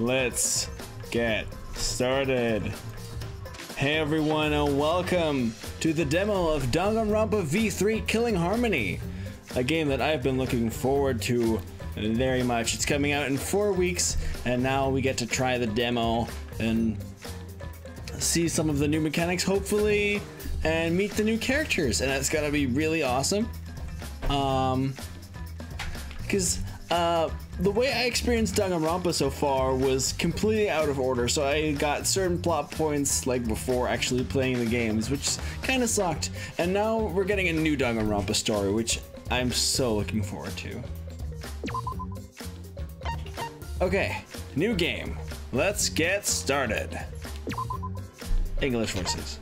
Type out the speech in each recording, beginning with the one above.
let's get started. Hey everyone and welcome to the demo of Danganronpa V3 Killing Harmony, a game that I've been looking forward to very much. It's coming out in four weeks and now we get to try the demo and see some of the new mechanics hopefully and meet the new characters and that's gonna be really awesome. Um, because uh, the way I experienced Danganronpa so far was completely out of order, so I got certain plot points like before actually playing the games, which kind of sucked. And now we're getting a new Danganronpa story, which I'm so looking forward to. Okay, new game. Let's get started. English voices.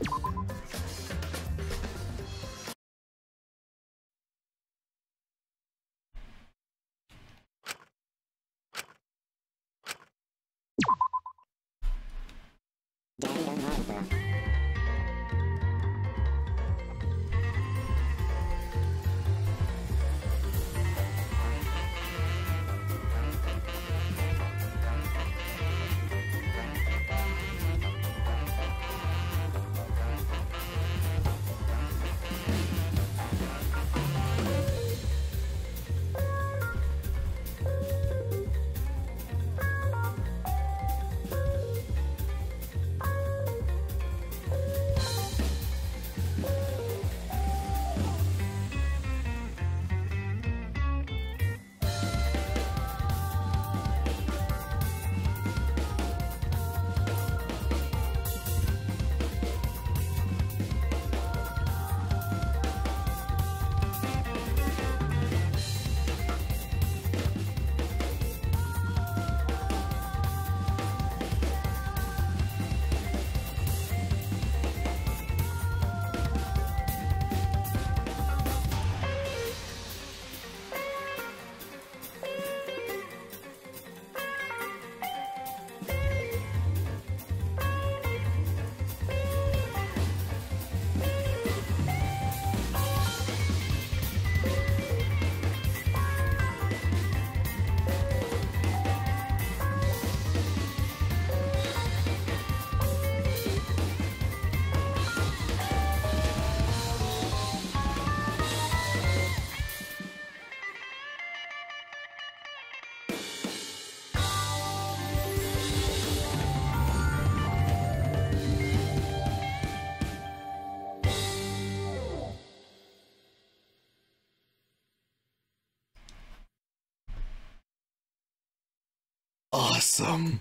Awesome.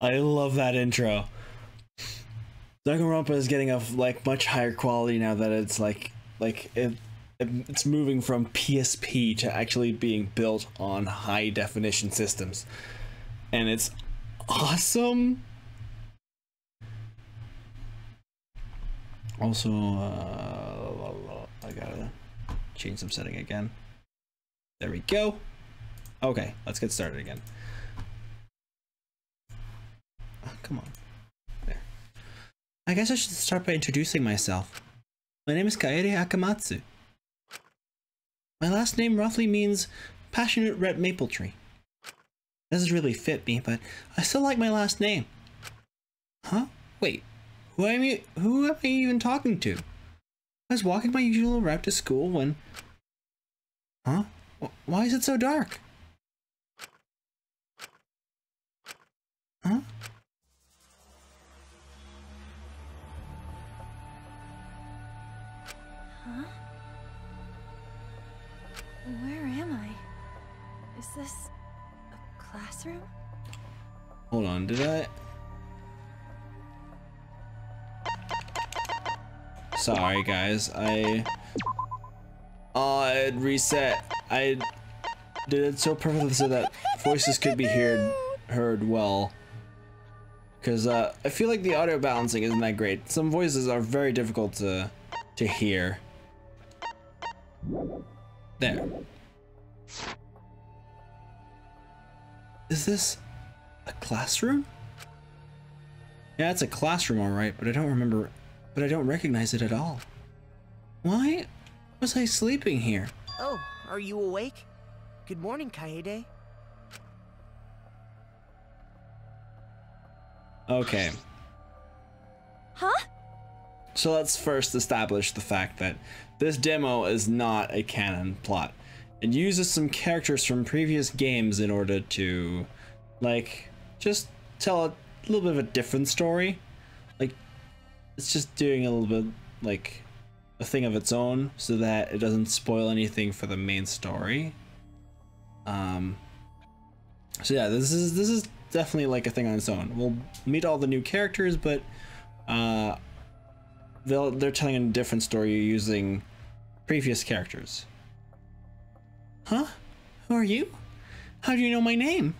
I love that intro. Danganronpa is getting a like much higher quality now that it's like like it, it it's moving from PSP to actually being built on high definition systems. And it's awesome. Also, uh, I gotta change some setting again. There we go. Okay, let's get started again. Come on. There. I guess I should start by introducing myself. My name is Kaede Akamatsu. My last name roughly means passionate red maple tree. Doesn't really fit me, but I still like my last name. Huh? Wait, who am I, who am I even talking to? I was walking my usual route to school when... Huh? Why is it so dark? Huh? Where am I? Is this a classroom? Hold on, did I? Sorry guys, I... Oh, I reset. I did it so perfectly so that voices could be heard, heard well. Because uh, I feel like the audio balancing isn't that great. Some voices are very difficult to, to hear. There. Is this a classroom? Yeah, it's a classroom, alright, but I don't remember, but I don't recognize it at all. Why was I sleeping here? Oh, are you awake? Good morning, Kaede. Okay. Huh? So let's first establish the fact that this demo is not a canon plot. It uses some characters from previous games in order to, like, just tell a little bit of a different story. Like, it's just doing a little bit, like, a thing of its own so that it doesn't spoil anything for the main story. Um, so yeah, this is this is definitely like a thing on its own. We'll meet all the new characters, but uh, they'll they're telling a different story using previous characters. Huh? Who are you? How do you know my name?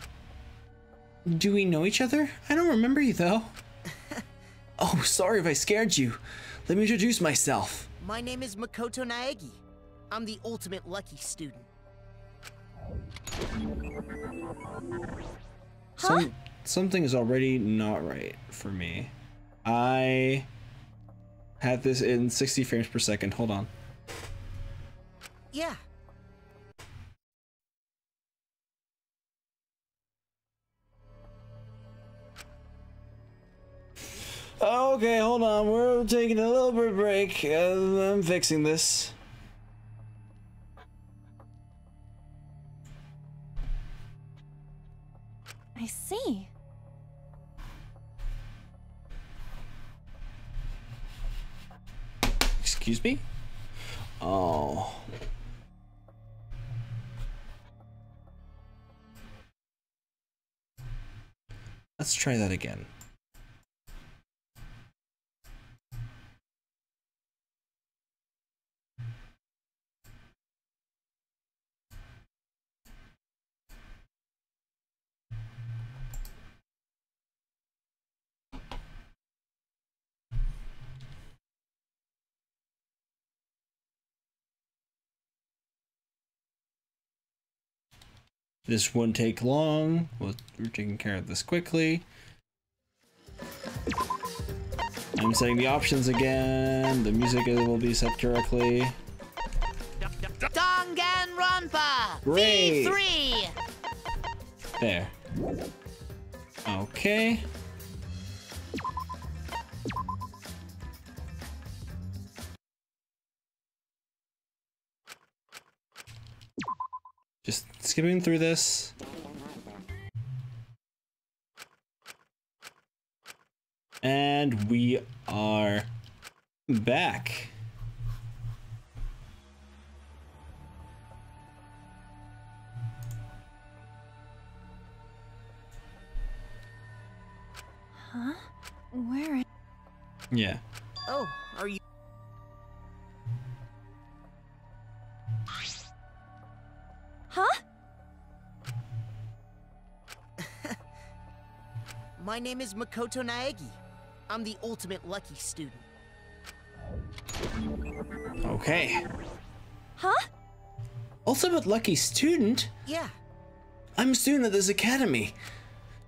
Do we know each other? I don't remember you though. oh, sorry if I scared you. Let me introduce myself. My name is Makoto Naegi. I'm the ultimate lucky student. Some something is already not right for me. I had this in 60 frames per second. Hold on. Yeah, Okay, hold on. We're taking a little bit of break. Uh, I'm fixing this. I see. Excuse me? Oh. Let's try that again. This won't take long. We'll, we're taking care of this quickly. I'm setting the options again. The music will be set correctly. Danganronpa Great. V3. There. Okay. Skipping through this. And we are back. Huh? Where? Yeah. Oh, are you? Huh? My name is Makoto Naegi. I'm the ultimate lucky student. Okay. Huh? Ultimate lucky student? Yeah, I'm a student at this academy.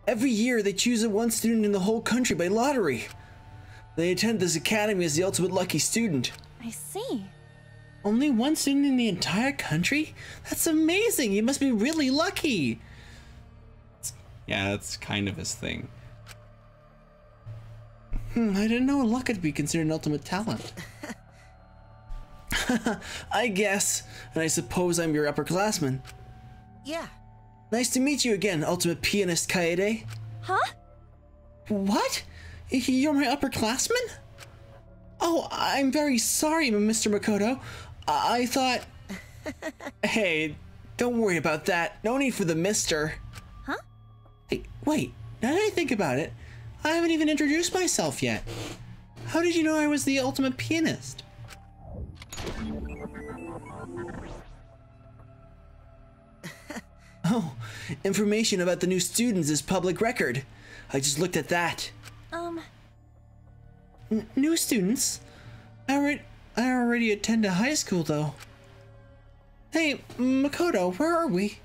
Every year they choose a one student in the whole country by lottery. They attend this academy as the ultimate lucky student. I see. Only one student in the entire country? That's amazing. You must be really lucky. Yeah, that's kind of his thing. Hmm, I didn't know luck could be considered an ultimate talent. I guess, and I suppose I'm your upperclassman. yeah. Nice to meet you again, ultimate pianist Kaede. Huh? What? You're my upperclassman? Oh, I'm very sorry, Mr. Makoto. I, I thought. hey, don't worry about that. No need for the mister. Huh? Hey, wait. Now that I think about it, I haven't even introduced myself yet. How did you know I was the ultimate pianist? oh, information about the new students is public record. I just looked at that. Um, N- new students? I already, I already attend a high school though. Hey, Makoto, where are we?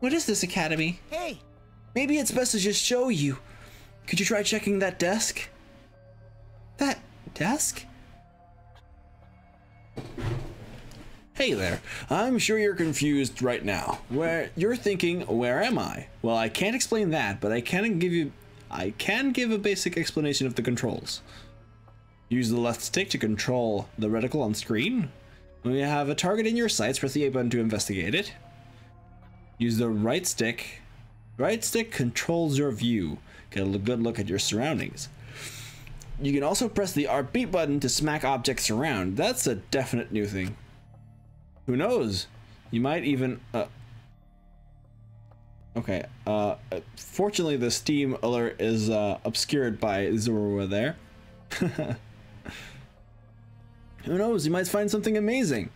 What is this academy? Hey, Maybe it's best to just show you. Could you try checking that desk? That desk? Hey there. I'm sure you're confused right now. Where you're thinking, where am I? Well, I can't explain that, but I can give you I can give a basic explanation of the controls. Use the left stick to control the reticle on screen. When you have a target in your sights, press the A button to investigate it. Use the right stick. Right stick controls your view. Get a good look at your surroundings. You can also press the R-beat button to smack objects around. That's a definite new thing. Who knows? You might even... Uh, okay, uh, fortunately the Steam alert is uh, obscured by Zorua there. Who knows? You might find something amazing.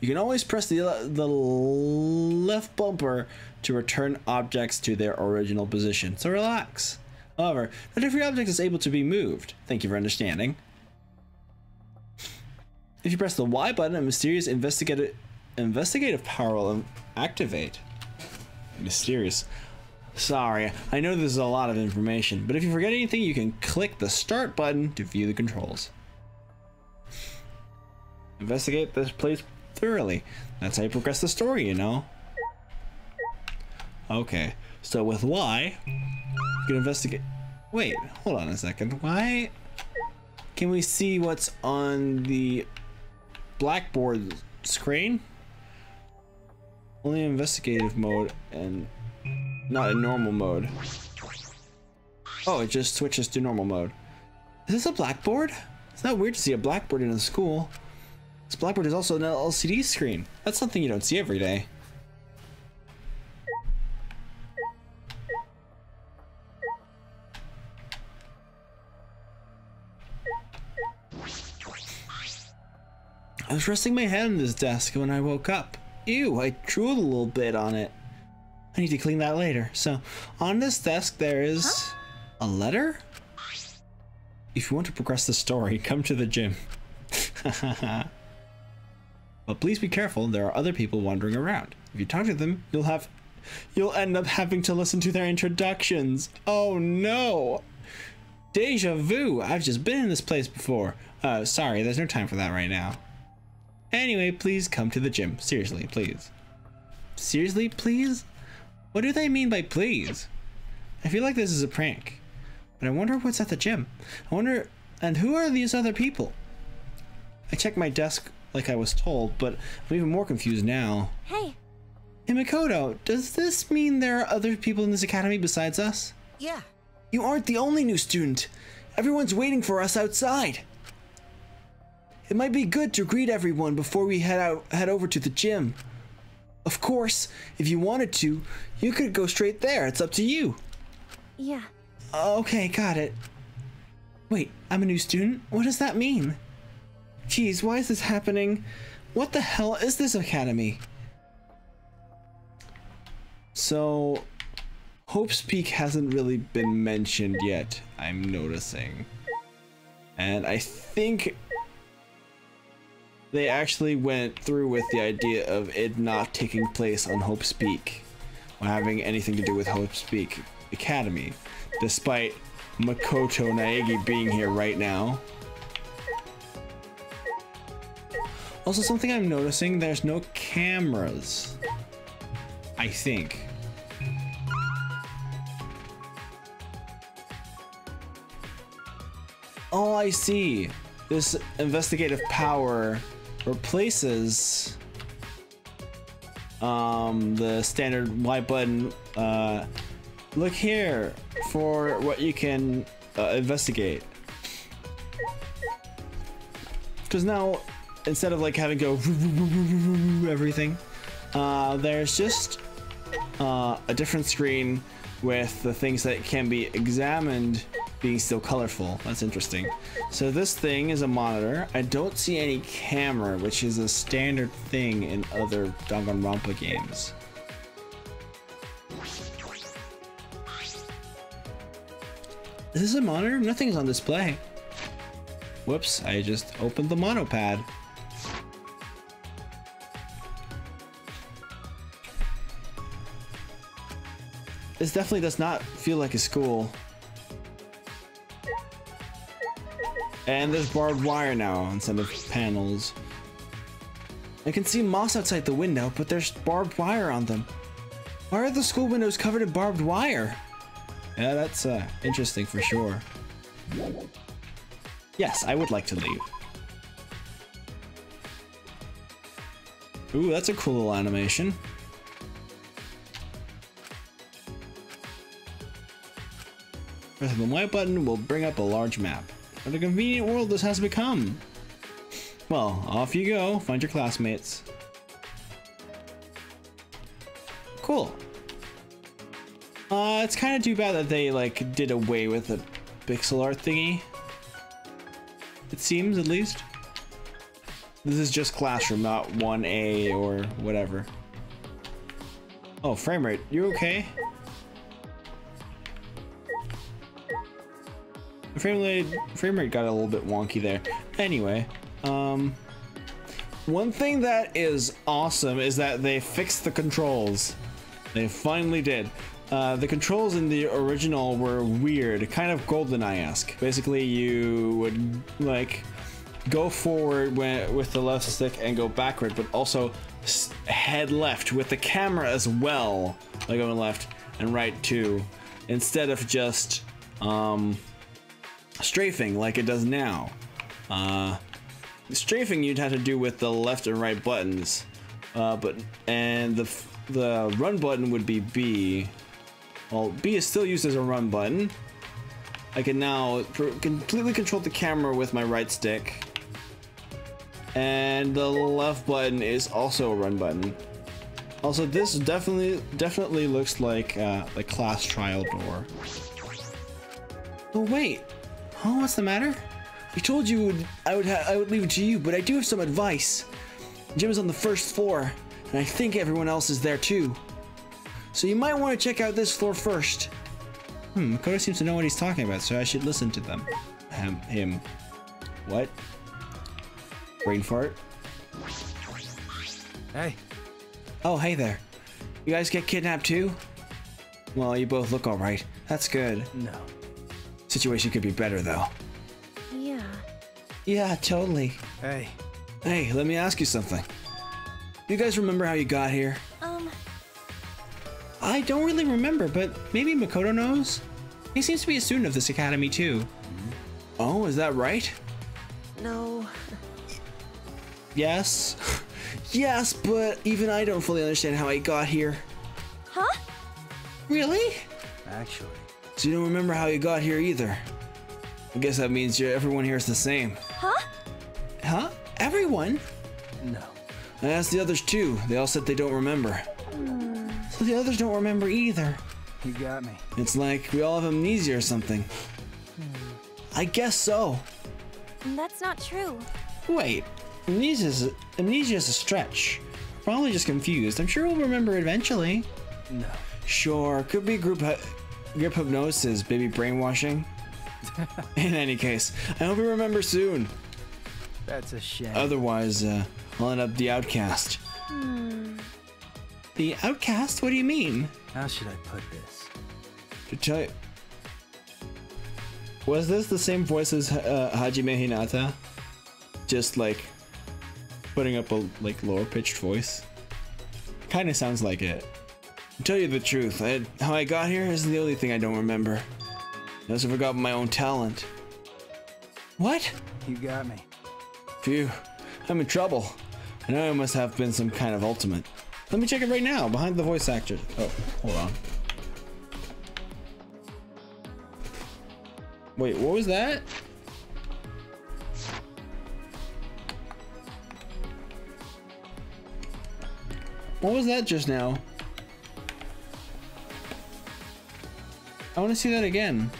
You can always press the, the left bumper to return objects to their original position, so relax. However, not every object is able to be moved. Thank you for understanding. If you press the Y button, a mysterious investigative investigative power will activate. Mysterious. Sorry, I know this is a lot of information, but if you forget anything, you can click the start button to view the controls. Investigate this place thoroughly. That's how you progress the story, you know. Okay, so with Y, can investigate. Wait, hold on a second. Why can we see what's on the blackboard screen? Only investigative mode and not in normal mode. Oh, it just switches to normal mode. Is this a blackboard? It's not weird to see a blackboard in a school. This blackboard is also an LCD screen. That's something you don't see every day. I was resting my head on this desk when I woke up. Ew, I drooled a little bit on it. I need to clean that later. So, on this desk there is a letter? If you want to progress the story, come to the gym. but please be careful, there are other people wandering around. If you talk to them, you'll have you'll end up having to listen to their introductions. Oh no! Deja vu! I've just been in this place before. Uh, sorry, there's no time for that right now. Anyway, please come to the gym. Seriously, please. Seriously, please? What do they mean by please? I feel like this is a prank. But I wonder what's at the gym. I wonder, and who are these other people? I checked my desk like I was told, but I'm even more confused now. Hey. Hey, Makoto, does this mean there are other people in this academy besides us? Yeah. You aren't the only new student. Everyone's waiting for us outside. It might be good to greet everyone before we head out head over to the gym. Of course, if you wanted to, you could go straight there. It's up to you. Yeah. Okay, got it. Wait, I'm a new student? What does that mean? Geez, why is this happening? What the hell is this academy? So, Hope's Peak hasn't really been mentioned yet, I'm noticing. And I think they actually went through with the idea of it not taking place on Hope's Peak or having anything to do with Hope's Peak Academy, despite Makoto Naegi being here right now. Also, something I'm noticing, there's no cameras. I think. Oh, I see. This investigative power replaces um, the standard Y button. Uh, look here for what you can uh, investigate. Because now, instead of like having to go everything, uh, there's just uh, a different screen with the things that can be examined being still colorful. That's interesting. So this thing is a monitor. I don't see any camera, which is a standard thing in other Danganronpa games. This is this a monitor? Nothing is on display. Whoops, I just opened the monopad. This definitely does not feel like a school. And there's barbed wire now instead of panels. I can see moss outside the window, but there's barbed wire on them. Why are the school windows covered in barbed wire? Yeah, that's uh, interesting for sure. Yes, I would like to leave. Ooh, that's a cool little animation. Pressing the white button will bring up a large map. What a convenient world this has become! Well, off you go, find your classmates. Cool. Uh, it's kind of too bad that they, like, did away with the pixel art thingy. It seems, at least. This is just Classroom, not 1A or whatever. Oh, frame rate. You okay? Frame rate, frame rate got a little bit wonky there. Anyway, um, one thing that is awesome is that they fixed the controls. They finally did. Uh, the controls in the original were weird, kind of GoldenEye-esque. Basically, you would like go forward with the left stick and go backward, but also head left with the camera as well, like going left and right too, instead of just um, strafing like it does now. Uh, strafing you'd have to do with the left and right buttons, uh, but and the the run button would be B. Well, B is still used as a run button. I can now completely control the camera with my right stick. And the left button is also a run button. Also, this definitely definitely looks like uh, like class trial door. Oh wait, huh? What's the matter? I told you would, I would ha- I would leave it to you, but I do have some advice. Gym is on the first floor, and I think everyone else is there too. So you might want to check out this floor first. Hmm, Makoto seems to know what he's talking about, so I should listen to them. Him. him. What? Brain fart? Hey, Oh, hey there. You guys get kidnapped too? Well, you both look alright. That's good. no. Situation could be better though. Yeah. Yeah, totally. Hey, Hey, let me ask you something. You guys remember how you got here? Um, I don't really remember, but maybe Makoto knows? He seems to be a student of this academy too. Oh, is that right? No. Yes. yes, but even I don't fully understand how I got here. huh? Really? actually, So you don't remember how you got here either? I guess that means you're, everyone here is the same. Huh? Huh? Everyone? no. I asked the others too. They all said they don't remember. Hmm. So the others don't remember either. You got me. It's like we all have amnesia or something. Hmm. I guess so. That's not true. Wait, amnesia is, amnesia is a stretch. Probably just confused. I'm sure we'll remember eventually. No. Sure, could be group uh, group hypnosis, baby brainwashing. In any case, I hope you remember soon. That's a shame. Otherwise, uh, I'll end up the outcast. The outcast? What do you mean? How should I put this? To tell you, was this the same voice as uh, Hajime Hinata? Just like putting up a like lower pitched voice. Kind of sounds like it. To tell you the truth, I, how I got here is the only thing I don't remember. I also forgot my own talent. What? You got me. Phew, I'm in trouble. I know I must have been some kind of ultimate. Let me check it right now, behind the voice actor. Oh, hold on. Wait, what was that? What was that just now? I want to see that again.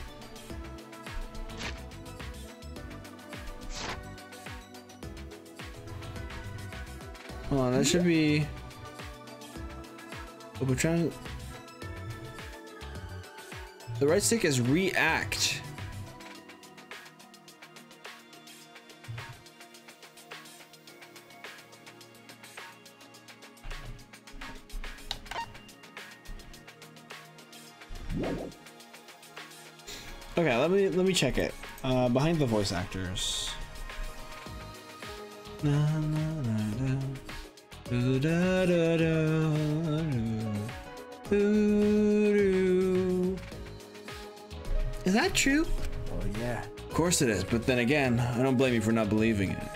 Hold on, that should be. Oh, we're trying. The right stick is react. Check it. Uh, behind the voice actors. Na, na, na. Doo, da, da, da, doo. Is that true? Oh, yeah. Of course it is, but then again, I don't blame you for not believing it.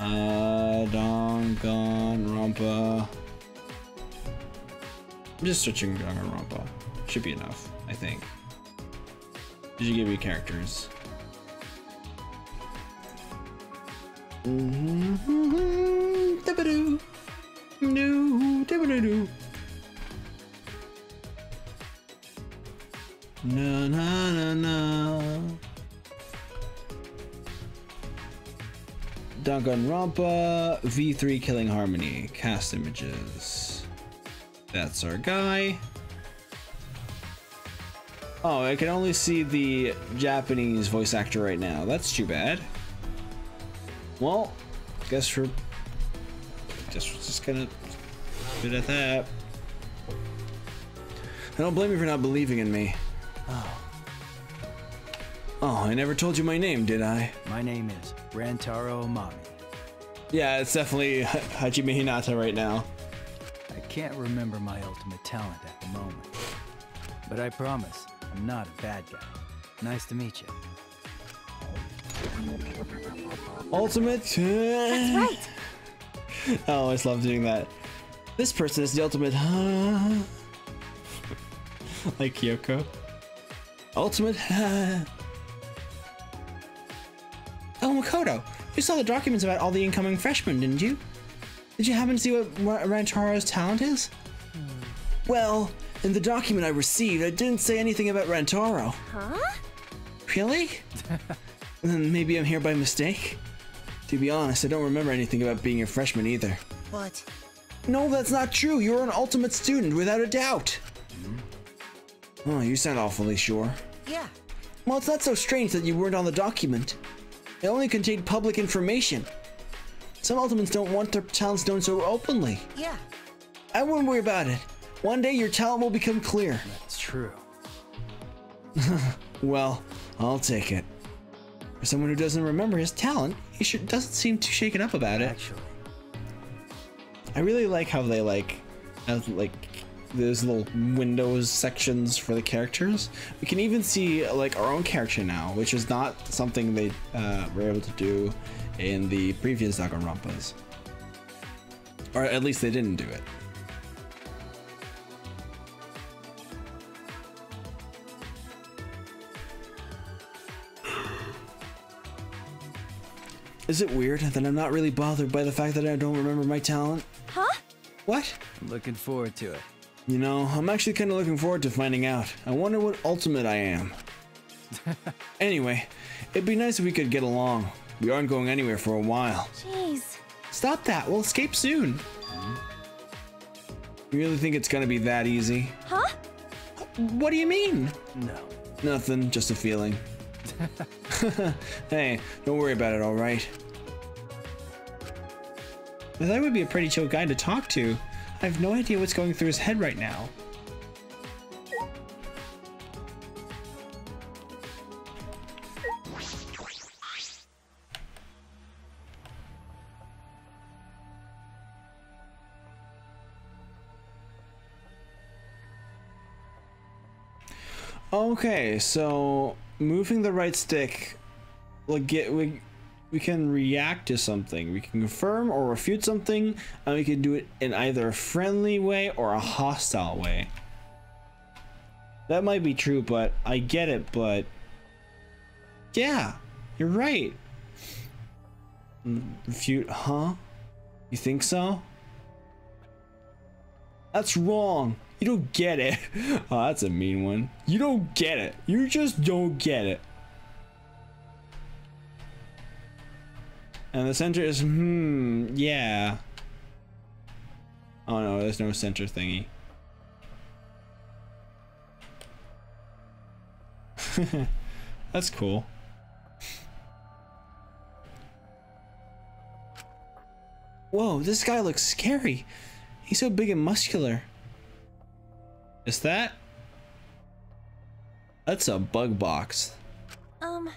Uh, Danganronpa. I'm just searching Danganronpa. Should be enough, I think. Did you give me characters? Na na na na. Danganronpa V3 Killing Harmony cast images. That's our guy. Oh, I can only see the Japanese voice actor right now. That's too bad. Well, guess we're just just gonna it at that. I don't blame you for not believing in me. Oh. oh, I never told you my name, did I? My name is Rantaro Amami. Yeah, it's definitely Hajime Hinata right now. I can't remember my ultimate talent at the moment. But I promise, I'm not a bad guy. Nice to meet you. Ultimate. That's right. I always love doing that. This person is the ultimate. Huh? like Kyoko. Ultimate. oh, Makoto, you saw the documents about all the incoming freshmen, didn't you? Did you happen to see what Ra- Rantaro's talent is? Hmm. Well, in the document I received, it didn't say anything about Rantaro. Huh? Really? then maybe I'm here by mistake? To be honest, I don't remember anything about being a freshman either. What? No, that's not true. You're an ultimate student, without a doubt. Mm-hmm. Oh, you sound awfully sure. yeah, Well, it's not so strange that you weren't on the document. It only contained public information. Some ultimates don't want their talents known so openly. yeah. I wouldn't worry about it. One day your talent will become clear. That's true. Well, I'll take it. For someone who doesn't remember his talent, he should, doesn't seem too shaken up about it. Actually, I really like how they like have like those little windows sections for the characters. We can even see like our own character now, which is not something they uh, were able to do in the previous Danganronpas. Or at least they didn't do it. Is it weird that I'm not really bothered by the fact that I don't remember my talent? Huh? What? I'm looking forward to it. You know, I'm actually kind of looking forward to finding out. I wonder what ultimate I am. anyway, it'd be nice if we could get along. We aren't going anywhere for a while. Jeez. Stop that, we'll escape soon. You really think it's gonna be that easy? Huh? What do you mean? No. Nothing, just a feeling. hey, don't worry about it, alright? That would be a pretty chill guy to talk to. I have no idea what's going through his head right now. Okay, so moving the right stick, like get we we can react to something. We can confirm or refute something, and we can do it in either a friendly way or a hostile way. That might be true, but I get it. But yeah, you're right. Refute, huh? You think so? That's wrong. You don't get it. Oh, that's a mean one. You don't get it. You just don't get it. And the center is, hmm, yeah. Oh no, there's no center thingy. That's cool. Whoa, this guy looks scary. He's so big and muscular. Is that? That's a bug box. Um,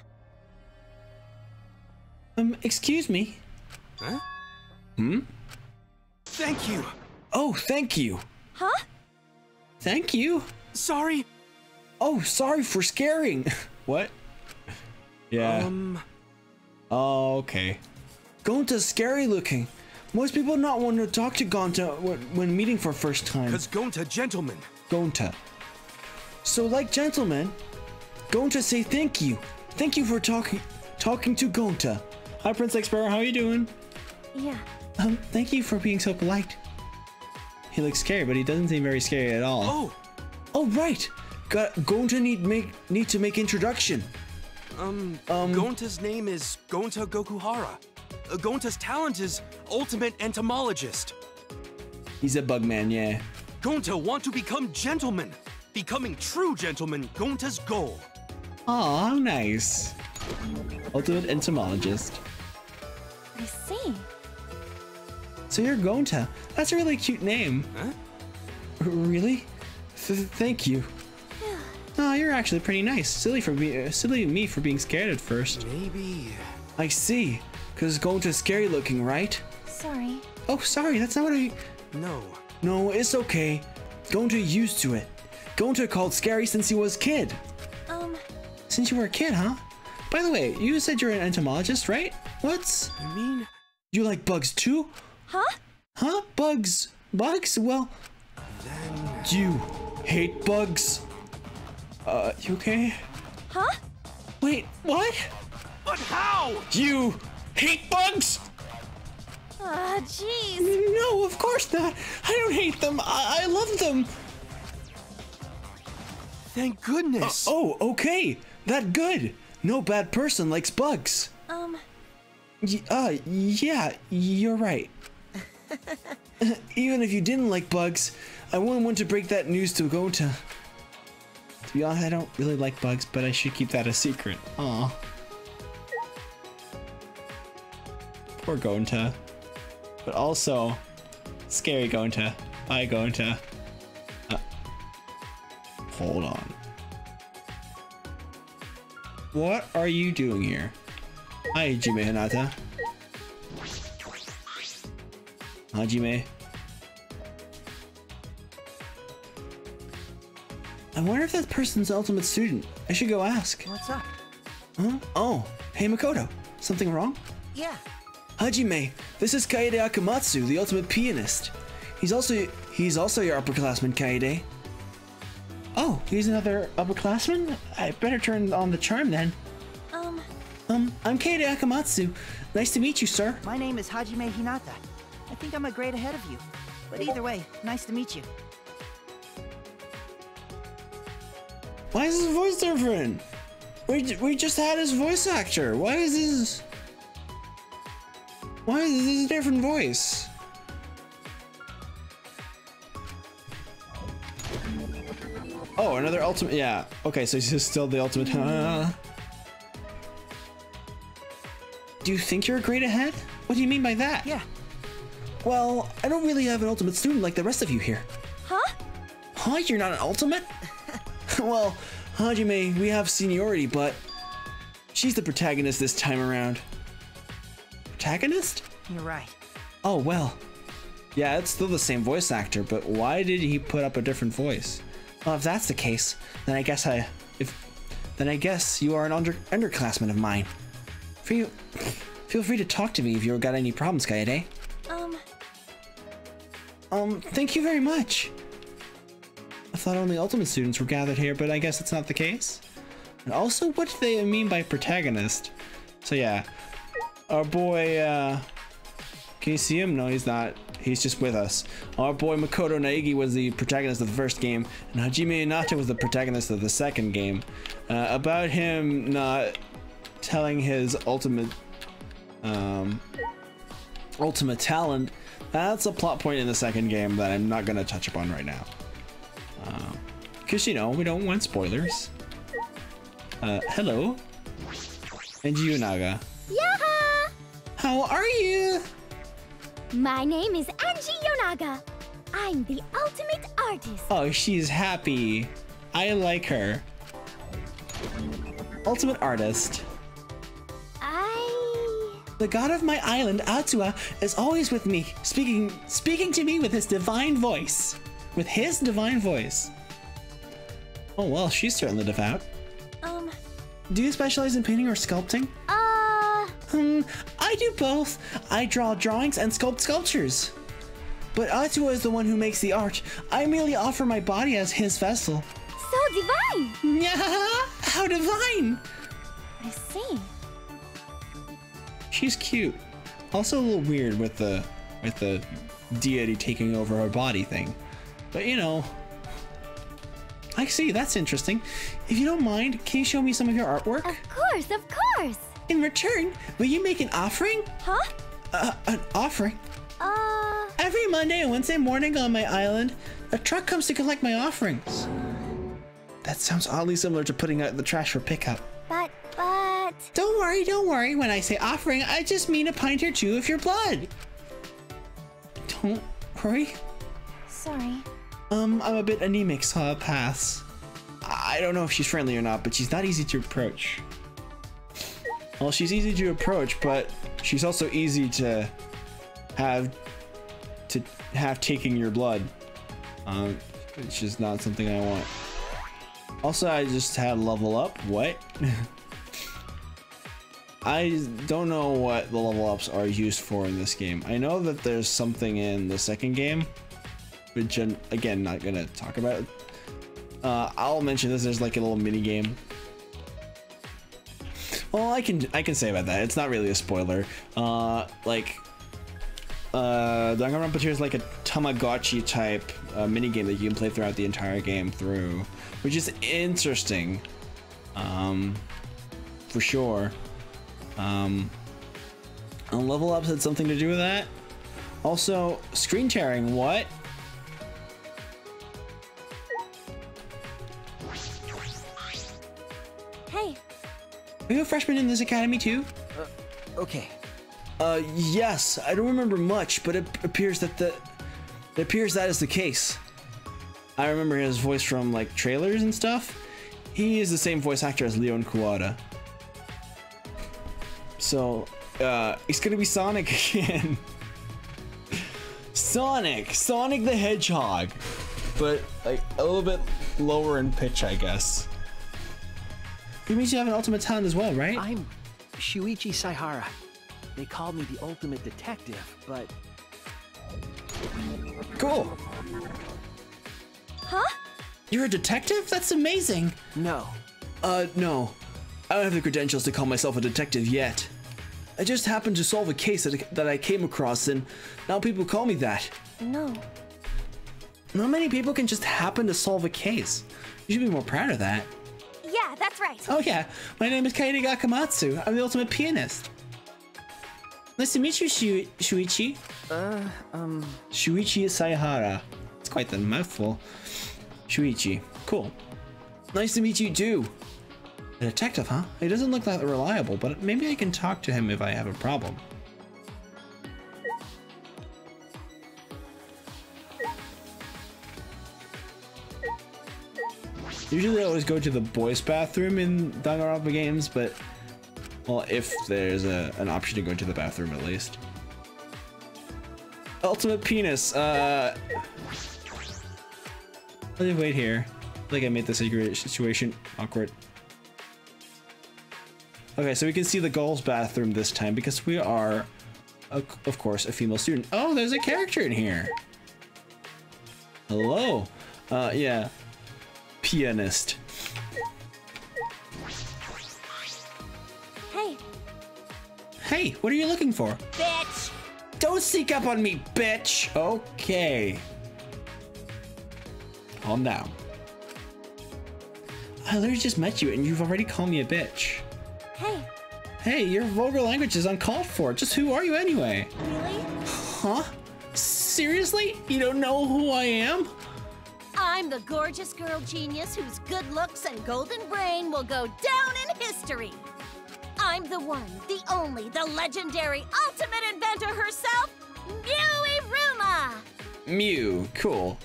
Um, excuse me. Huh? Hmm? Thank you. Oh, thank you. huh? Thank you. Sorry. Oh, sorry for scaring. what? Yeah. Um, oh, okay. Gonta's scary looking. Most people not want to talk to Gonta when, when meeting for first time. cause Gonta gentleman. Gonta. So, like gentlemen, Gonta say thank you. Thank you for talking talking to Gonta. Hi, Prince Lake Sparrow. How are you doing? Yeah. Um, thank you for being so polite. He looks scary, but he doesn't seem very scary at all. Oh, Oh, right. Got Gonta need make need to make introduction. um, Um, Gonta's name is Gonta Gokuhara. Uh, Gonta's talent is ultimate entomologist. He's a bug man, yeah. Gonta want to become gentleman. Becoming true gentleman, Gonta's goal. Aw, nice. Ultimate entomologist. I see. So you're Gonta. That's a really cute name. Huh? Really? Th- thank you. Oh, you're actually pretty nice. Silly for me, uh, silly me for being scared at first. Maybe. I see. Cause Gonta's scary looking, right? Sorry. Oh, sorry, that's not what I. No. No, it's okay. Going Gonta used to it. Going Gonta called scary since he was kid. Um, Since you were a kid, huh? By the way, you said you're an entomologist, right? What's? You mean You like bugs too? huh? Huh? Bugs? Bugs? Well, then? you hate bugs. Uh, you okay? Huh? Wait, what? But how? You hate bugs? Ah, jeez. No, of course not. I don't hate them. I, I love them. Thank goodness. Oh, okay. That good. No bad person likes bugs. Um, Y- uh, yeah, you're right. Even if you didn't like bugs, I wouldn't want to break that news to Gonta. To be honest, I don't really like bugs, but I should keep that a secret. Aw. Poor Gonta. But also, scary Gonta. Bye, Gonta. Uh, hold on. What are you doing here? Hi, Hajime Hinata. Hajime. I wonder if that person's ultimate student. I should go ask. What's up? Huh? Oh, hey Makoto. Something wrong? Yeah. Hajime, this is Kaede Akamatsu, the ultimate pianist. He's also he's also your upperclassman, Kaede. Oh, he's another upperclassman? I better turn on the charm then. um, Um, I'm Kaede Akamatsu. Nice to meet you, sir. My name is Hajime Hinata. I think I'm a grade ahead of you. But either way, nice to meet you. Why is his voice different? We, we just had his voice actor. Why is this? Why is this a different voice? Oh, another ultimate. Yeah. Okay, so he's still the ultimate. Uh, do you think you're a grade ahead? What do you mean by that? Yeah, Well, I don't really have an ultimate student like the rest of you here. huh? Huh? You're not an ultimate? well, Hajime, we have seniority, but she's the protagonist this time around. Protagonist? you're right. Oh, well. Yeah, it's still the same voice actor, but why did he put up a different voice? Well, if that's the case, then I guess I if then I guess you are an under underclassman of mine. Feel feel free to talk to me if you've got any problems, Kaede. Um, Um, thank you very much. I thought only Ultimate students were gathered here, but I guess it's not the case. And also, what do they mean by protagonist? So yeah, our boy, uh, can you see him? No, he's not. He's just with us. Our boy Makoto Naegi was the protagonist of the first game, and Hajime Hinata was the protagonist of the second game. Uh, about him not telling his ultimate, um, ultimate talent, that's a plot point in the second game that I'm not gonna touch upon right now. Because, you know, we don't want spoilers. Uh, hello. Angie Yonaga. Yaha! How are you? My name is Angie Yonaga. I'm the ultimate artist. Oh, she's happy. I like her. Ultimate artist. I. The god of my island, Atua, is always with me, speaking speaking to me with his divine voice. With his divine voice. Oh, well, she's certainly devout. Um, Do you specialize in painting or sculpting? Uh, Hmm, I do both. I draw drawings and sculpt sculptures. But Atua is the one who makes the art. I merely offer my body as his vessel. so divine. Yeah, how divine! I see. She's cute. Also a little weird with the with the deity taking over her body thing. But you know, I see. That's interesting. If you don't mind, can you show me some of your artwork? Of course, of course. In return, will you make an offering? Huh? Uh, an offering? Uh, Every Monday and Wednesday morning on my island, a truck comes to collect my offerings. That sounds oddly similar to putting out the trash for pickup. but, but. Don't worry, don't worry. When I say offering, I just mean a pint or two of your blood. Don't worry. Sorry. Um, I'm a bit anemic, so I'll pass. I don't know if she's friendly or not, but she's not easy to approach. Well, she's easy to approach, but she's also easy to have to have taking your blood. Um, it's just not something I want. Also, I just had level up. What? I don't know what the level ups are used for in this game. I know that there's something in the second game, I'm, again not gonna talk about. Uh, I'll mention this. There's like a little mini game. Well, I can I can say about that. It's not really a spoiler. Uh, like, uh, Danganronpa is like a Tamagotchi type uh, mini game that you can play throughout the entire game through, which is interesting. Um, for sure. Um, and level ups had something to do with that. Also, screen tearing. What? Are you a freshman in this academy too? Okay. Uh, yes. I don't remember much, but it appears that the it appears that is the case. I remember his voice from like trailers and stuff. He is the same voice actor as Leon Kuwata. So, uh, he's gonna be Sonic again. Sonic, Sonic the Hedgehog, but like a little bit lower in pitch, I guess. It means you have an ultimate talent as well, right? I'm Shuichi Saihara. They called me the ultimate detective, but Cool. huh? You're a detective? That's amazing. no. Uh, no. I don't have the credentials to call myself a detective yet. I just happened to solve a case that, that I came across, and now people call me that. No. Not many people can just happen to solve a case. You should be more proud of that. Yeah, that's right. Oh yeah, my name is Kaede Akamatsu. I'm the ultimate pianist. Nice to meet you, Shu- Shuichi. Uh, um, Shuichi Saihara. It's quite the mouthful. Shuichi. Cool. Nice to meet you too. A detective, huh? He doesn't look that reliable, but maybe I can talk to him if I have a problem. Usually I always go to the boys' bathroom in Danganronpa games, but well, if there's a, an option to go to the bathroom at least. Ultimate penis. Uh, let me wait here. I think I made the situation awkward. Okay, so we can see the girls' bathroom this time because we are, of course, a female student. Oh, there's a character in here. Hello. Uh, yeah. Pianist. Hey, Hey, what are you looking for? bitch! Don't sneak up on me, bitch! Okay. Calm down. I literally just met you and you've already called me a bitch. Hey, Hey, your vulgar language is uncalled for. Just who are you anyway? really? Huh? Seriously? You don't know who I am? I'm the gorgeous girl genius whose good looks and golden brain will go down in history. I'm the one, the only, the legendary ultimate inventor herself, Miu Iruma! Mew. Cool.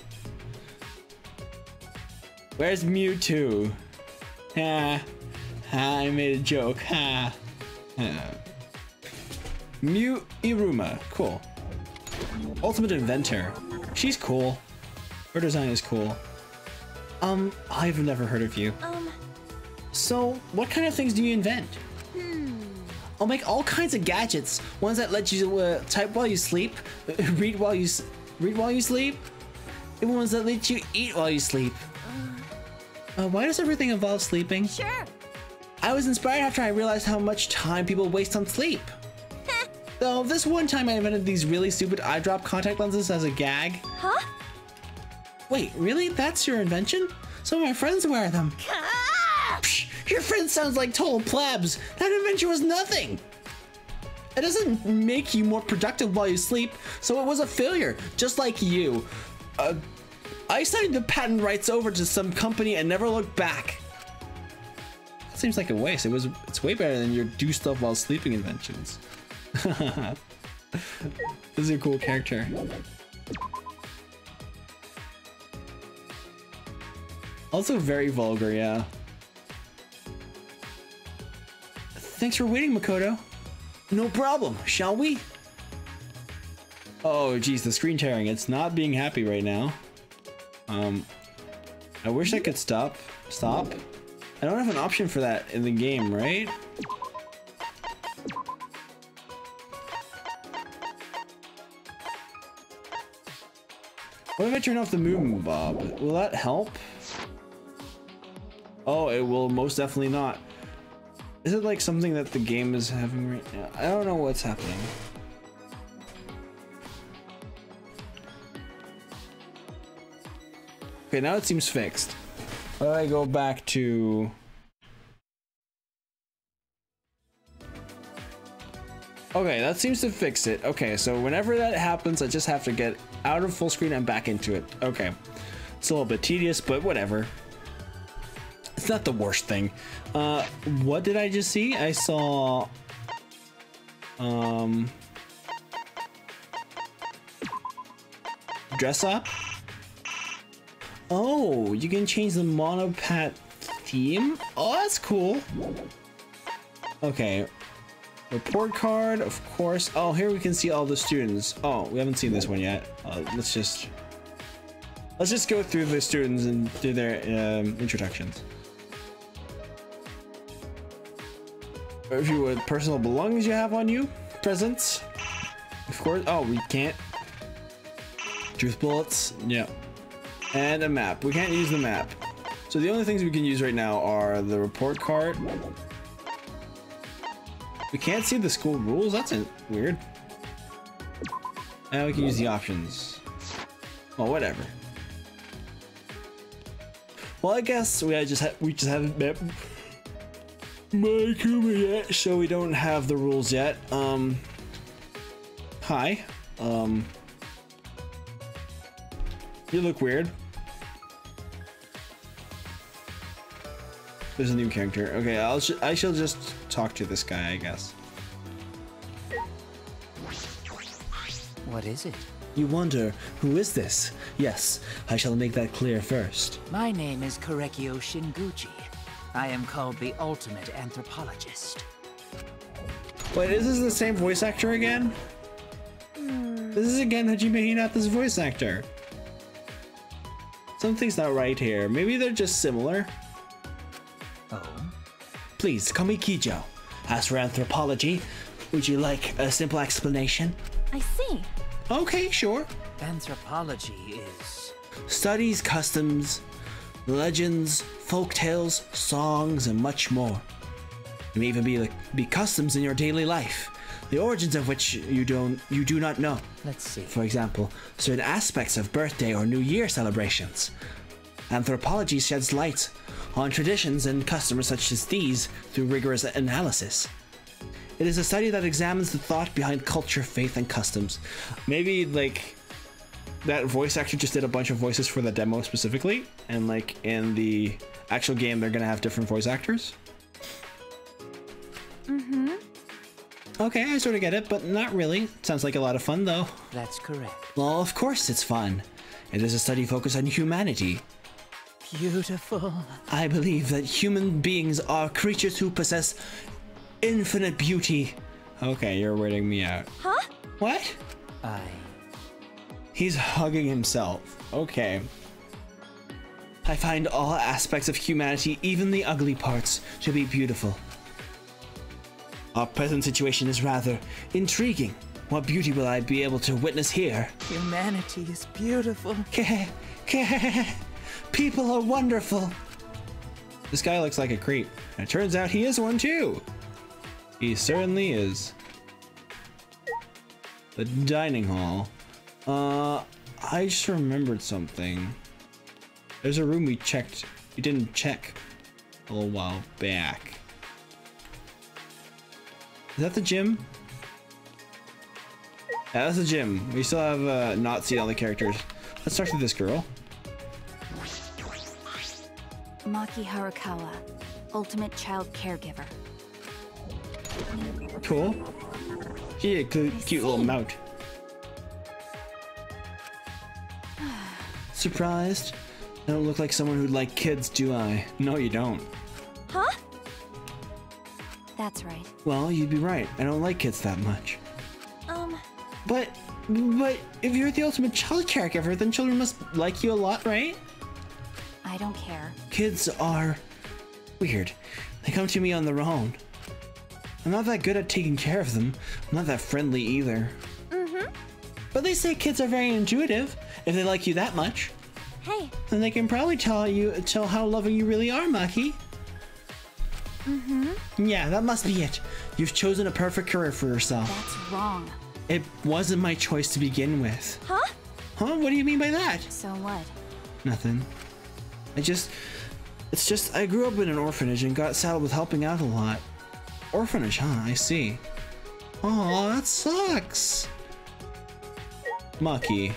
Where's Mewtwo? Ha. Ha, I made a joke. Ha. ha. Mew Iruma. Cool. Ultimate Inventor. She's cool. Her design is cool. Um, I've never heard of you. Um, So, what kind of things do you invent? Hmm. I'll make all kinds of gadgets. Ones that let you uh, type while you sleep, read while you read while you sleep, even ones that let you eat while you sleep. Uh, why does everything involve sleeping? sure. I was inspired after I realized how much time people waste on sleep. Though this one time I invented these really stupid eye drop contact lenses as a gag. Huh? Wait, really? That's your invention? Some of my friends wear them. Psh, your friend sounds like total plebs. That invention was nothing. It doesn't make you more productive while you sleep, so it was a failure, just like you. Uh, I signed the patent rights over to some company and never looked back. That seems like a waste. It was. It's way better than your do stuff while sleeping inventions. this is a cool character. Also very vulgar, yeah. Thanks for waiting, Makoto. No problem, shall we? Oh, geez, the screen tearing. It's not being happy right now. Um, I wish I could stop. Stop? I don't have an option for that in the game, right? What if I turn off the movement bob? Will that help? Oh, it will most definitely not. Is it like something that the game is having right now? I don't know what's happening. Okay, now it seems fixed. Don't I go back to... Okay, that seems to fix it. Okay, so whenever that happens, I just have to get out of full screen and back into it. Okay. It's a little bit tedious, but whatever. It's not the worst thing. Uh, what did I just see? I saw... Um... Dress up? Oh, you can change the Monopad theme? Oh, that's cool. Okay. Report card, of course. Oh, here we can see all the students. Oh, we haven't seen this one yet. Uh, let's just... Let's just go through the students and do their um, introductions. If you would, personal belongings you have on you, presents, of course. Oh, we can't. Truth bullets, yeah, and a map. We can't use the map. So the only things we can use right now are the report card. We can't see the school rules. That's weird. Now we can use the options. Well, whatever. Well, I guess we just we just haven't met Monokuma yet, so we don't have the rules yet. Um, hi. Um, you look weird. There's a new character. Okay, I'll sh I shall just talk to this guy, I guess. What is it? You wonder, who is this? Yes, I shall make that clear first. My name is Korekiyo Shinguji. I am called the ultimate anthropologist. Wait, is this the same voice actor again? This is again Hajime Hinata's voice actor. Something's not right here. Maybe they're just similar. Oh? Please, call me Kiyo. As for anthropology, would you like a simple explanation? I see. Okay, sure. Anthropology is. Studies customs, legends, folk tales, songs, and much more. It may even be be customs in your daily life, the origins of which you don't you do not know. Let's see. For example, certain aspects of birthday or New Year celebrations. Anthropology sheds light on traditions and customs such as these through rigorous analysis. It is a study that examines the thought behind culture, faith, and customs. Maybe like that voice actor just did a bunch of voices for the demo specifically, and like in the actual game, they're gonna have different voice actors. Mm-hmm. Okay, I sort of get it, but not really. Sounds like a lot of fun though. That's correct. Well, of course it's fun. It is a study focused on humanity. Beautiful. I believe that human beings are creatures who possess infinite beauty. Okay, you're weirding me out. Huh? What? I. He's hugging himself. Okay. I find all aspects of humanity, even the ugly parts, to be beautiful. Our present situation is rather intriguing. What beauty will I be able to witness here? Humanity is beautiful. People are wonderful. This guy looks like a creep. And it turns out he is one too. He certainly is. The dining hall. Uh, I just remembered something. There's a room we checked. We didn't check a little while back. Is that the gym? Yeah, that's the gym. We still have uh, not seen all the characters. Let's talk to this girl. Maki Harukawa, Ultimate Child Caregiver. Cool. She a cute, cute little mount. Surprised? I don't look like someone who'd like kids, do I? No, you don't. Huh? That's right. Well, you'd be right. I don't like kids that much. Um, But, but if you're the ultimate child caregiver, then children must like you a lot, right? I don't care. Kids are weird. They come to me on their own. I'm not that good at taking care of them. I'm not that friendly either. Mm-hmm. But they say kids are very intuitive. If they like you that much, hey, then they can probably tell you tell how loving you really are, Maki. Mm-hmm. Yeah, that must be it. You've chosen a perfect career for yourself. That's wrong. It wasn't my choice to begin with. huh? Huh? What do you mean by that? So what? Nothing. I just. It's just. I grew up in an orphanage and got saddled with helping out a lot. Orphanage, huh? I see. Oh, that sucks. Maki.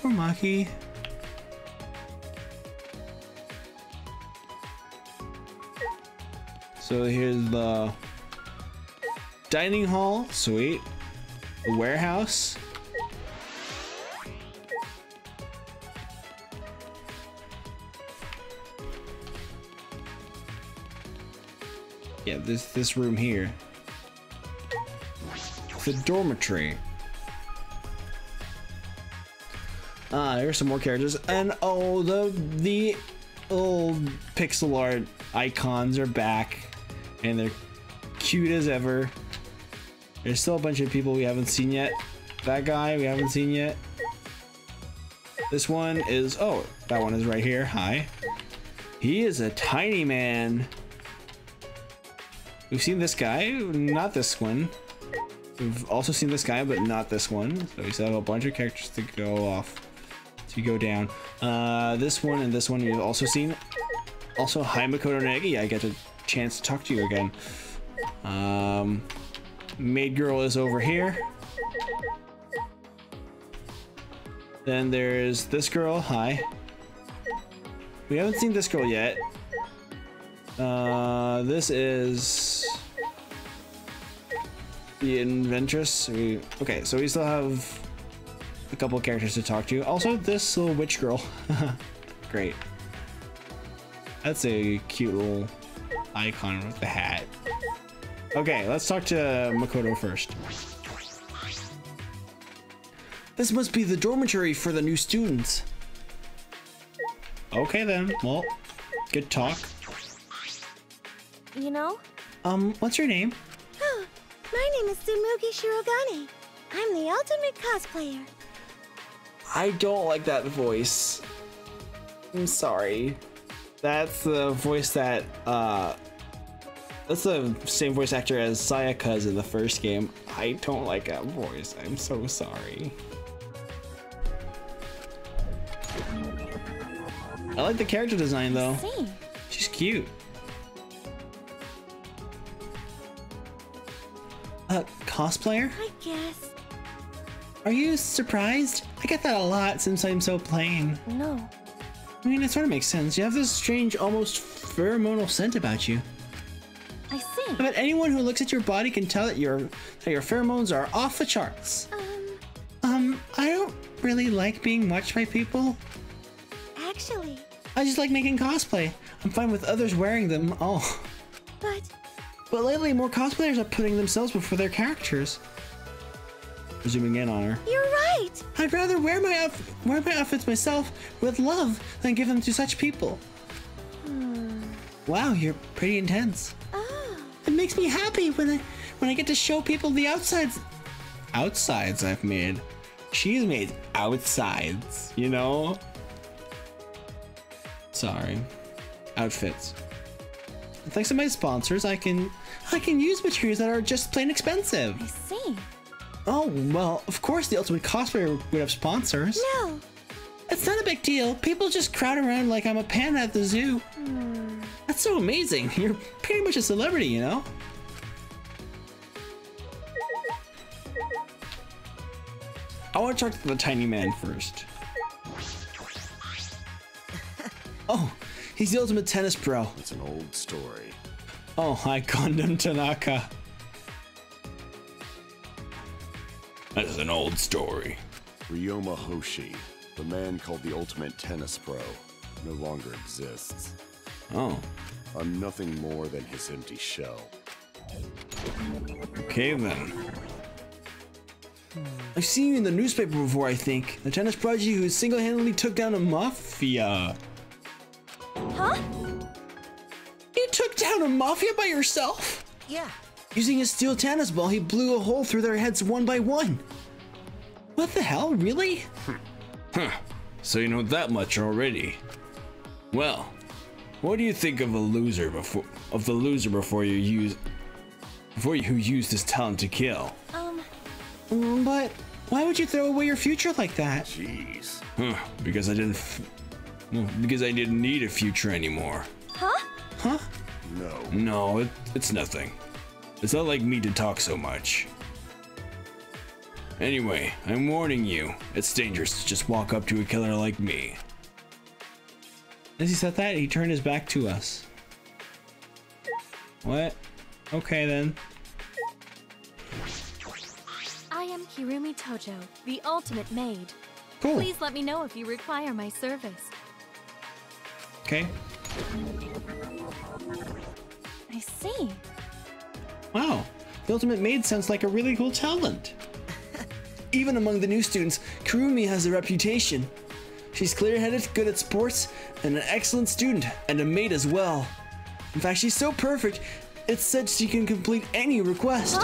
Poor Maki. So here's the dining hall. Sweet. The warehouse. Yeah, this this room here. The dormitory. Ah, here's some more characters, and oh, the the old pixel art icons are back, and they're cute as ever. There's still a bunch of people we haven't seen yet. That guy we haven't seen yet. This one is oh, that one is right here. Hi. He is a tiny man. We've seen this guy, not this one. We've also seen this guy, but not this one. So we still have a bunch of characters to go off, to go down. Uh, this one and this one you've also seen. Also, hi Makoto Naegi, I get a chance to talk to you again. Um, Maid Girl is over here. Then there's this girl, hi. We haven't seen this girl yet. Uh, this is the inventress. We, okay, so we still have a couple of characters to talk to. Also, this little witch girl. Great. That's a cute little icon with the hat. Okay, let's talk to Makoto first. This must be the dormitory for the new students. Okay then, well, good talk. You know? Um, what's your name? My name is Tsumugi Shirogane. I'm the ultimate cosplayer. I don't like that voice. I'm sorry. That's the voice that, uh, that's the same voice actor as Sayaka's in the first game. I don't like that voice. I'm so sorry. I like the character design though. She's cute. Uh, cosplayer? I guess. Are you surprised? I get that a lot since I'm so plain. No. I mean, it sort of makes sense. You have this strange, almost pheromonal scent about you. I see. But anyone who looks at your body can tell that your that your pheromones are off the charts. Um, Um, I don't really like being watched by people. actually, I just like making cosplay. I'm fine with others wearing them. Oh, but but lately more cosplayers are putting themselves before their characters. Zooming in on her. you're right. I'd rather wear my outf- wear my outfits myself with love than give them to such people. Hmm. Wow, you're pretty intense. Oh. It makes me happy when I when I get to show people the outsides outsides I've made. She's made outsides, you know? Sorry. Outfits. Thanks to my sponsors, I can I can use materials that are just plain expensive. I see. Oh, well, of course the Ultimate Cosplayer would have sponsors. No. It's not a big deal. People just crowd around like I'm a panda at the zoo. Hmm. That's so amazing. You're pretty much a celebrity, you know? I want to talk to the tiny man first. Oh, he's the ultimate tennis pro. It's an old story. Oh, hi, Gundham Tanaka. That is an old story. Ryoma Hoshi, the man called the Ultimate Tennis Pro, no longer exists. Oh, I'm nothing more than his empty shell. okay then. Hmm. I've seen you in the newspaper before, I think. The tennis prodigy who single-handedly took down a mafia. Huh? You took down a mafia by yourself? Yeah. Using his steel tennis ball, he blew a hole through their heads one by one. What the hell, really? Huh. So you know that much already. Well, what do you think of a loser before of the loser before you use before you who used his talent to kill? Um, Mm, But why would you throw away your future like that? Jeez. Huh, because I didn't f- well, because I didn't need a future anymore. huh? Huh? No. No, it, it's nothing. It's not like me to talk so much. Anyway, I'm warning you, it's dangerous to just walk up to a killer like me. As he said that, he turned his back to us. What? Okay then. I am Kirumi Tojo, the ultimate maid. Cool. Please let me know if you require my service. Okay. I see. Wow. The Ultimate Maid sounds like a really cool talent. Even among the new students, Kirumi has a reputation. She's clear-headed, good at sports, and an excellent student, and a maid as well. In fact, she's so perfect, it's said she can complete any request.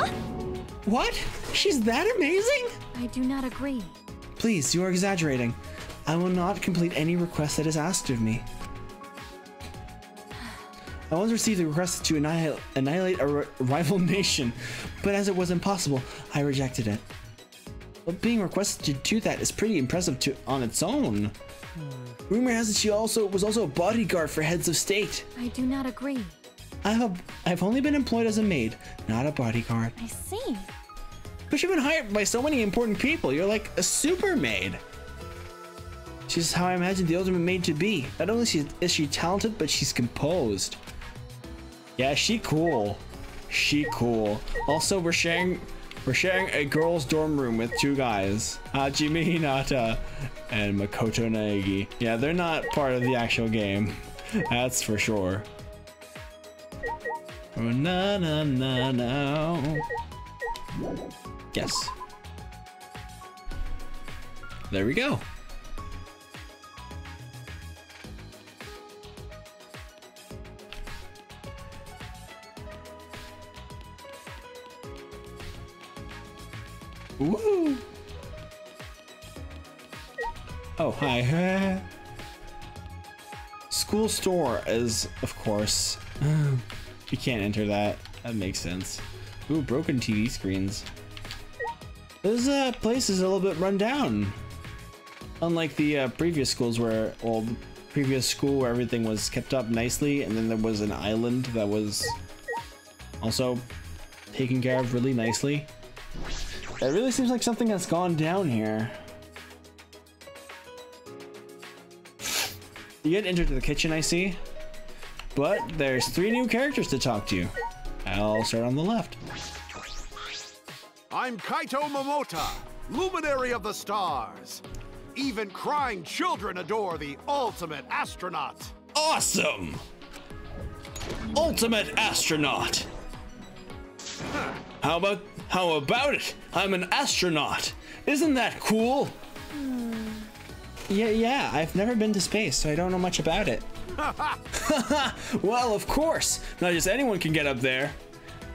What? She's that amazing? I do not agree. Please, you are exaggerating. I will not complete any request that is asked of me. I once received a request to annihilate, annihilate a rival nation, but as it was impossible, I rejected it. But being requested to do that is pretty impressive to on its own. Hmm. Rumor has it she also was also a bodyguard for heads of state. I do not agree. I have I've only been employed as a maid, not a bodyguard. I see. But you've been hired by so many important people. You're like a super maid. She's how I imagine the ultimate maid to be. Not only is she talented, but she's composed. Yeah, she cool. She cool. Also, we're sharing we're sharing a girls' dorm room with two guys, Hajime Hinata and Makoto Naegi. Yeah, they're not part of the actual game. That's for sure. Oh, na na na na. Yes. There we go. Woo! Oh, hi. School store is, of course. you can't enter that. That makes sense. Ooh, broken TV screens. This uh, place is a little bit run down. Unlike the uh, previous schools where, well, previous school where everything was kept up nicely, and then there was an island that was also taken care of really nicely. It really seems like something has gone down here. You get entered to the kitchen, I see. But there's three new characters to talk to. I'll start on the left. I'm Kaito Momota, luminary of the stars. Even crying children adore the ultimate astronaut. Awesome! Ultimate astronaut! How about how about it? I'm an astronaut. Isn't that cool? Yeah, yeah, I've never been to space, so I don't know much about it. well, of course. Not just anyone can get up there.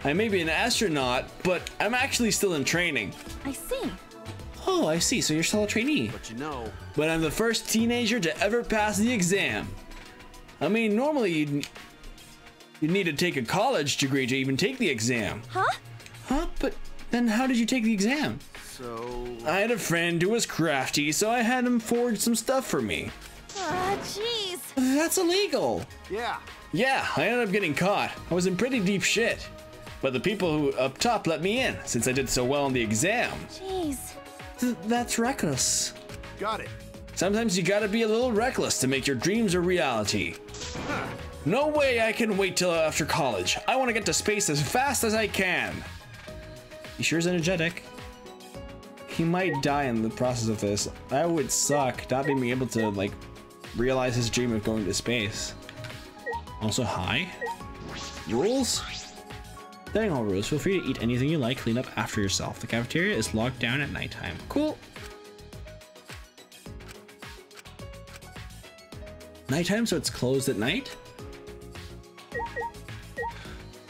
I may be an astronaut, but I'm actually still in training. I see. Oh, I see. So you're still a trainee. But you know, But I'm the first teenager to ever pass the exam. I mean, normally you'd, you'd need to take a college degree to even take the exam. Huh? Huh? But then how did you take the exam? so I had a friend who was crafty, so I had him forge some stuff for me. Ah, jeez. That's illegal. yeah. Yeah, I ended up getting caught. I was in pretty deep shit. But the people who up top let me in since I did so well on the exam. Jeez. Th- that's reckless. Got it. Sometimes you gotta be a little reckless to make your dreams a reality. No way I can wait till after college. I want to get to space as fast as I can. He sure is energetic. He might die in the process of this. That would suck, not being able to, like, realize his dream of going to space. Also, hi. Rules? Setting all rules, feel free to eat anything you like, clean up after yourself. The cafeteria is locked down at nighttime. Cool. Nighttime, so it's closed at night?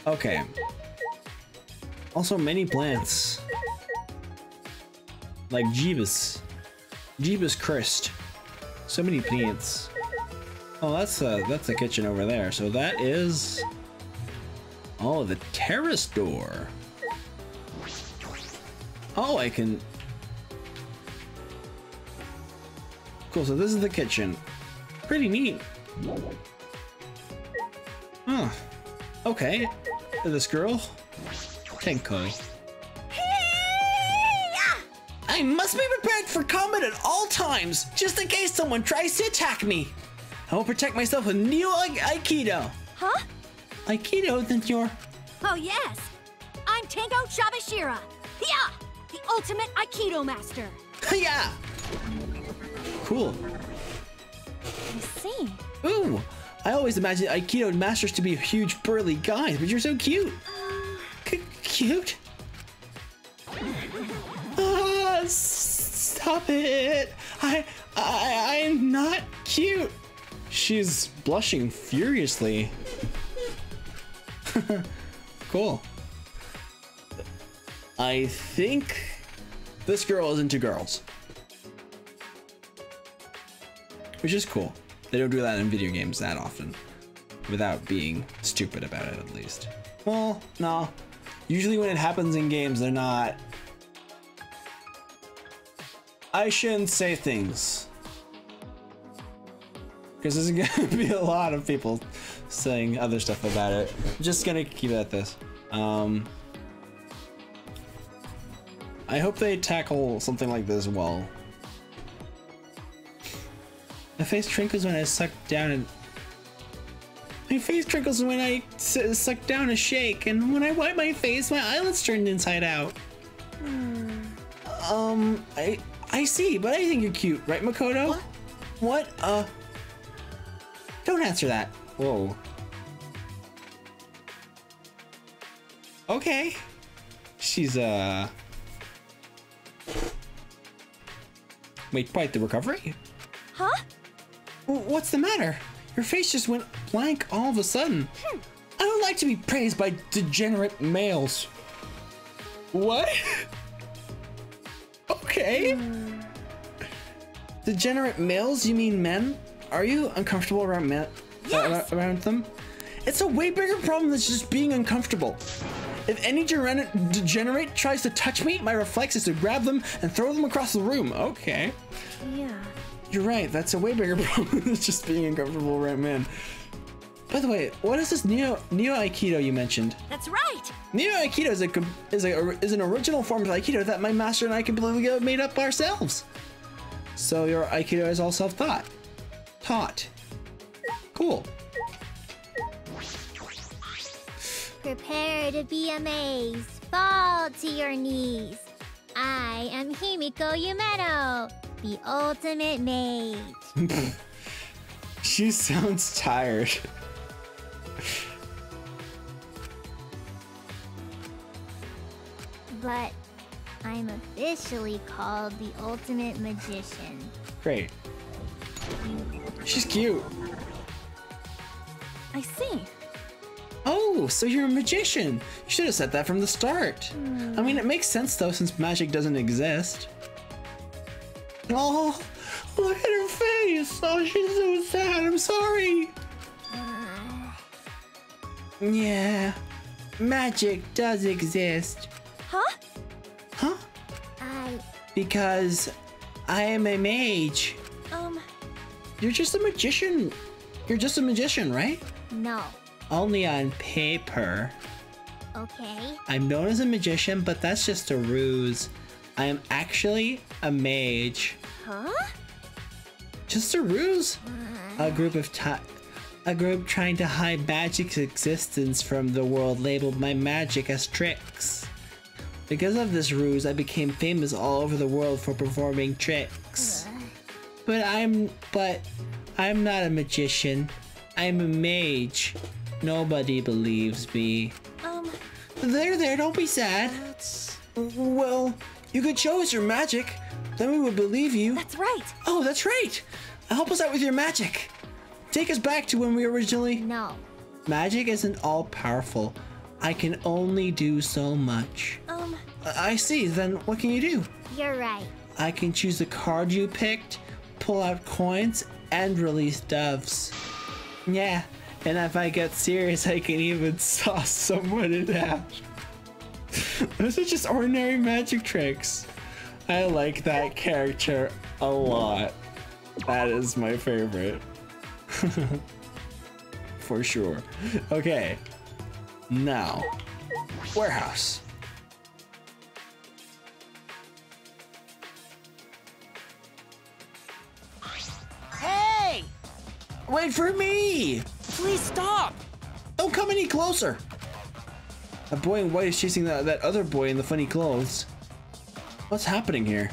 Okay. Also, many plants. Like Jeebus. Jeebus Christ. So many plants. Oh, that's uh that's the kitchen over there. So that is Oh, the terrace door. Oh, I can Cool, so this is the kitchen. Pretty neat. Huh. Okay. This girl. Tenko. I must be prepared for combat at all times, just in case someone tries to attack me. I will protect myself with Neo Ai- Aikido. Huh? Aikido, then you're. Oh, yes. I'm Tenko Chabashira. Yeah! The ultimate Aikido master. yeah! Cool. I see. Ooh! I always imagined Aikido masters to be huge burly guys, but you're so cute. Oh, Cute? Ah, stop it! I, I, I'm not cute. She's blushing furiously. cool. I think this girl is into girls. Which is cool. They don't do that in video games that often. Without being stupid about it, at least. Well, no. Usually when it happens in games, they're not. I shouldn't say things. Because there's gonna be a lot of people saying other stuff about it. I'm just gonna keep it at this. Um, I hope they tackle something like this well. My face trinkles when I suck down and. My face trinkles when I s- suck down a shake, and when I wipe my face, my eyelids turned inside out. Um, I I see, but I think you're cute, right, Makoto? What? What? Uh. Don't answer that. Whoa. Okay. She's uh. Wait, quite the recovery? Huh? W- What's the matter? Your face just went blank all of a sudden. I don't like to be praised by degenerate males. What? okay. Degenerate males? You mean men? Are you uncomfortable around men? Yes. around them? It's a way bigger problem than just being uncomfortable. If any degenerate tries to touch me, my reflex is to grab them and throw them across the room. Okay. Yeah. You're right. That's a way bigger problem than just being uncomfortable right man. By the way, what is this neo neo aikido you mentioned? That's right. Neo aikido is a is a is an original form of aikido that my master and I completely made up ourselves. So your aikido is all self-taught. Taught. Cool. Prepare to be amazed. Fall to your knees. I am Himiko Yumeno, the ultimate mage. She sounds tired. But I'm officially called the Ultimate Magician. Great. She's cute. I see. Oh, so you're a magician. You should have said that from the start. I mean, it makes sense though, since magic doesn't exist. Oh, look at her face. Oh, she's so sad. I'm sorry. Yeah, magic does exist. Huh? Huh? I. Because I am a mage. Um, You're just a magician. You're just a magician, right? No. Only on paper. Okay. I'm known as a magician, but that's just a ruse. I am actually a mage. huh? Just a ruse. A group of a group trying to hide magic's existence from the world labeled my magic as tricks. Because of this ruse, I became famous all over the world for performing tricks. But I'm but I'm not a magician. I'm a mage. Nobody believes me. Um, There, there, don't be sad. Well, you could show us your magic. Then we would believe you. that's right. Oh, that's right. Help us out with your magic. Take us back to when we originally. No. Magic isn't all powerful. I can only do so much. Um, I I see. Then what can you do? You're right. I can choose the card you picked, pull out coins, and release doves. Yeah, and if I get serious, I can even saw someone in half. Those are just ordinary magic tricks. I like that character a lot. That is my favorite. For sure. Okay. Now, warehouse. Hey! Wait for me! Please stop! Don't come any closer! A boy in white is chasing that, that other boy in the funny clothes. What's happening here?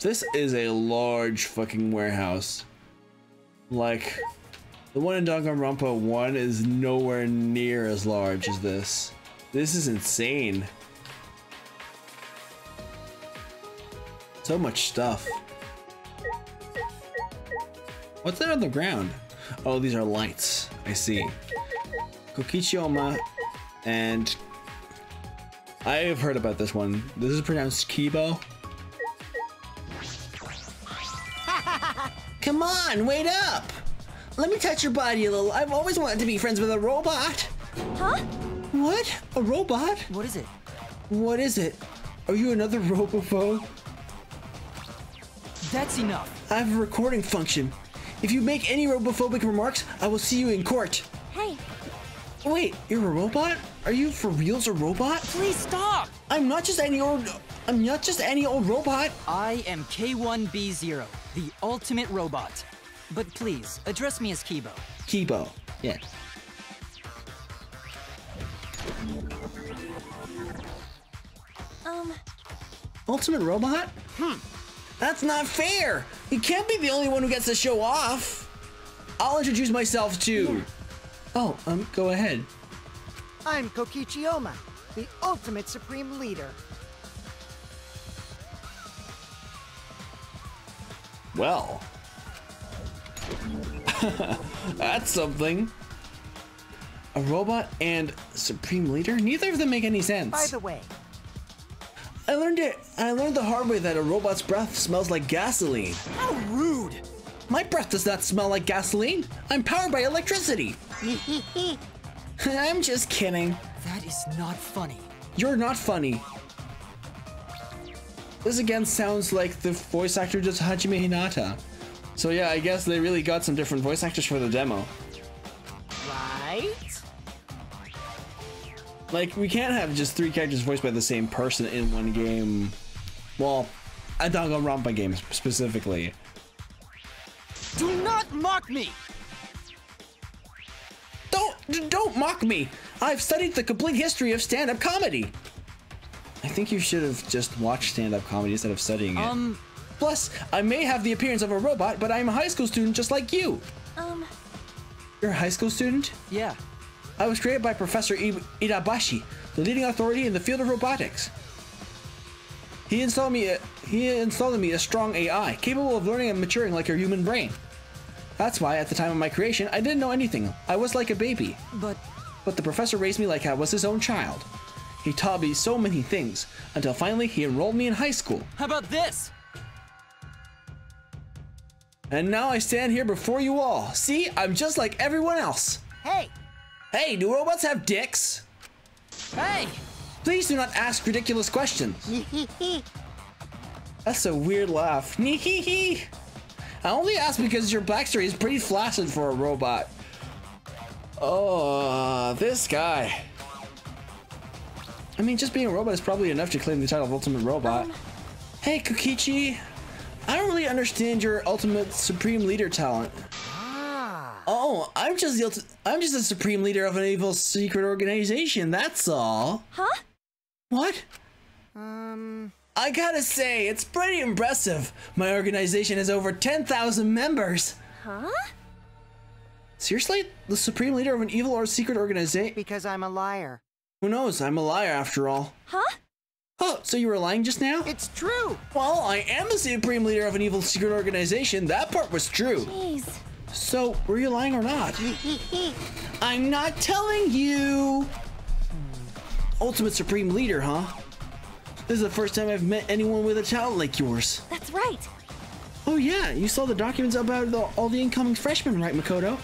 This is a large fucking warehouse. Like, the one in Danganronpa 1 is nowhere near as large as this. This is insane. So much stuff. What's that on the ground? Oh, these are lights. I see. Kokichi Oma and I have heard about this one. This is pronounced Keebo. Come on, wait up! Let me touch your body a little. I've always wanted to be friends with a robot. huh? What? A robot? What is it? What is it? Are you another robophobe? That's enough. I have a recording function. If you make any robophobic remarks, I will see you in court. Hey, Wait, you're a robot? Are you for reals a robot? Please stop! I'm not just any old. I'm not just any old robot. I am K1B0, the ultimate robot. But please, address me as Keebo. Keebo. Yeah. um, Ultimate robot? Hmm. That's not fair. You can't be the only one who gets to show off. I'll introduce myself too. Oh, um, go ahead. I'm Kokichi Oma, the ultimate supreme leader. Well. That's something. A robot and supreme leader? Neither of them make any sense. By the way, I learned it. and I learned the hard way that a robot's breath smells like gasoline. How rude! My breath does not smell like gasoline. I'm powered by electricity. I'm just kidding. That is not funny. You're not funny. This again sounds like the voice actor does Hajime Hinata. So yeah, I guess they really got some different voice actors for the demo. Right? Like, we can't have just three characters voiced by the same person in one game. Well, a Danganronpa game specifically. Do not mock me! Don't don't mock me. I've studied the complete history of stand-up comedy. I think you should have just watched stand-up comedy instead of studying it. Um, Plus, I may have the appearance of a robot, but I'm a high school student just like you. um, You're a high school student? yeah. I was created by Professor I- Idabashi, the leading authority in the field of robotics. He installed me. A, he installed in me a strong AI, capable of learning and maturing like your human brain. That's why, at the time of my creation, I didn't know anything. I was like a baby. But. But the professor raised me like I was his own child. He taught me so many things, until finally he enrolled me in high school. How about this? And now I stand here before you all. See, I'm just like everyone else. Hey! Hey, do robots have dicks? Hey! Please do not ask ridiculous questions. That's a weird laugh. I only ask because your backstory is pretty flaccid for a robot. Oh, this guy. I mean, just being a robot is probably enough to claim the title of Ultimate Robot. Um, hey, Kokichi. I don't really understand your Ultimate Supreme Leader talent. Oh, I'm just the—I'm just a supreme leader of an evil secret organization. That's all. Huh? What? Um. I gotta say, it's pretty impressive. My organization has over 10,000 members. Huh? Seriously? The supreme leader of an evil or secret organization? Because I'm a liar. Who knows? I'm a liar after all. Huh? Oh, so you were lying just now? It's true. Well, I am the supreme leader of an evil secret organization. That part was true. Jeez. So, were you lying or not? I'm not telling you. Ultimate Supreme Leader, huh? This is the first time I've met anyone with a talent like yours. That's right. Oh yeah, you saw the documents about the, all the incoming freshmen, right, Makoto?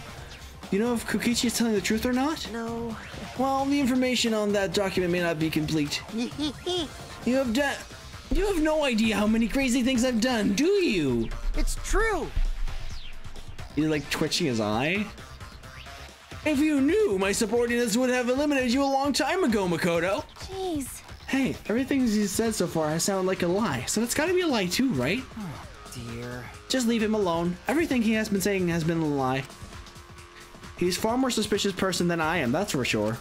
You know if Kokichi is telling the truth or not? No. Well, the information on that document may not be complete. you have done... You have no idea how many crazy things I've done, do you? It's true. You're like twitching his eye? If you knew, my subordinates would have eliminated you a long time ago, Makoto. Jeez. Hey, everything you said so far has sounded like a lie, so it's gotta be a lie too, right? Oh, dear. Just leave him alone. Everything he has been saying has been a lie. He's far more suspicious person than I am, that's for sure.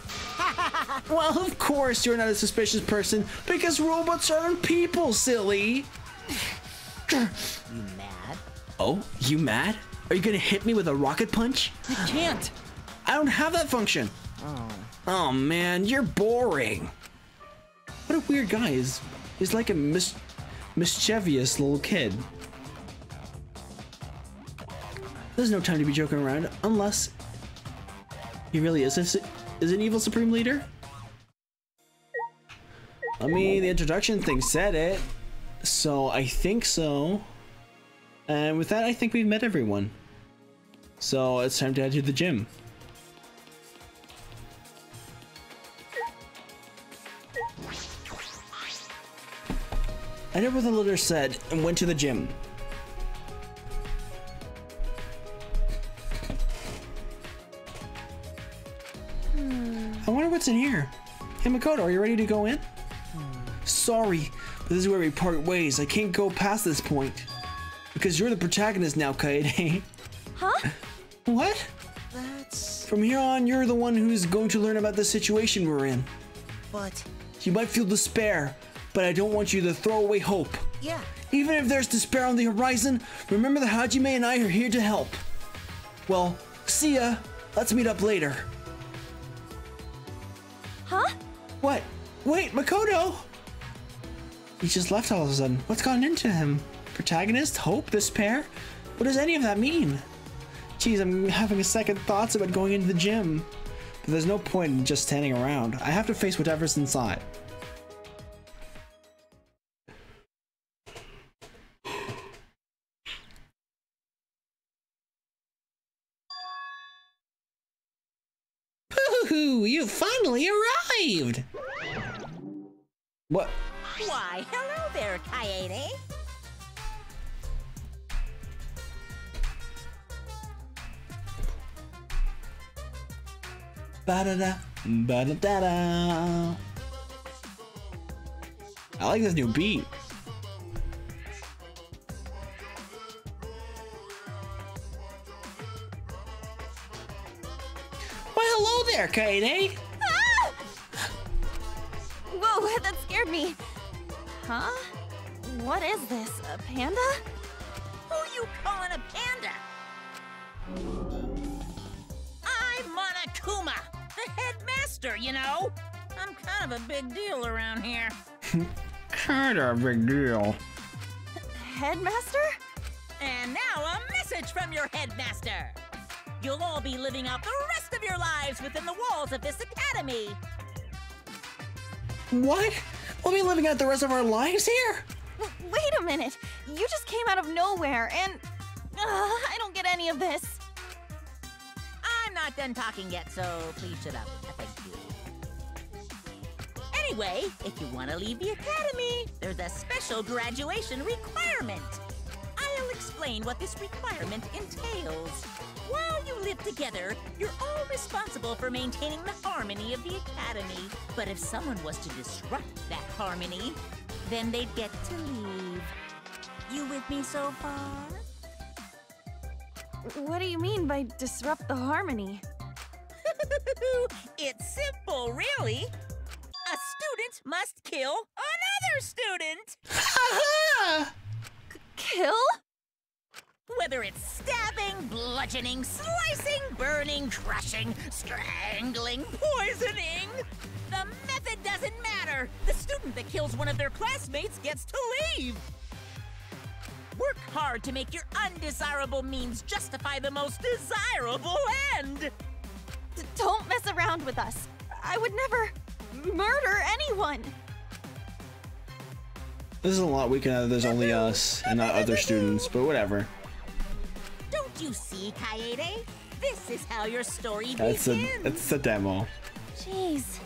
well, of course you're not a suspicious person, because robots aren't people, silly. You mad? Oh, you mad? Are you gonna hit me with a rocket punch? You can't. I don't have that function. Oh. Oh man, you're boring. What a weird guy. Is he's like a mis mischievous little kid. There's no time to be joking around unless he really is a, is an evil supreme leader. I mean, the introduction thing said it, so I think so. And with that, I think we've met everyone. So it's time to head to the gym. I did what the letter said and went to the gym. Hmm. I wonder what's in here. Hey Makoto, are you ready to go in? Sorry, but this is where we part ways. I can't go past this point. Because you're the protagonist now, Kaede. Huh? What? That's. From here on, you're the one who's going to learn about the situation we're in. But. You might feel despair, but I don't want you to throw away hope. Yeah. Even if there's despair on the horizon, remember that Hajime and I are here to help. Well, see ya. Let's meet up later. Huh? What? Wait, Makoto! He just left all of a sudden. What's gone into him? Protagonist? Hope? Despair? What does any of that mean? Geez, I'm having a second thoughts about going into the gym. But there's no point in just standing around. I have to face whatever's inside. Pooh, you finally arrived! What? Why, hello there, Kaede. Ba-da-da, ba-da-da-da. I like this new beat. Well, hello there, Kaede. Ah! Whoa, that scared me. Huh? What is this? A panda? Who are you calling a panda? Headmaster, you know? I'm kind of a big deal around here. Kinda a big deal. Headmaster? And now a message from your headmaster. You'll all be living out the rest of your lives within the walls of this academy. What? We'll be living out the rest of our lives here? W wait a minute. You just came out of nowhere and. Uh, I don't get any of this. I'm not done talking yet, so please shut up. Anyway, if you want to leave the academy, there's a special graduation requirement. I'll explain what this requirement entails. While you live together, you're all responsible for maintaining the harmony of the academy. But if someone was to disrupt that harmony, then they'd get to leave. You with me so far? What do you mean by disrupt the harmony? it's simple, really. Student must kill another student. kill? Whether it's stabbing, bludgeoning, slicing, burning, crushing, strangling, poisoning, the method doesn't matter. The student that kills one of their classmates gets to leave. Work hard to make your undesirable means justify the most desirable end. D don't mess around with us. I would never murder anyone. This is a lot weaker can have. There's only us and not other students, but whatever. Don't you see, Kaede? This is how your story That's a begins. that's a demo. Jeez.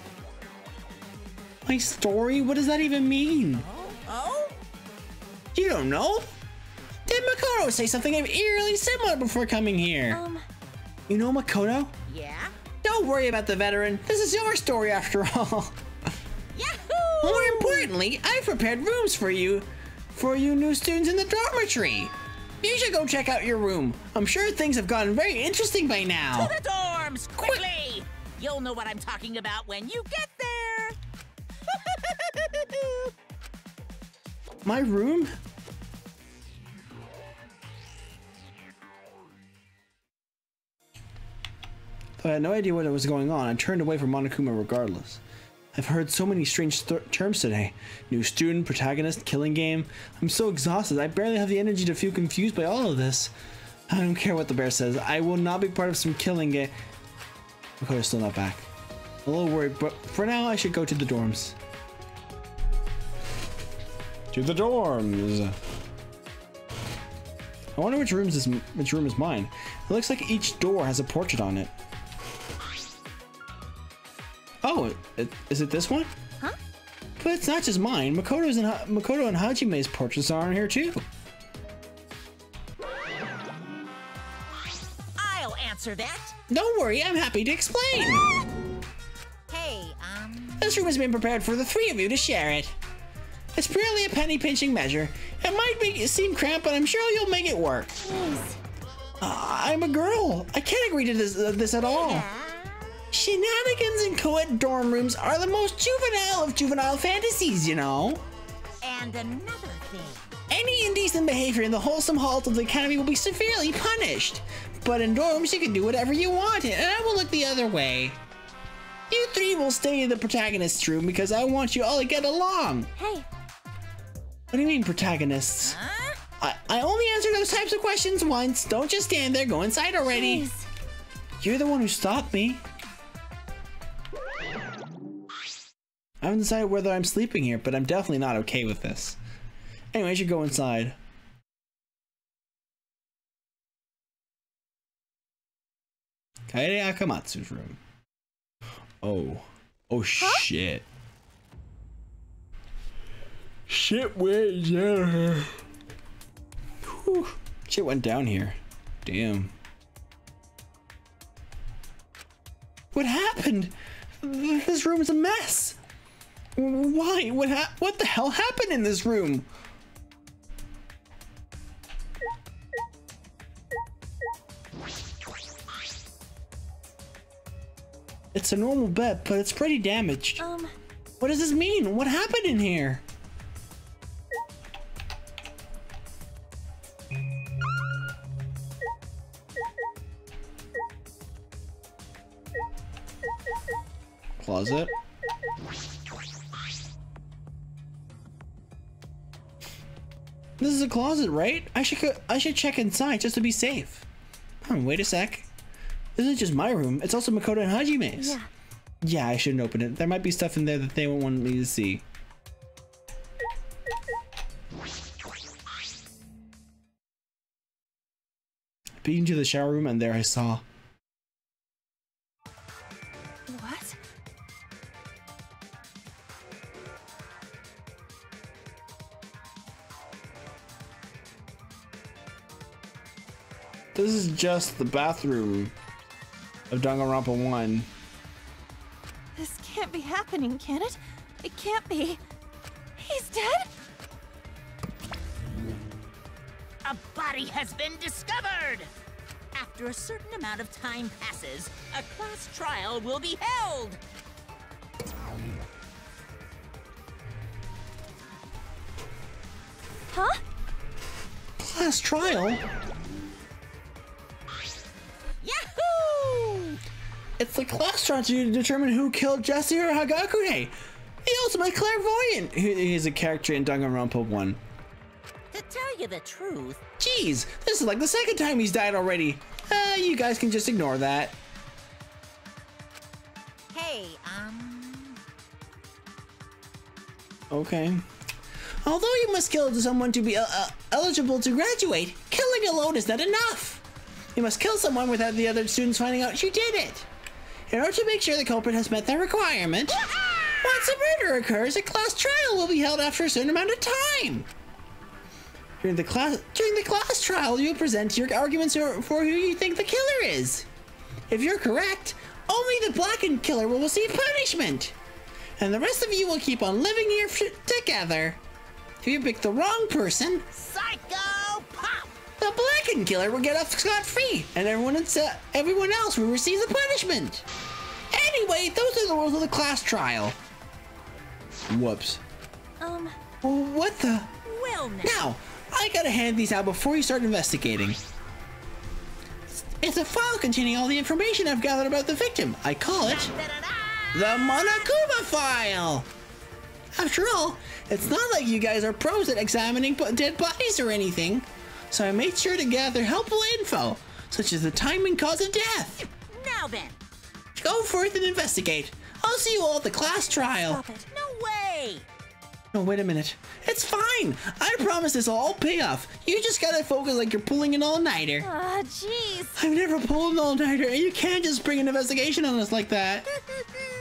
My story? What does that even mean? Oh? You don't know? Did Makoto say something eerily similar before coming here? Um. You know Makoto? Yeah? Don't worry about the veteran. This is your story after all. Yahoo! More importantly, I've prepared rooms for you, for you new students in the dormitory. You should go check out your room. I'm sure things have gotten very interesting by now. To the dorms, quickly! You'll know what I'm talking about when you get there. My room? Though I had no idea what was going on, I turned away from Monokuma regardless. I've heard so many strange th terms today. New student, protagonist, killing game. I'm so exhausted, I barely have the energy to feel confused by all of this. I don't care what the bear says, I will not be part of some killing game. Makoto's still not back. A little worried, but for now I should go to the dorms. To the dorms! I wonder which rooms is which room is mine. It looks like each door has a portrait on it. Oh, it, is it this one? Huh? But it's not just mine. Makoto's and Ha- Makoto and Hajime's portraits are in here too. I'll answer that. Don't worry, I'm happy to explain. Hey, um. This room has been prepared for the three of you to share it. It's purely a penny pinching measure. It might make it seem cramped, but I'm sure you'll make it work. Jeez. Uh, I'm a girl. I can't agree to this, uh, this at all. Shenanigans in co-ed dorm rooms are the most juvenile of juvenile fantasies, you know. And another thing. Any indecent behavior in the wholesome halls of the academy will be severely punished. But in dorms, you can do whatever you want, and I will look the other way. You three will stay in the protagonist's room because I want you all to get along. Hey. What do you mean, protagonists? Huh? I, I only answer those types of questions once. Don't just stand there. Go inside already. Jeez. You're the one who stopped me. I haven't decided whether I'm sleeping here, but I'm definitely not okay with this. Anyway, I should go inside. Kaede Akamatsu's room. Oh. Oh shit. Shit went down. Whew. Shit went down here. Damn. What happened? This room is a mess. Why? What ha What the hell happened in this room? It's a normal bed, but it's pretty damaged. Um. What does this mean? What happened in here? Closet. This is a closet, right? I should go, I should check inside just to be safe. Oh, wait a sec. This isn't just my room. It's also Makoto and Hajime's. Yeah. Yeah, I shouldn't open it. There might be stuff in there that they won't want me to see. Peeked into the shower room and there I saw This is just the bathroom of Danganronpa 1. This can't be happening, can it? It can't be. He's dead? A body has been discovered! After a certain amount of time passes, a class trial will be held! Huh? Class trial? It's the class trial to determine who killed Yasuhiro or Hagakure, He also ultimate clairvoyant. He- He's a character in Danganronpa 1. To tell you the truth, Jeez, this is like the second time he's died already. Uh, you guys can just ignore that. hey, um. Okay. Although you must kill someone to be uh, uh, eligible to graduate, killing alone is not enough. You must kill someone without the other students finding out you did it. In order to make sure the culprit has met that requirement, once a murder occurs, a class trial will be held after a certain amount of time. During the class during the class trial, you'll present your arguments for who you think the killer is. If you're correct, only the blackened killer will receive punishment, and the rest of you will keep on living here together. If you pick the wrong person, Psycho! The blackened killer will get off scot free, and everyone else, uh, everyone else will receive the punishment. Anyway, those are the rules of the class trial. Whoops. Um, What the? Well, now. Now, I gotta hand these out before you start investigating. It's a file containing all the information I've gathered about the victim. I call it the Monokuma file. After all, it's not like you guys are pros at examining dead bodies or anything. So I made sure to gather helpful info, such as the time and cause of death. Now then, Go forth and investigate. I'll see you all at the class trial. stop it. no way! No, wait a minute. It's fine. I promise this will all pay off. You just gotta focus like you're pulling an all-nighter. Ah, jeez. I've never pulled an all-nighter, and you can't just bring an investigation on us like that.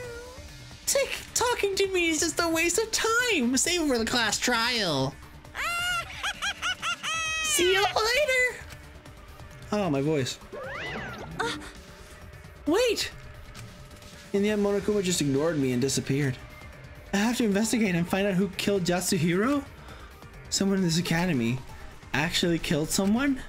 Tick, talking to me is just a waste of time. Save it for the class trial. See you later. Oh, my voice. Ah. Wait. In the end, Monokuma just ignored me and disappeared. I have to investigate and find out who killed Yasuhiro? Someone in this academy actually killed someone?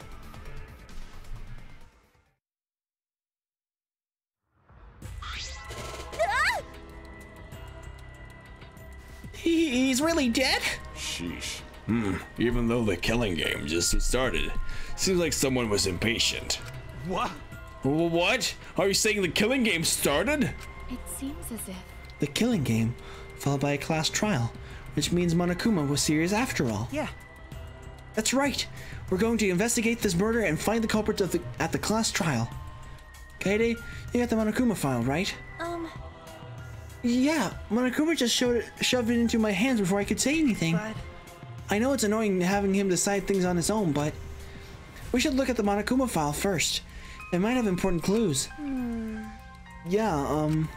Ah! He's really dead? Sheesh. Hmm, even though the killing game just started, seems like someone was impatient. What? What? Are you saying the killing game started? It seems as if. The killing game, followed by a class trial, which means Monokuma was serious after all. Yeah. That's right. We're going to investigate this murder and find the culprit of the, at the class trial. Kaede, you got the Monokuma file, right? Um, Yeah, Monokuma just showed it, shoved it into my hands before I could say anything. But I know it's annoying having him decide things on his own, but we should look at the Monokuma file first. It might have important clues. Yeah, um.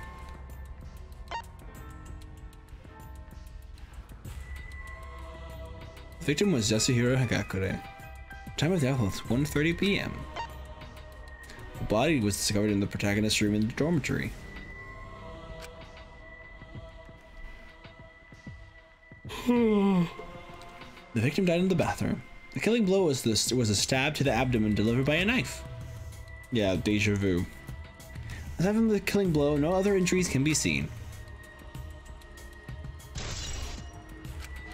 The victim was Yasuhiro Hagakure. Time of death was 1.30 p.m. The body was discovered in the protagonist's room in the dormitory. The victim died in the bathroom. The killing blow was this was a stab to the abdomen delivered by a knife. Yeah, deja vu. Aside from the killing blow, no other injuries can be seen.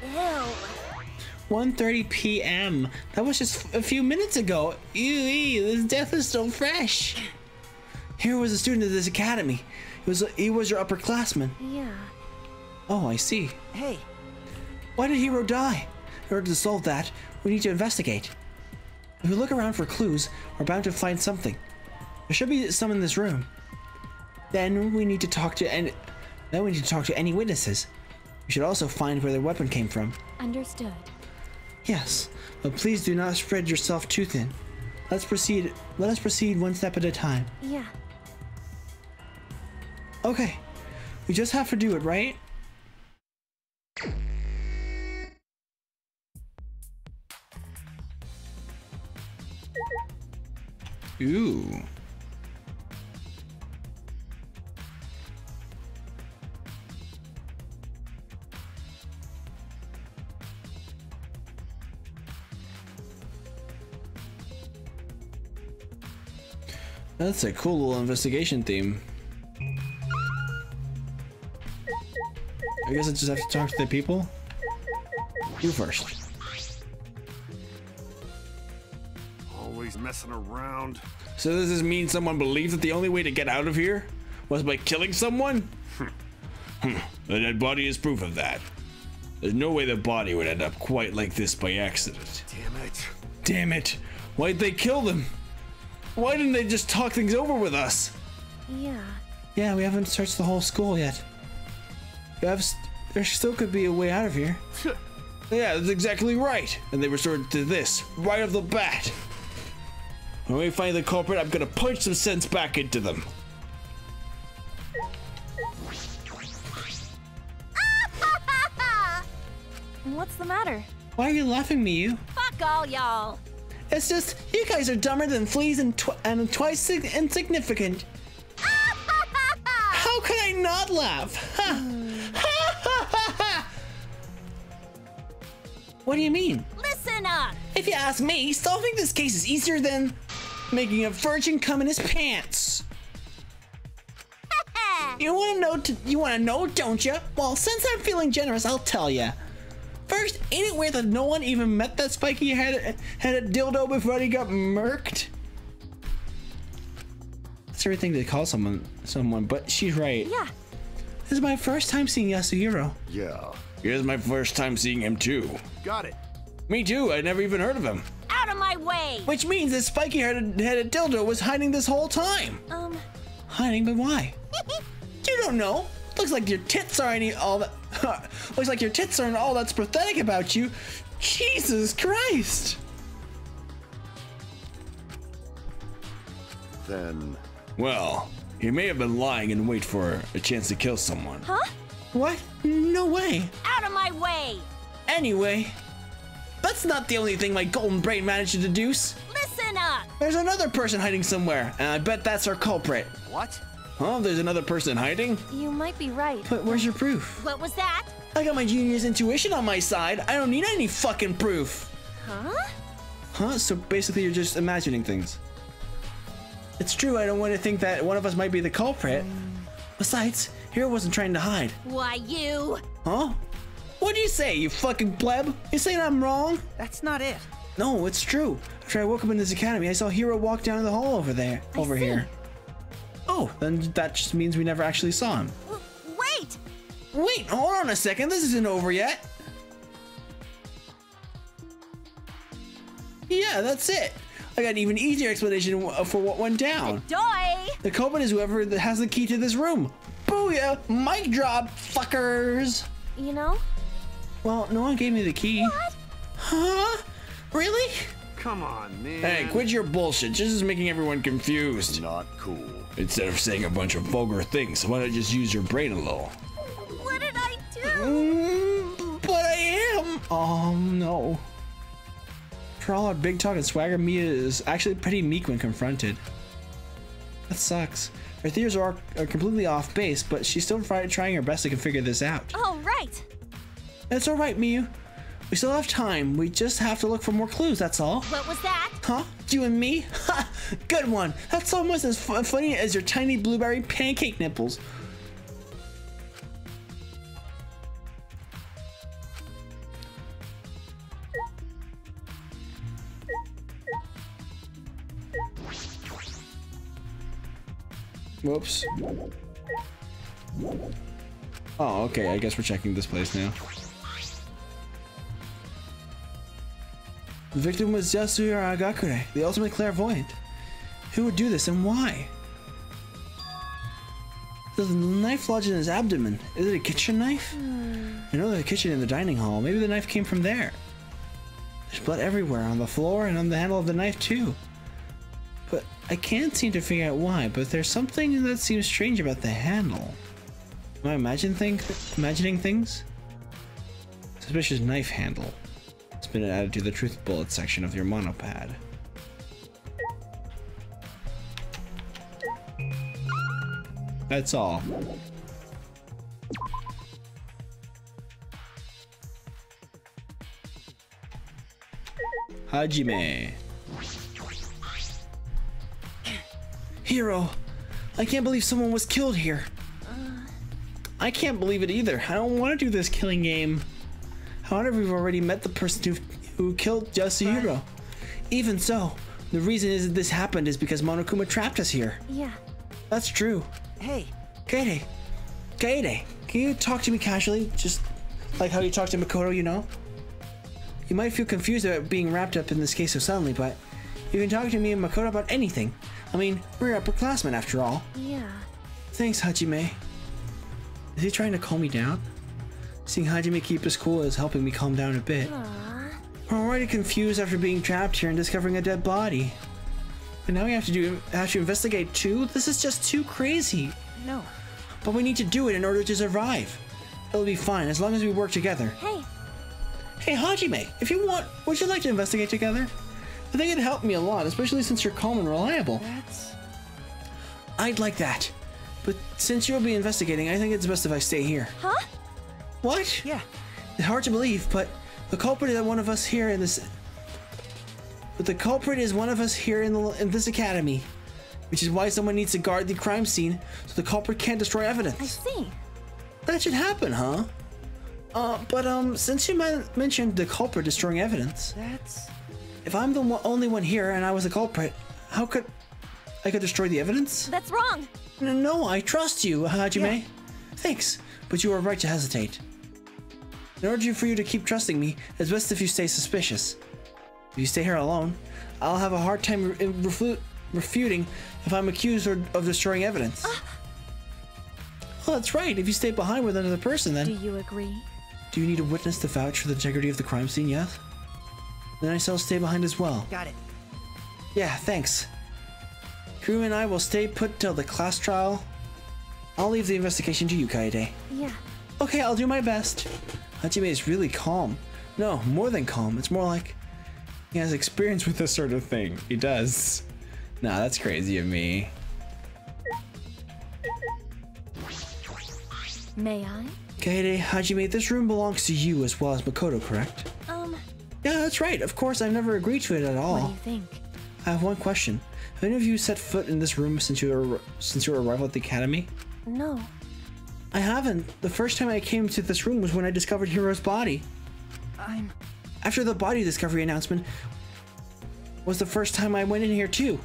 ew. 1:30 p.m. That was just a few minutes ago. Ew, ew, this death is still fresh. Hiro was a student of this academy. He was he was your upperclassman. Yeah. Oh, I see. Hey. Why did Hiro die? In order to solve that, we need to investigate. If we look around for clues, we're bound to find something. There should be some in this room. Then we need to talk to and then we need to talk to any witnesses. We should also find where the weapon came from. Understood. Yes, but please do not spread yourself too thin. Let's proceed. Let us proceed one step at a time. Yeah. Okay, we just have to do it, right? Ooh. That's a cool little investigation theme. I guess I just have to talk to the people. You first. Always messing around. So does this mean someone believes that the only way to get out of here was by killing someone? Hmm. the dead body is proof of that. There's no way the body would end up quite like this by accident. Damn it. Damn it! Why'd they kill them? Why didn't they just talk things over with us? Yeah. Yeah, we haven't searched the whole school yet. We have st- there still could be a way out of here. Yeah, that's exactly right. And they resorted to this right off the bat. When we find the culprit, I'm gonna punch some sense back into them. What's the matter? Why are you laughing, Miu? Fuck all y'all. It's just you guys are dumber than fleas and, tw- and twice sig- insignificant. How could I not laugh? what do you mean? Listen up. If you ask me, solving this case is easier than making a virgin come in his pants. you want to know? T- you want to know, don't you? Well, since I'm feeling generous, I'll tell you. First, ain't it weird that no one even met that spiky head had a dildo before he got murked? That's everything to call someone someone, but she's right. Yeah. This is my first time seeing Yasuhiro. Yeah. Here's my first time seeing him too. Got it. Me too. I never even heard of him. Out of my way. Which means this spiky headed headed dildo was hiding this whole time. Um. Hiding, but why? you don't know. Looks like your tits aren't all that. looks like your tits aren't all that's pathetic about you. Jesus Christ. Then. Well, he may have been lying in wait for a chance to kill someone. Huh? What? No way. Out of my way. Anyway, that's not the only thing my golden brain managed to deduce. Listen up. There's another person hiding somewhere, and I bet that's our culprit. What? Huh? There's another person hiding? You might be right. But where's your proof? What was that? I got my genius intuition on my side. I don't need any fucking proof. Huh? Huh? So basically, you're just imagining things. It's true, I don't want to think that one of us might be the culprit. Mm. Besides, Hiro wasn't trying to hide. Why you? Huh? What'd you say, you fucking pleb? You saying I'm wrong? That's not it. No, it's true. After I woke up in this academy, I saw Hiro walk down the hall over there. I over see. here. Oh, then that just means we never actually saw him. W- wait. Wait, hold on a second. This isn't over yet. Yeah, that's it. I got an even easier explanation uh, for what went down. Doy. The culprit is whoever that has the key to this room. Booyah! Mic drop, fuckers! You know? Well, no one gave me the key. What? Huh? Really? Come on, man. Hey, quit your bullshit. This is making everyone confused. Not cool. Instead of saying a bunch of vulgar things, why not just use your brain a little? What did I do? Mm, but I am. Oh no. For all our big talk and swagger, Miu is actually pretty meek when confronted. That sucks. Her theories are, are completely off base, but she's still try, trying her best to figure this out. Oh, right. It's alright, Miu. We still have time. We just have to look for more clues, that's all. What was that? Huh? You and me? Ha! Good one. That's almost as fu- funny as your tiny blueberry pancake nipples. Whoops. Oh, okay. I guess we're checking this place now. The victim was Yasuhiro Hagakure, the ultimate clairvoyant. Who would do this and why? There's a knife lodged in his abdomen. Is it a kitchen knife? Hmm. I know there's a kitchen in the dining hall. Maybe the knife came from there. There's blood everywhere, on the floor and on the handle of the knife too. But I can't seem to figure out why, but there's something that seems strange about the handle. Am I imagine think, imagining things? Suspicious knife handle. It's been added to the truth bullet section of your monopad. That's all. Hajime. Hiro, I can't believe someone was killed here. Uh. I can't believe it either. I don't want to do this killing game. However, we've already met the person who, who killed Yasuhiro. Even so, the reason is that this happened is because Monokuma trapped us here. Yeah. That's true. Hey. Kaede. Kaede, can you talk to me casually? Just like how you talk to Makoto, you know? You might feel confused about being wrapped up in this case so suddenly, but you can talk to me and Makoto about anything. I mean, we're upperclassmen after all. Yeah. Thanks, Hajime. Is he trying to calm me down? Seeing Hajime keep his cool is helping me calm down a bit. We're already confused after being trapped here and discovering a dead body. But now we have to do have to investigate too? This is just too crazy. No. But we need to do it in order to survive. It'll be fine as long as we work together. Hey. Hey Hajime, if you want, would you like to investigate together? I think it'd help me a lot, especially since you're calm and reliable. That's. I'd like that. But since you'll be investigating, I think it's best if I stay here. Huh? What? Yeah. It's hard to believe, but the culprit is one of us here in this. But the culprit is one of us here in, the, in this academy, which is why someone needs to guard the crime scene so the culprit can't destroy evidence. I see. That should happen, huh? Uh, but um, since you men- mentioned the culprit destroying evidence, That's. if I'm the one, only one here and I was the culprit, how could I could destroy the evidence? That's wrong. No, I trust you, Hajime. Yeah. Thanks, but you are right to hesitate. In order for you to keep trusting me, it's best if you stay suspicious. If you stay here alone, I'll have a hard time re- refu- refuting if I'm accused or, of destroying evidence. Ah. Well, that's right. If you stay behind with another person, then Do you agree? do you need a witness to vouch for the integrity of the crime scene? Yes. Then I shall stay behind as well. Got it. Yeah, thanks. Crew and I will stay put till the class trial. I'll leave the investigation to you, Kaede. Yeah. Okay, I'll do my best. Hajime is really calm. No, more than calm. It's more like he has experience with this sort of thing. He does. Nah, that's crazy of me. May I? Kaede, Hajime, this room belongs to you as well as Makoto, correct? Um, Yeah, that's right. Of course, I've never agreed to it at all. what do you think? I have one question. Have any of you set foot in this room since your since your arrival at the academy? No. I haven't. The first time I came to this room was when I discovered Hiro's body. I'm. After the body discovery announcement was the first time I went in here too.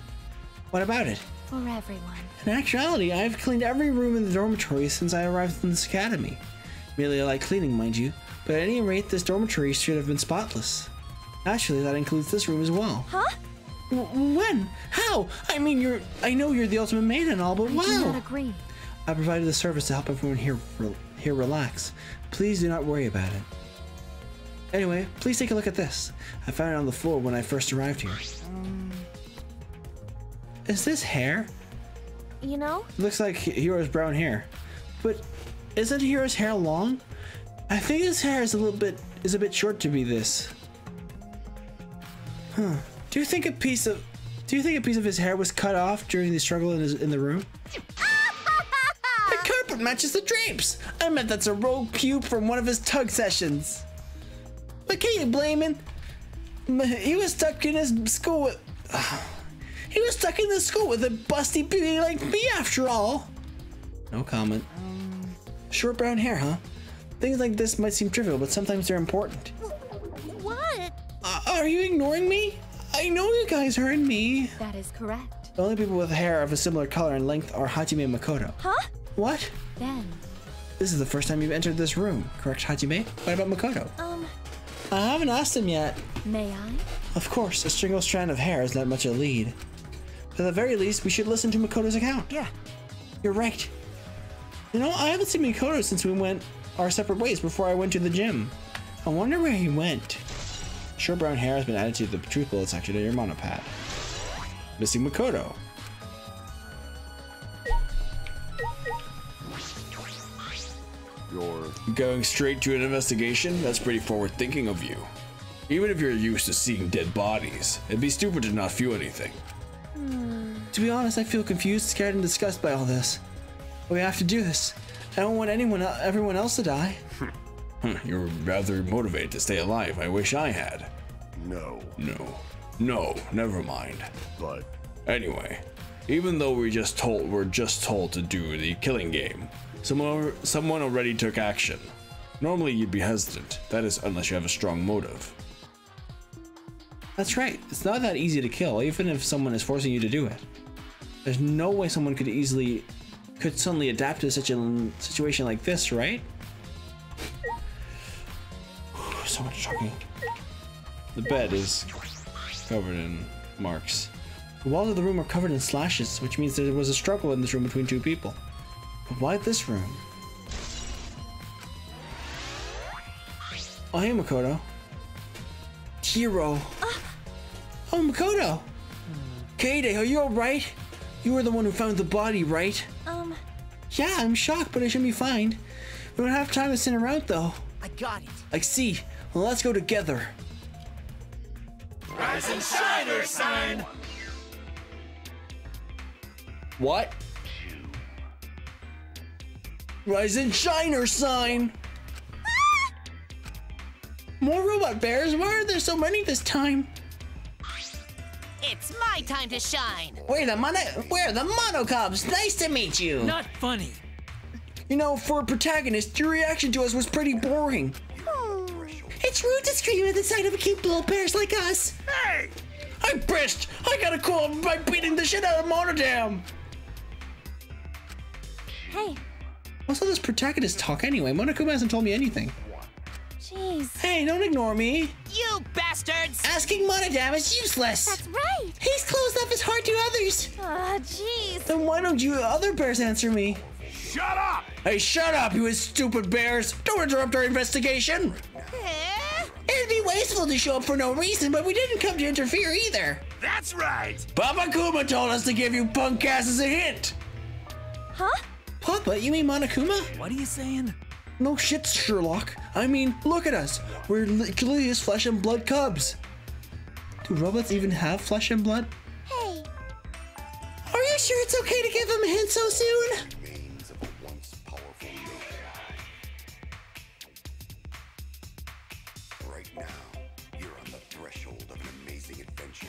What about it? For everyone. In actuality, I've cleaned every room in the dormitory since I arrived in this academy. Merely like cleaning, mind you, but at any rate, this dormitory should have been spotless. Naturally, that includes this room as well. Huh? W- when? How? I mean, you're. I know you're the ultimate maid and all, but I do wow! not agree. I provided the service to help everyone here re- here relax. Please do not worry about it. Anyway, please take a look at this. I found it on the floor when I first arrived here. Um. Is this hair? You know? looks like Hiro's brown hair. But isn't Hiro's hair long? I think his hair is a little bit is a bit short to be this. Huh. Do you think a piece of do you think a piece of his hair was cut off during the struggle in his in the room? matches the drapes. I bet that's a rogue pube from one of his tug sessions. But can you blame him? He was stuck in his school with. He was stuck in the school with a busty beauty like me after all. No comment. Short brown hair, huh? Things like this might seem trivial, but sometimes they're important. What? Uh, are you ignoring me? I know you guys heard me. That is correct. The only people with hair of a similar color and length are Hajime and Makoto. Huh? What? Ben. This is the first time you've entered this room, correct, Hajime? What about Makoto? Um, I haven't asked him yet. may I? Of course, a single strand of hair is not much a lead. But at the very least, we should listen to Makoto's account. Yeah. You're right. You know, I haven't seen Makoto since we went our separate ways before I went to the gym. I wonder where he went. Short brown hair has been added to the truth bullet section of your monopad. Missing Makoto. You're Going straight to an investigation? That's pretty forward thinking of you. Even if you're used to seeing dead bodies, it'd be stupid to not feel anything. Hmm. To be honest, I feel confused, scared, and disgusted by all this. But we have to do this. I don't want anyone, everyone else to die. Hmm, you're rather motivated to stay alive. I wish I had. no, No. No, never mind. but Anyway, even though we just told we're just told to do the killing game, someone someone already took action. Normally you'd be hesitant. That is unless you have a strong motive. That's right. It's not that easy to kill, even if someone is forcing you to do it. There's no way someone could easily, could suddenly adapt to such a situation like this, right? so much talking. The bed is covered in marks. The walls of the room are covered in slashes, which means there was a struggle in this room between two people. But why this room? Oh, hey, Makoto. Hiro. Oh, Makoto! Kaede, are you alright? You were the one who found the body, right? Um, Yeah, I'm shocked, but I should be fine. We don't have time to sit around, though. I got it. I see. Well, let's go together. Rise and shine, Ursine! What? Rise and shine Ursine! More robot bears? Why are there so many this time? It's my time to shine. We're the mono. We're the Monokubs. Nice to meet you. Not funny. You know, for a protagonist, your reaction to us was pretty boring. It's rude to scream at the sight of a cute little bears like us. Hey! I'm pissed. I gotta call by beating the shit out of Monodam. hey, What's all this protagonist talk anyway? Monokuma hasn't told me anything. jeez. Hey, don't ignore me. You bastards! Asking Monodam is useless. That's right. He's closed off his heart to others. Ah, jeez. Then why don't you other bears answer me? Shut up! Hey, shut up, you stupid bears! Don't interrupt our investigation! Eh? It'd be wasteful to show up for no reason, but we didn't come to interfere either. That's right! Papa Kuma told us to give you punk asses a hint! Huh? Papa, you mean Monokuma? What are you saying? No shit, Sherlock. I mean, look at us. We're literally his flesh and blood cubs. Do robots even have flesh and blood? Hey, Are you sure it's okay to give him a hint so soon? remains of a once powerful nation. Right now, you're on the threshold of an amazing adventure.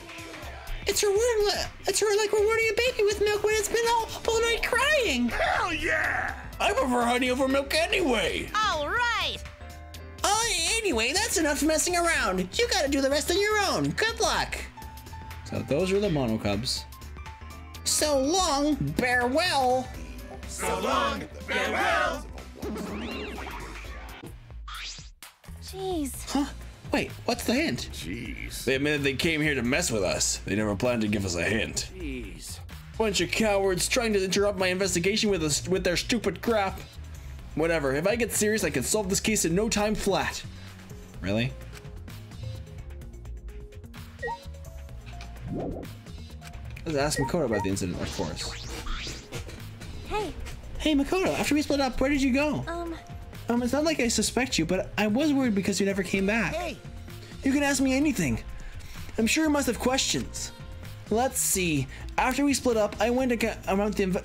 It's rewarding. It's her like rewarding a baby with milk when it's been all, all night crying. Hell yeah! I prefer honey over milk anyway. All right. Oh, anyway, that's enough messing around. You gotta do the rest on your own. Good luck. So those are the Monokubs. So long, bear well. So long, farewell! jeez. Huh? Wait, what's the hint? Jeez. They admitted they came here to mess with us. They never planned to give us a hint. Jeez. Bunch of cowards trying to interrupt my investigation with us with their stupid crap. Whatever. If I get serious, I can solve this case in no time flat. Really? Let's ask Makoto about the incident, of course. Hey, Hey, Makoto, after we split up, where did you go? um, Um, it's not like I suspect you, but I was worried because you never came back. Hey, You can ask me anything. I'm sure you must have questions. Let's see. After we split up, I went around the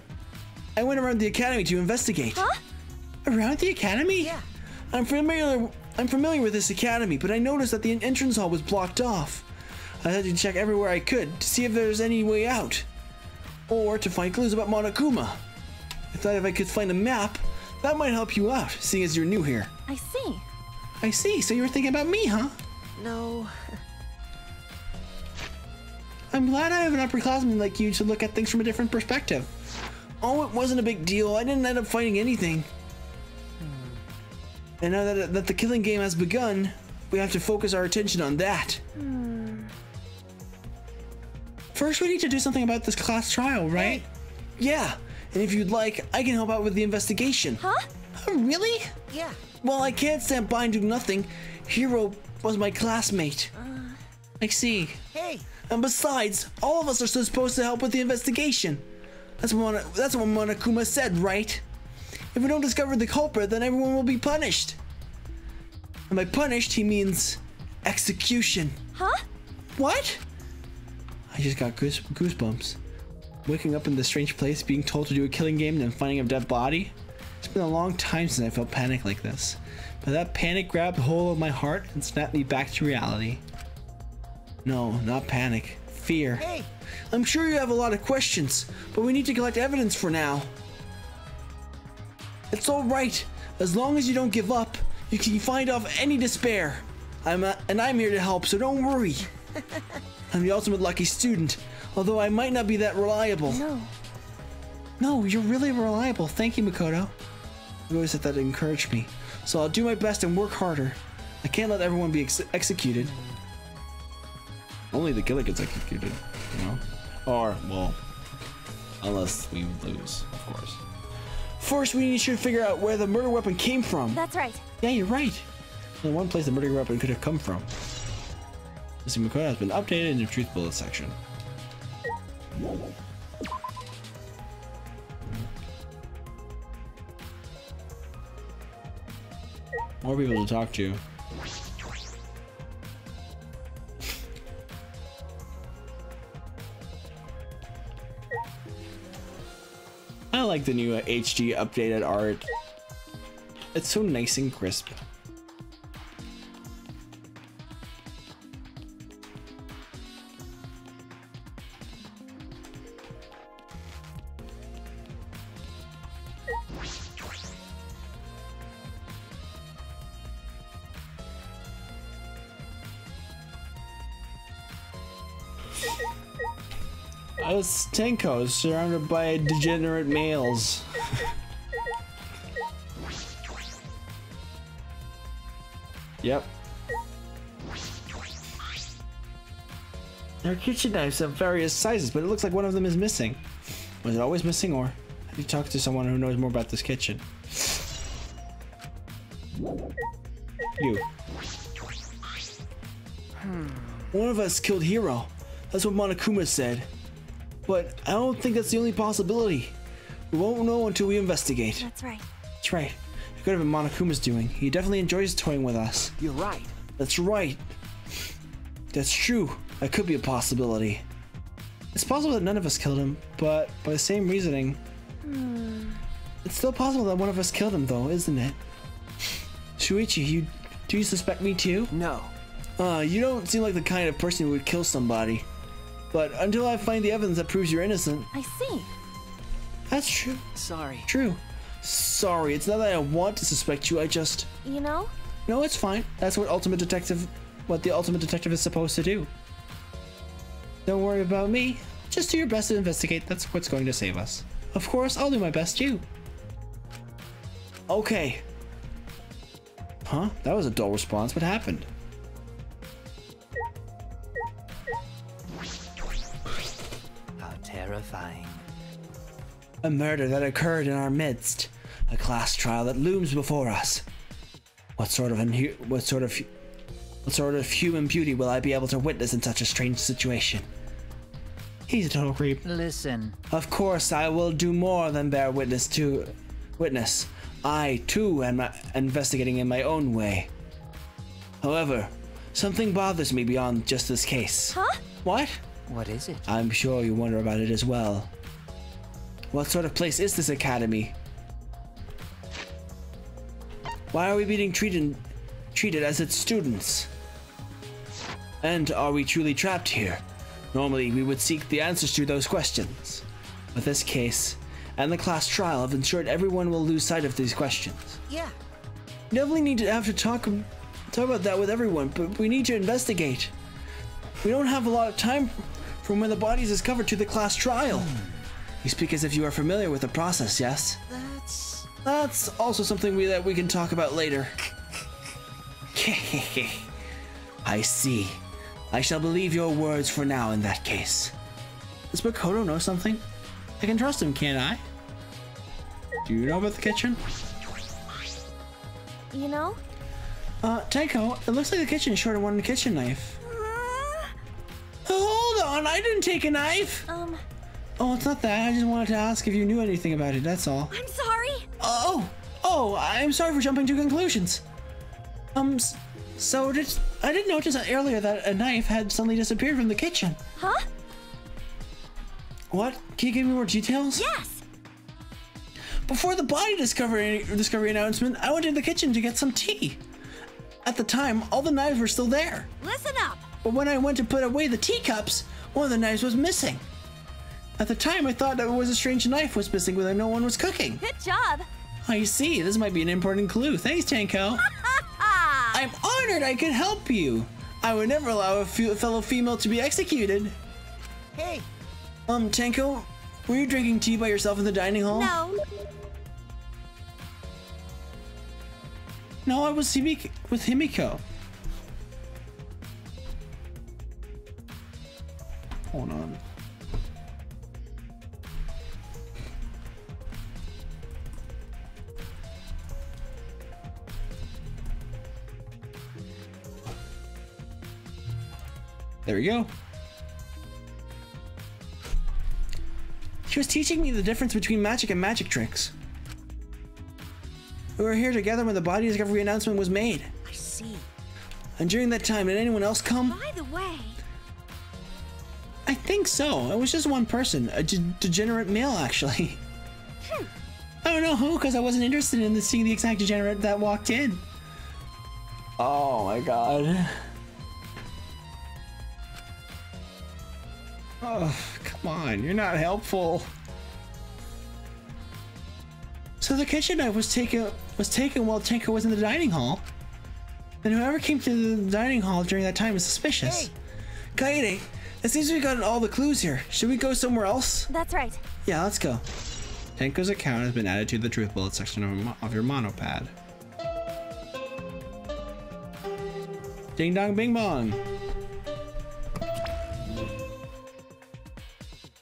I went around the academy to investigate. huh? Around the academy? Yeah. I'm familiar. I'm familiar with this academy, but I noticed that the entrance hall was blocked off. I had to check everywhere I could to see if there's any way out, or to find clues about Monokuma. I thought if I could find a map, that might help you out, seeing as you're new here. I see. I see. So you were thinking about me, huh? no. I'm glad I have an upperclassman like you to look at things from a different perspective. Oh, it wasn't a big deal. I didn't end up fighting anything. Hmm. And now that, that the killing game has begun, we have to focus our attention on that. Hmm. First, we need to do something about this class trial, right? Yeah, and if you'd like, I can help out with the investigation. Huh? Oh, really? Yeah. Well, I can't stand by and do nothing. Hiro was my classmate. Uh. I see. Hey. And besides, all of us are supposed to help with the investigation. That's what Mona, that's what Monokuma said, right? If we don't discover the culprit, then everyone will be punished. And by punished, he means execution. Huh? What? I just got goose, goosebumps. Waking up in this strange place, being told to do a killing game, and then finding a dead body. It's been a long time since I felt panic like this. But that panic grabbed hold of my heart and snapped me back to reality. No, not panic. Fear. Hey. I'm sure you have a lot of questions, but we need to collect evidence for now. It's alright. As long as you don't give up, you can find off any despair. I'm uh, and I'm here to help, so don't worry. I'm the ultimate lucky student, although I might not be that reliable. No. No, you're really reliable. Thank you, Makoto. You always said that to encourage me. So I'll do my best and work harder. I can't let everyone be ex executed. Only the killer gets executed, you know? Or, well, unless we lose, of course. First, we should figure out where the murder weapon came from. That's right. Yeah, you're right. The one place the murder weapon could have come from. Mr. Makoto has been updated in the truth bullet section. More people to talk to. I like the new HD updated art. It's so nice and crisp. Us Tenko surrounded by degenerate males. yep. There are kitchen knives of various sizes, but it looks like one of them is missing. Was it always missing, or have you talked to someone who knows more about this kitchen? You. Hmm. One of us killed Hiro. That's what Monokuma said. But I don't think that's the only possibility. We won't know until we investigate. That's right. That's right. It could have been Monokuma's doing. He definitely enjoys toying with us. You're right. That's right. That's true. That could be a possibility. It's possible that none of us killed him, but by the same reasoning, it's still possible that one of us killed him, though, isn't it? Shuichi, you do you suspect me too? No. Uh, you don't seem like the kind of person who would kill somebody. But until I find the evidence that proves you're innocent, I see. that's true. Sorry. True. Sorry, it's not that I want to suspect you, I just. You know? No, it's fine. That's what Ultimate Detective. What the Ultimate Detective is supposed to do. Don't worry about me. Just do your best to investigate. That's what's going to save us. Of course, I'll do my best too. Okay. Huh? That was a dull response. What happened? Terrifying. A murder that occurred in our midst. A class trial that looms before us. What sort of what sort of what sort of human beauty will I be able to witness in such a strange situation? He's a total creep. Listen, Of course, I will do more than bear witness to witness. I too am investigating in my own way. However, something bothers me beyond just this case. Huh? What? What is it? I'm sure you wonder about it as well. What sort of place is this academy? Why are we being treated treated as its students? And are we truly trapped here? Normally, we would seek the answers to those questions. But this case and the class trial have ensured everyone will lose sight of these questions. Yeah. We definitely need to have to talk talk about that with everyone, but we need to investigate. We don't have a lot of time from when the body is discovered to the class trial. You speak as if you are familiar with the process, yes? That's... That's also something we, that we can talk about later. I see. I shall believe your words for now in that case. Does Makoto know something? I can trust him, can't I? Do you know about the kitchen? You know? Uh, Tenko, it looks like the kitchen is short of one kitchen knife. Hold on, I didn't take a knife! Um... Oh, it's not that. I just wanted to ask if you knew anything about it, that's all. I'm sorry. Oh! Oh, I'm sorry for jumping to conclusions. Um, so did, I didn't notice earlier that a knife had suddenly disappeared from the kitchen. Huh? What? Can you give me more details? Yes! Before the body discovery, discovery announcement, I went to the kitchen to get some tea. At the time, all the knives were still there. Listen up. But when I went to put away the teacups, one of the knives was missing. At the time, I thought that it was a strange knife was missing when no one was cooking. Good job. I see. This might be an important clue. Thanks, Tenko. I'm honored I could help you. I would never allow a fellow female to be executed. Hey. Um, Tenko, were you drinking tea by yourself in the dining hall? No. No, I was with Himiko. Hold on. There we go. She was teaching me the difference between magic and magic tricks. We were here together when the body discovery announcement was made. I see. And during that time, did anyone else come? By the way... I think so. It was just one person. A de degenerate male, actually. Hmm. I don't know who, because I wasn't interested in seeing the exact degenerate that walked in. Oh my god. Oh, come on, you're not helpful. So the kitchen knife was taken was taken while Tenko was in the dining hall. And whoever came to the dining hall during that time is suspicious. Hey. Kaede, it seems we've gotten all the clues here. Should we go somewhere else? That's right. Yeah, let's go. Tenko's account has been added to the truth bullet section of, of your monopad. Ding dong bing bong.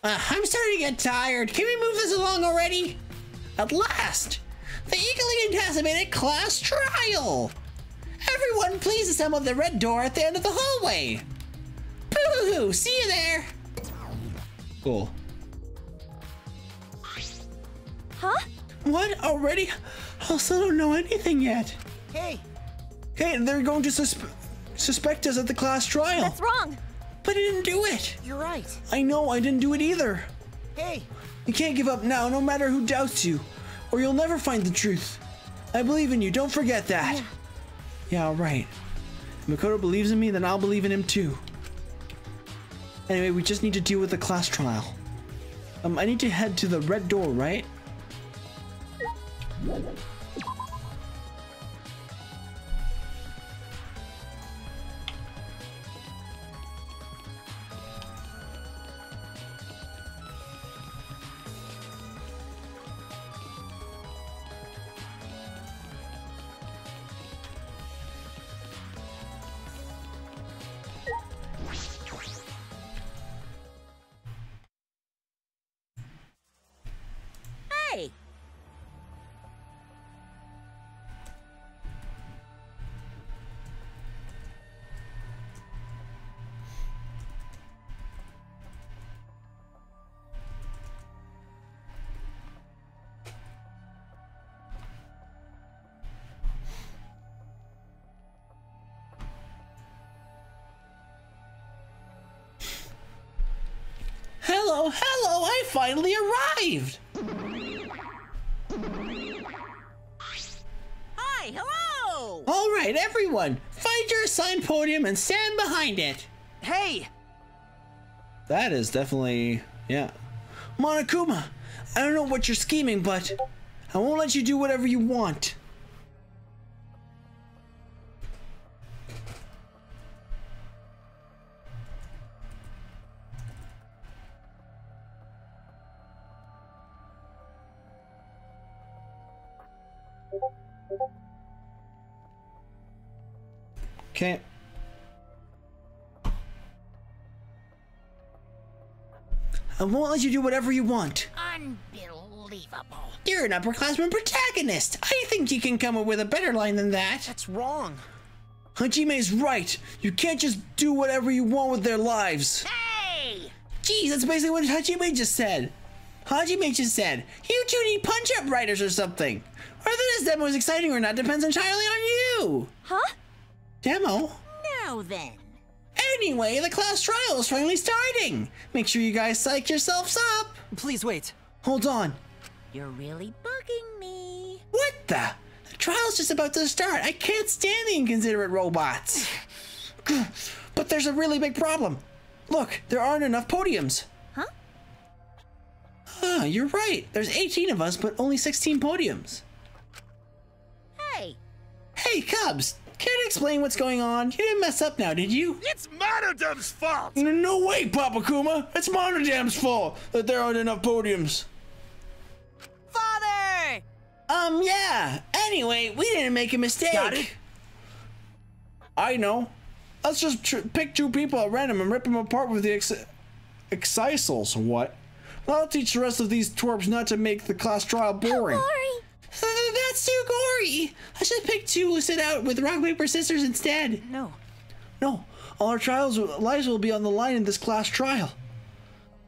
Uh, I'm starting to get tired. Can we move this along already? At last! The eagerly anticipated class trial! Everyone please assemble at the red door at the end of the hallway! Boo-hoo! See you there! Cool. Huh? What? Already? I still don't know anything yet. Hey! Hey, they're going to suspe suspect us at the class trial. That's wrong! But I didn't do it! You're right. I know, I didn't do it either. Hey! You can't give up now, no matter who doubts you, or you'll never find the truth. I believe in you, don't forget that. Yeah, yeah all right. If Makoto believes in me, then I'll believe in him too. Anyway, we just need to deal with the class trial. Um, I need to head to the red door, right? podium and stand behind it. Hey! That is definitely, yeah. Monokuma, I don't know what you're scheming, but I won't let you do whatever you want. Okay. Won't let you do whatever you want. Unbelievable. You're an upperclassman protagonist. I think you can come up with a better line than that. That's wrong. Hajime's right. You can't just do whatever you want with their lives. Hey! Geez, that's basically what Hajime just said. Hajime just said, you two need punch-up writers or something. Whether this demo is exciting or not depends entirely on you. Huh? Demo? Now then. Anyway, the class trial is finally starting. Make sure you guys psych yourselves up. Please wait. Hold on. You're really bugging me. What the? The trial's just about to start. I can't stand the inconsiderate robots. but there's a really big problem. Look, there aren't enough podiums. Huh? Ah, you're right. There's 18 of us, but only 16 podiums. Hey. Hey, Cubs. Care to explain what's going on? You didn't mess up now, did you? It's Monodam's fault! No, no way, Papa Kuma! It's Monodam's fault that there aren't enough podiums. Father! Um, yeah. Anyway, we didn't make a mistake. Got it? I know. Let's just tr- pick two people at random and rip them apart with the ex- Exisals. What? I'll teach the rest of these twerps not to make the class trial boring. That's too gory. I should pick two who sit out with rock, paper, scissors instead. No. No, all our trials lives will be on the line in this class trial.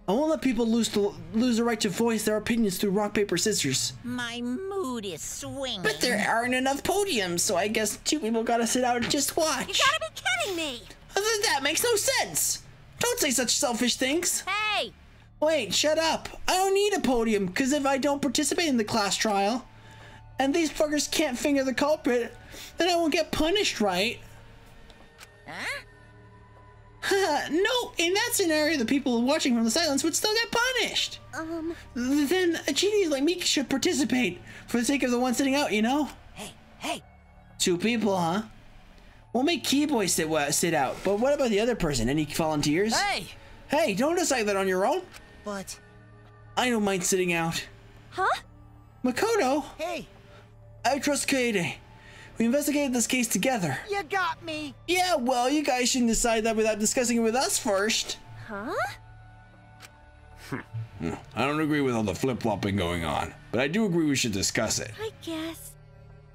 I won't let people lose the, lose the right to voice their opinions through rock, paper, scissors. My mood is swinging. But there aren't enough podiums, so I guess two people gotta sit out and just watch. You gotta be kidding me! That makes no sense. Don't say such selfish things. Hey! Wait, shut up. I don't need a podium, because if I don't participate in the class trial, and these fuckers can't finger the culprit, then I won't get punished, right? Huh? no, in that scenario, the people watching from the silence would still get punished. Um. Then a genius like me should participate for the sake of the one sitting out, you know? Hey, hey! Two people, huh? We'll make Keyboy sit wa- sit out, but what about the other person? Any volunteers? Hey! Hey, don't decide that on your own. But. I don't mind sitting out. Huh? Makoto, Hey! I trust Kaede. We investigated this case together. You got me! Yeah, well, you guys shouldn't decide that without discussing it with us first. Huh? Hmm. I don't agree with all the flip flopping going on, but I do agree we should discuss it. I guess.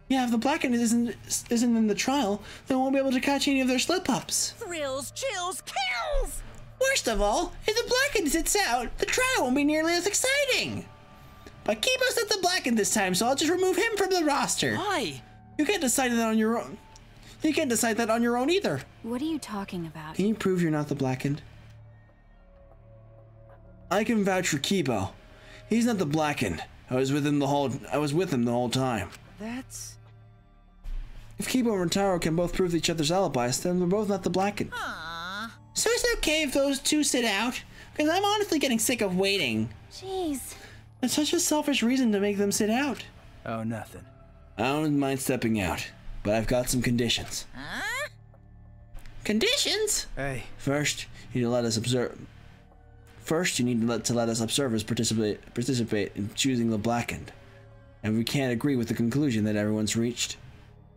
Yeah, if the blackened isn't isn't in the trial, then we won't be able to catch any of their slip ups. Thrills, chills, kills! Worst of all, if the blackened sits out, the trial won't be nearly as exciting. But Keebo's not the blackened this time, so I'll just remove him from the roster. Why? You can't decide that on your own. You can't decide that on your own either. What are you talking about? Can you prove you're not the blackened? I can vouch for Keebo. He's not the blackened. I was with him the whole I was with him the whole time. That's. If Keebo and Taro can both prove each other's alibis, then we're both not the blackened. Aww. So it's okay if those two sit out, because I'm honestly getting sick of waiting. Jeez. It's such a selfish reason to make them sit out. Oh, nothing. I don't mind stepping out, but I've got some conditions. Huh? Conditions? Hey, First, you need to let us observe. First, you need to let, to let us observers participate participate in choosing the blackened, and we can't agree with the conclusion that everyone's reached.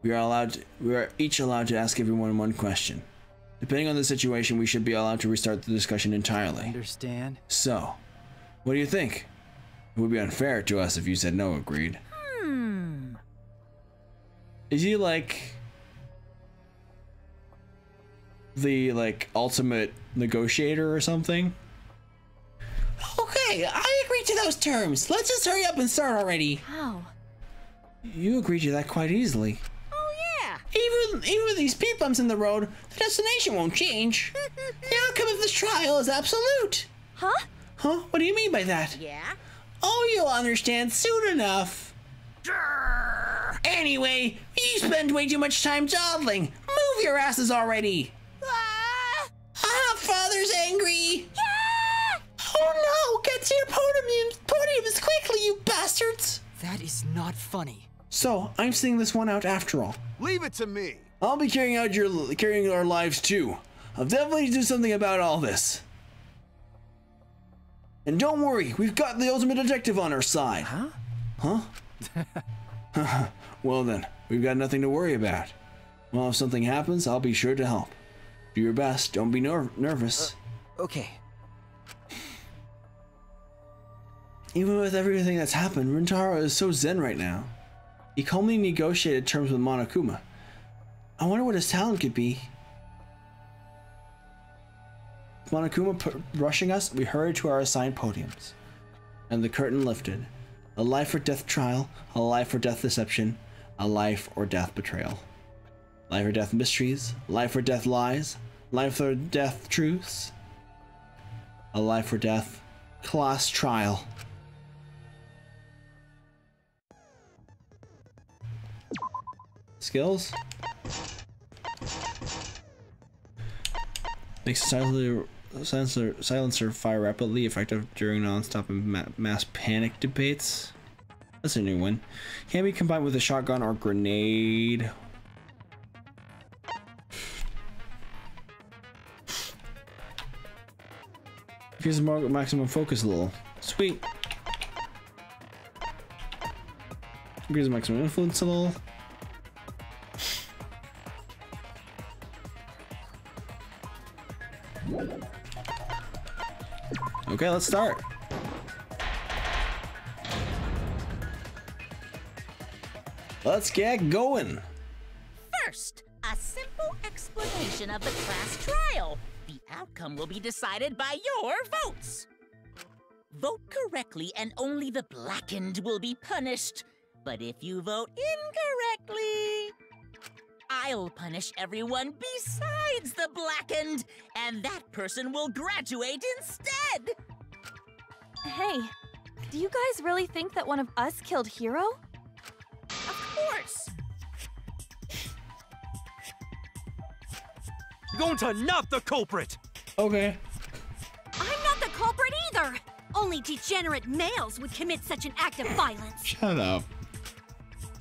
We are allowed. To, we are each allowed to ask everyone one question. Depending on the situation, we should be allowed to restart the discussion entirely. understand? So, what do you think? It would be unfair to us if you said no. Agreed. Hmm. Is he like the like ultimate negotiator or something? Okay, I agree to those terms. Let's just hurry up and start already. How? You agreed to that quite easily. Oh, yeah. Even even with these speed bumps in the road, the destination won't change. the outcome of this trial is absolute. Huh? Huh? What do you mean by that? Yeah? Oh, you'll understand soon enough. Anyway, you spend way too much time dawdling. Move your asses already. Ah! Ah, father's angry. Yeah! Oh no, get to your podiums, podiums quickly, you bastards. That is not funny. So, I'm seeing this one out after all. Leave it to me. I'll be carrying out your carrying our lives too. I'll definitely do something about all this. And don't worry, we've got the ultimate detective on our side. Huh? Huh? well then, we've got nothing to worry about. Well, if something happens, I'll be sure to help. Do your best. Don't be ner nervous. Uh, okay. Even with everything that's happened, Rantaro is so zen right now. He calmly negotiated terms with Monokuma. I wonder what his talent could be. Monokuma rushing us, we hurried to our assigned podiums. And the curtain lifted. A life or death trial, a life or death deception, a life or death betrayal. Life or death mysteries, life or death lies, life or death truths, a life or death class trial. Skills? Makes a silencer, silencer, fire rapidly, effective during non-stop and ma mass panic debates. That's a new one. Can be combined with a shotgun or grenade. More maximum focus little. Sweet. Gives maximum influence a little. Okay, let's start. Let's get going. First, a simple explanation of the class trial. The outcome will be decided by your votes. Vote correctly and only the blackened will be punished. But if you vote incorrectly, I'll punish everyone besides the blackened, and that person will graduate instead. Hey, do you guys really think that one of us killed Hiro? Of course. Gonta, not the culprit! Okay. I'm not the culprit either! Only degenerate males would commit such an act of violence. Shut up.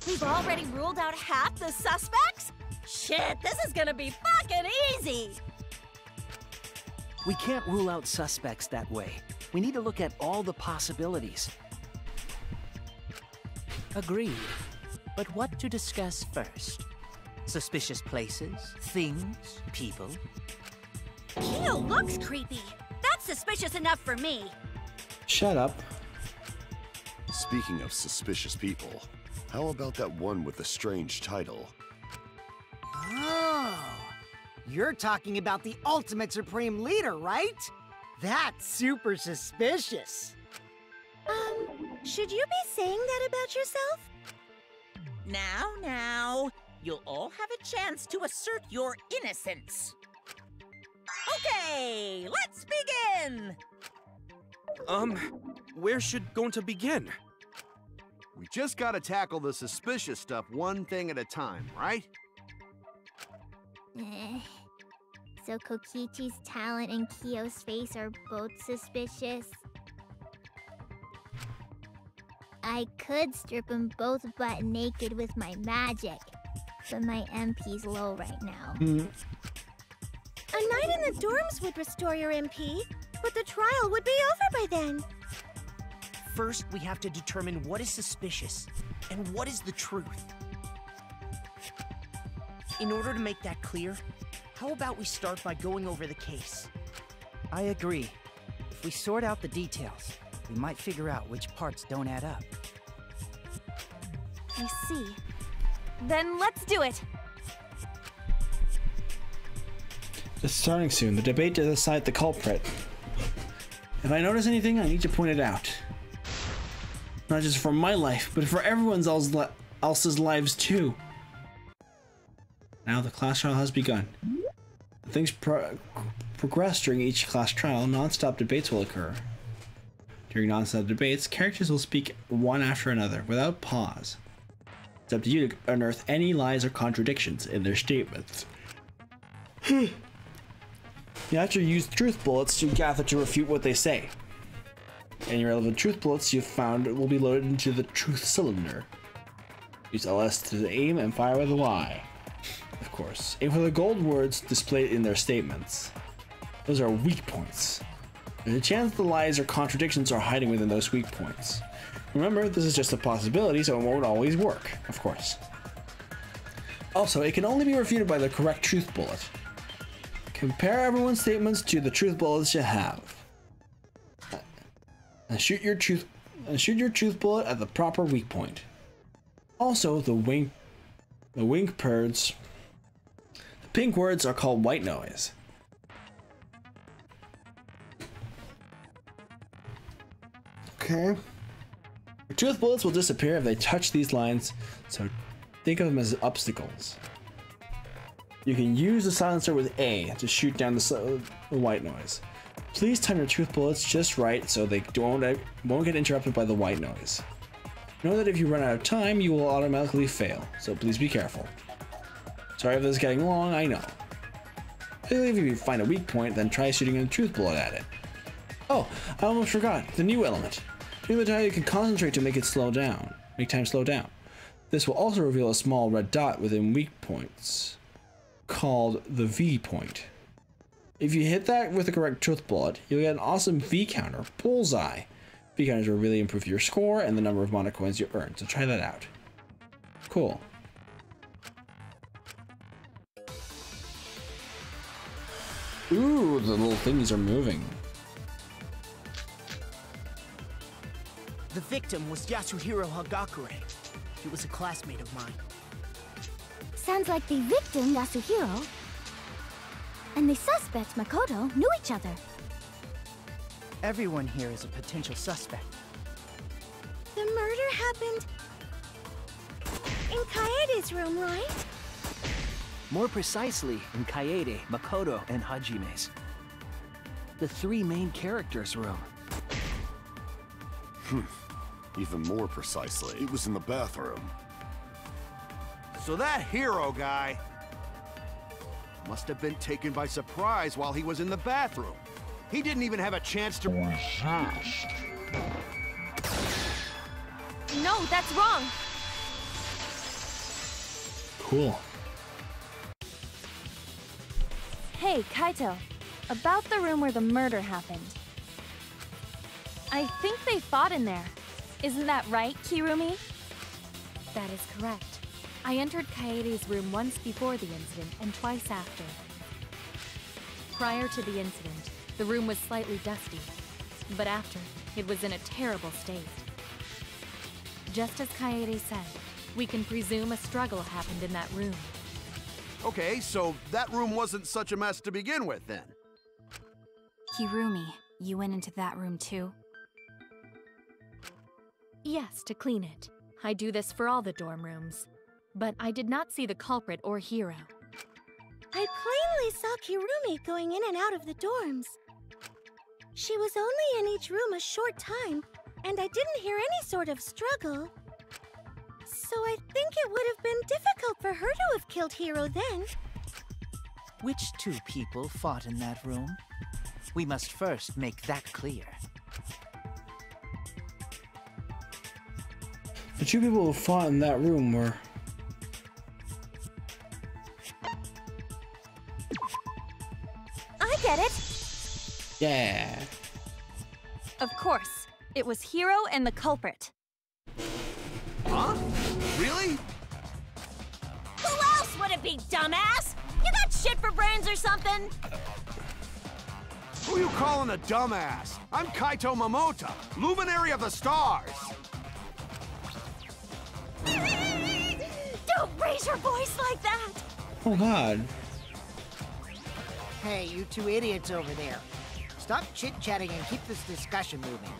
We've already ruled out half the suspects? Shit, this is gonna be fucking easy! We can't rule out suspects that way. We need to look at all the possibilities. Agreed. But what to discuss first? Suspicious places, things, people? Kiyo looks creepy. That's suspicious enough for me. Shut up. Speaking of suspicious people, how about that one with the strange title? Oh, you're talking about the ultimate supreme leader, right? That's super suspicious. Um, should you be saying that about yourself? Now, now, you'll all have a chance to assert your innocence. Okay, let's begin! Um, where should Gonta begin? We just gotta tackle the suspicious stuff one thing at a time, right? Eh. So Kokichi's talent and Kiyo's face are both suspicious. I could strip them both butt naked with my magic, but my MP's low right now. Mm. A night in the dorms would restore your MP, but the trial would be over by then. First, we have to determine what is suspicious and what is the truth. In order to make that clear, how about we start by going over the case? I agree. If we sort out the details, we might figure out which parts don't add up. I see. Then let's do it! It's starting soon. The debate to decide the culprit. If I notice anything, I need to point it out. Not just for my life, but for everyone else's lives too. Now the class trial has begun. Things pro progress during each class trial, non-stop debates will occur. During non-stop debates, characters will speak one after another, without pause. It's up to you to unearth any lies or contradictions in their statements. you have to use truth bullets to gather to refute what they say. Any relevant truth bullets you've found will be loaded into the truth cylinder. Use LS to aim and fire with the Y. Of course. Aim for the gold words displayed in their statements. Those are weak points. There's a chance the lies or contradictions are hiding within those weak points. Remember, this is just a possibility, so it won't always work, of course. Also, it can only be refuted by the correct truth bullet. Compare everyone's statements to the truth bullets you have. And shoot your truth and shoot your truth bullet at the proper weak point. Also, the wink the wink birds pink words are called white noise. Okay. Your truth bullets will disappear if they touch these lines, so think of them as obstacles. You can use the silencer with A to shoot down the, the white noise. Please time your truth bullets just right so they don't won't get interrupted by the white noise. Know that if you run out of time, you will automatically fail, so please be careful. Sorry if this is getting long, I know. If you find a weak point, then try shooting a truth bullet at it. Oh, I almost forgot, the new element. New you can concentrate to make it slow down, make time slow down. This will also reveal a small red dot within weak points, called the V point. If you hit that with the correct truth bullet, you'll get an awesome V counter, bullseye. V counters will really improve your score and the number of Monocoins you earn, so try that out. Cool. Ooh, the little thingies are moving. The victim was Yasuhiro Hagakure. He was a classmate of mine. Sounds like the victim, Yasuhiro, and the suspect, Makoto, knew each other. Everyone here is a potential suspect. The murder happened... in Kaede's room, right? More precisely, in Kaede, Makoto, and Hajime's. The three main characters' room. Hmm. Even more precisely, it was in the bathroom. So that Hiro guy must have been taken by surprise while he was in the bathroom. He didn't even have a chance to resist. No, that's wrong. Cool. Hey, Kaito. About the room where the murder happened. I think they fought in there. Isn't that right, Kirumi? That is correct. I entered Kaede's room once before the incident and twice after. Prior to the incident, the room was slightly dusty, but after, it was in a terrible state. Just as Kaede said, we can presume a struggle happened in that room. Okay, so that room wasn't such a mess to begin with, then. Kirumi, you went into that room too? Yes, to clean it. I do this for all the dorm rooms. But I did not see the culprit or Hiro. I plainly saw Kirumi going in and out of the dorms. She was only in each room a short time, and I didn't hear any sort of struggle. So I think it would have been difficult for her to have killed Hiro then. Which two people fought in that room? We must first make that clear. The two people who fought in that room were I get it! Yeah. Of course. It was Hiro and the culprit. Huh? Really? Who else would it be, dumbass? You got shit for brains or something? Who you calling a dumbass? I'm Kaito Momota, Luminary of the Stars. Don't raise your voice like that! Oh god. Hey, you two idiots over there. Stop chit-chatting and keep this discussion moving.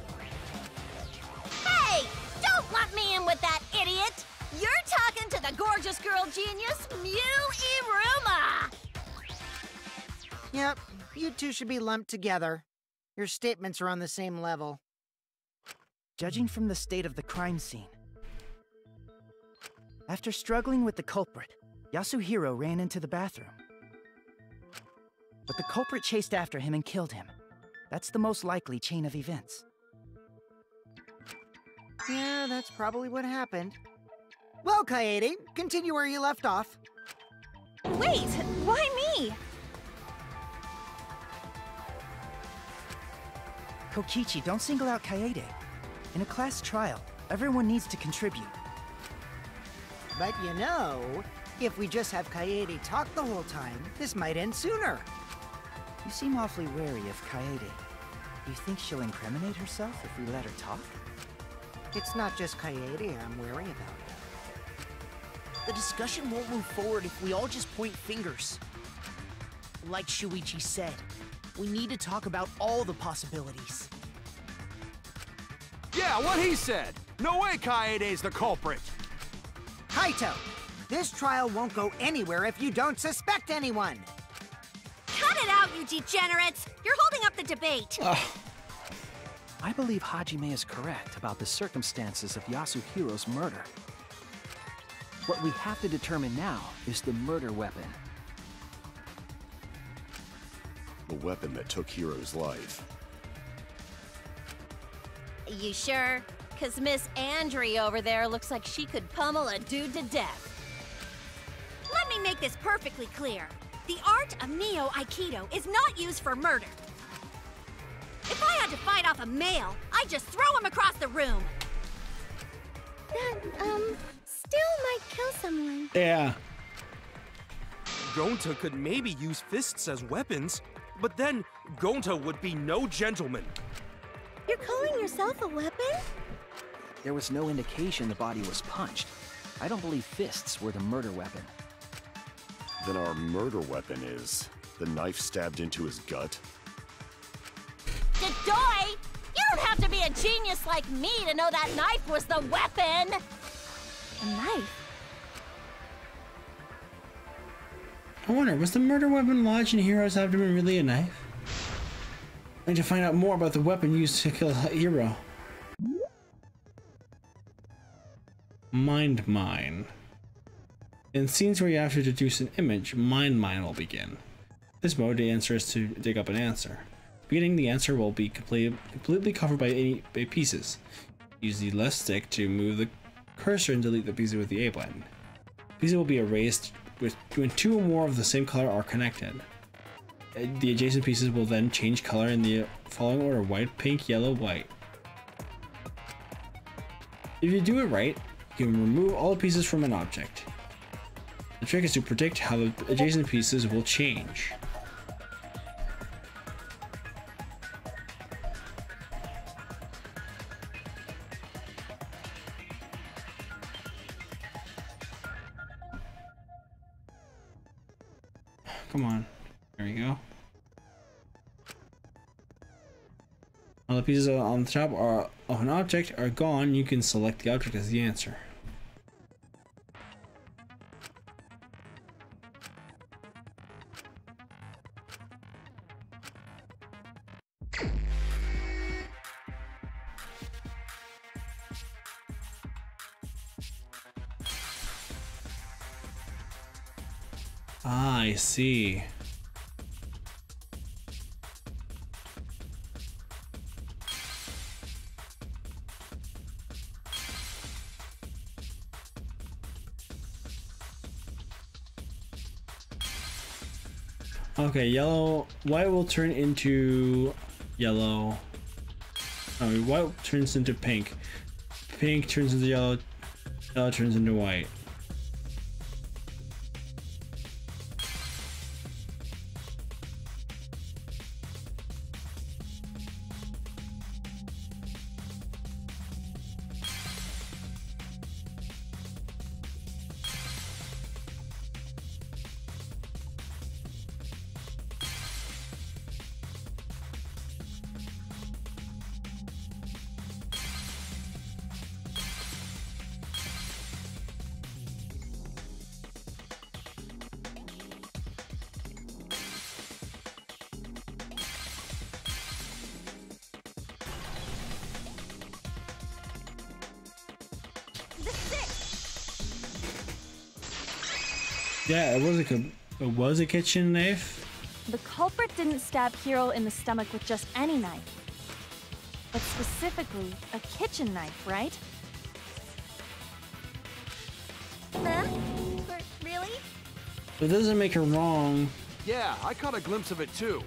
Hey! Don't let me in with that idiot! You're talking to the gorgeous girl genius, Miu Iruma! Yep, you two should be lumped together. Your statements are on the same level. Judging from the state of the crime scene, after struggling with the culprit, Yasuhiro ran into the bathroom. But the culprit chased after him and killed him. That's the most likely chain of events. Yeah, that's probably what happened. Well, Kaede, continue where you left off. Wait, why me? Kokichi, don't single out Kaede. In a class trial, Everyone needs to contribute. But you know, if we just have Kaede talk the whole time, this might end sooner. You seem awfully wary of Kaede. You think she'll incriminate herself if we let her talk? It's not just Kaede I'm wary about. The discussion won't move forward if we all just point fingers. Like Shuichi said, we need to talk about all the possibilities. Yeah, what he said! No way Kaede's the culprit! Kaito, this trial won't go anywhere if you don't suspect anyone! Cut it out, you degenerates! You're holding up the debate! I believe Hajime is correct about the circumstances of Yasuhiro's murder. What we have to determine now is the murder weapon. The weapon that took Hiro's life. You sure? Cause Miss Andre over there looks like she could pummel a dude to death. Let me make this perfectly clear. The art of Neo Aikido is not used for murder. If I had to fight off a male, I'd just throw him across the room. That, um, still might kill someone. Yeah. Gonta could maybe use fists as weapons, but then Gonta would be no gentleman. You're calling yourself a weapon? There was no indication the body was punched. I don't believe fists were the murder weapon. Then our murder weapon is the knife stabbed into his gut? Dedoy! You don't have to be a genius like me to know that knife was the weapon! A knife? I wonder, was the murder weapon lodged in Hiro's abdomen really a knife? I need to find out more about the weapon used to kill Hiro. Mind Mine. In scenes where you have to deduce an image, Mind Mine will begin. This mode, the answer is to dig up an answer. Beginning, the answer will be complete, completely covered by any pieces. Use the left stick to move the cursor and delete the pieces with the A button. Pieces will be erased with, when two or more of the same color are connected. Uh, The adjacent pieces will then change color in the following order white, pink, yellow, white. If you do it right, you can remove all the pieces from an object. The trick is to predict how the adjacent pieces will change. Pieces on the top are of an object are gone. You can select the object as the answer. Ah, I see. Okay, yellow, white will turn into yellow. Oh, white turns into pink. Pink turns into yellow. Yellow turns into white. It was a kitchen knife. The culprit didn't stab Hiro in the stomach with just any knife, but specifically a kitchen knife, right? Huh? Really? But it doesn't make her wrong. Yeah, I caught a glimpse of it too.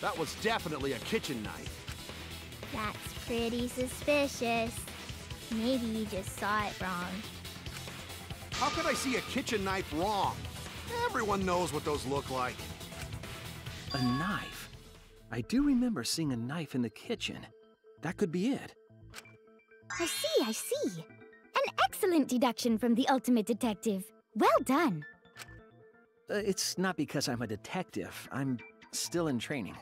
That was definitely a kitchen knife. That's pretty suspicious. Maybe you just saw it wrong. How could I see a kitchen knife wrong? Everyone knows what those look like. A knife? I do remember seeing a knife in the kitchen. That could be it. I see, I see. An excellent deduction from the ultimate detective. Well done. Uh, it's not because I'm a detective. I'm still in training.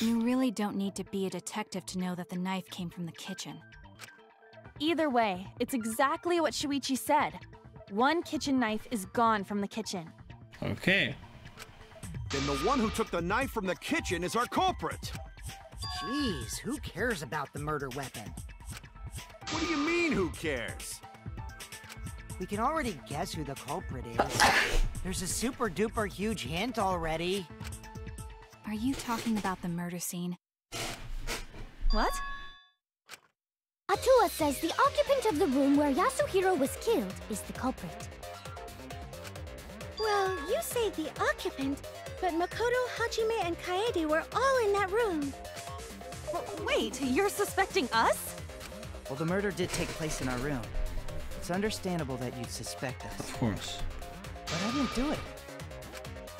You really don't need to be a detective to know that the knife came from the kitchen. Either way, it's exactly what Shuichi said. One kitchen knife is gone from the kitchen. Okay. Then the one who took the knife from the kitchen is our culprit. Jeez, who cares about the murder weapon? What do you mean, who cares? We can already guess who the culprit is. There's a super duper huge hint already. Are you talking about the murder scene? What? Atua says the occupant of the room where Yasuhiro was killed is the culprit. Well, you say the occupant, but Makoto, Hajime, and Kaede were all in that room. Wait, you're suspecting us? Well, the murder did take place in our room. It's understandable that you'd suspect us. Of course. But I didn't do it.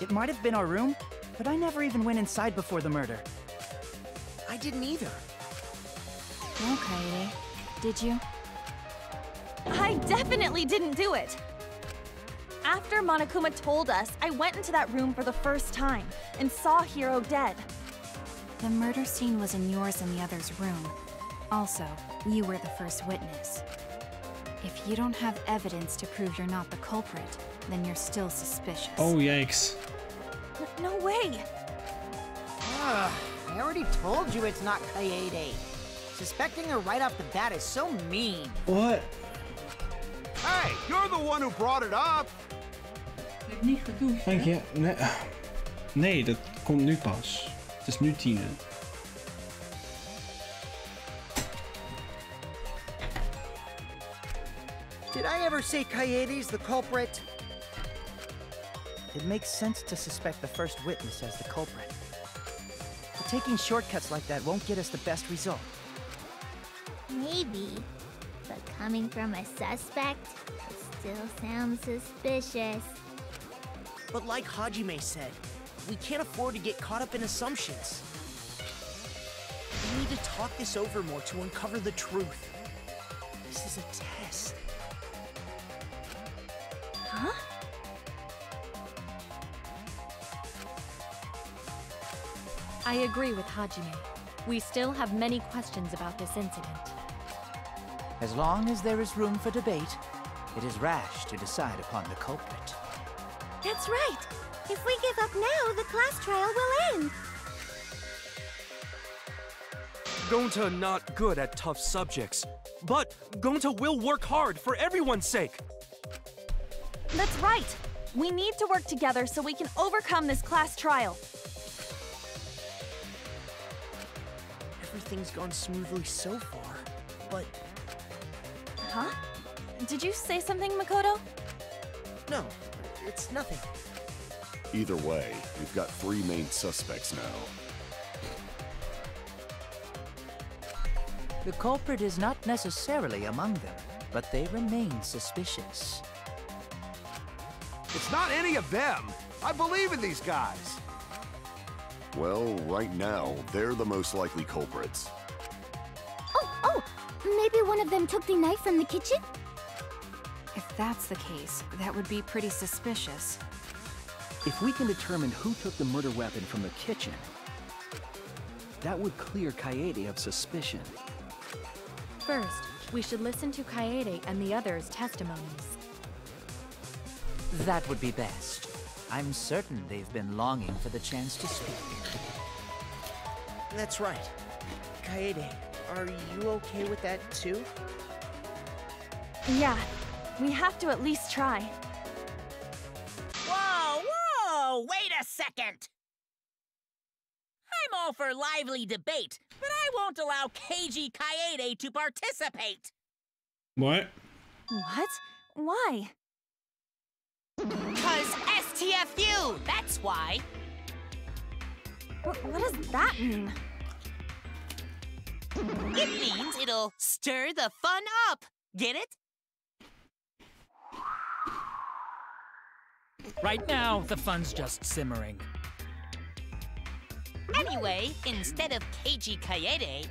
It might have been our room, but I never even went inside before the murder. I didn't either. Okay, did you? I definitely didn't do it. After Monokuma told us, I went into that room for the first time and saw Hiro dead. The murder scene was in yours and the other's room. Also, you were the first witness. If you don't have evidence to prove you're not the culprit, then you're still suspicious. Oh, yikes. N- no way! Ugh, I already told you it's not Kaede. Suspecting her right off the bat is so mean. What? Hey, you're the one who brought it up. Frank, ja, nee, nee, dat komt nu pas. Het is nu tien. Did I ever say Kaede's the culprit? It makes sense to suspect the first witness as the culprit. But taking shortcuts like that won't get us the best result. Maybe. But coming from a suspect, it still sounds suspicious. But like Hajime said, we can't afford to get caught up in assumptions. We need to talk this over more to uncover the truth. This is a test. Huh? I agree with Hajime. We still have many questions about this incident. As long as there is room for debate, it is rash to decide upon the culprit. That's right. If we give up now, the class trial will end. Gonta not good at tough subjects, but Gonta will work hard for everyone's sake. That's right! We need to work together so we can overcome this class trial. Everything's gone smoothly so far, but Huh? Did you say something, Makoto? no, it's nothing. Either way, we've got three main suspects now. The culprit is not necessarily among them, but they remain suspicious. It's not any of them. I believe in these guys. Well, right now, they're the most likely culprits. Oh, oh! Maybe one of them took the knife from the kitchen? If that's the case, that would be pretty suspicious. If we can determine who took the murder weapon from the kitchen, that would clear Kaede of suspicion. First, we should listen to Kaede and the others' testimonies. That would be best. I'm certain they've been longing for the chance to speak. That's right. Kaede, are you okay with that too? Yeah, we have to at least try. Whoa, whoa! Wait a second! I'm all for lively debate, but I won't allow Keiji Kaede to participate! What? What? Why? Cause STFU! That's why! What, what does that mean? It means it'll stir the fun up. Get it? Right now, the fun's just simmering. Anyway, instead of Keiji Kaede,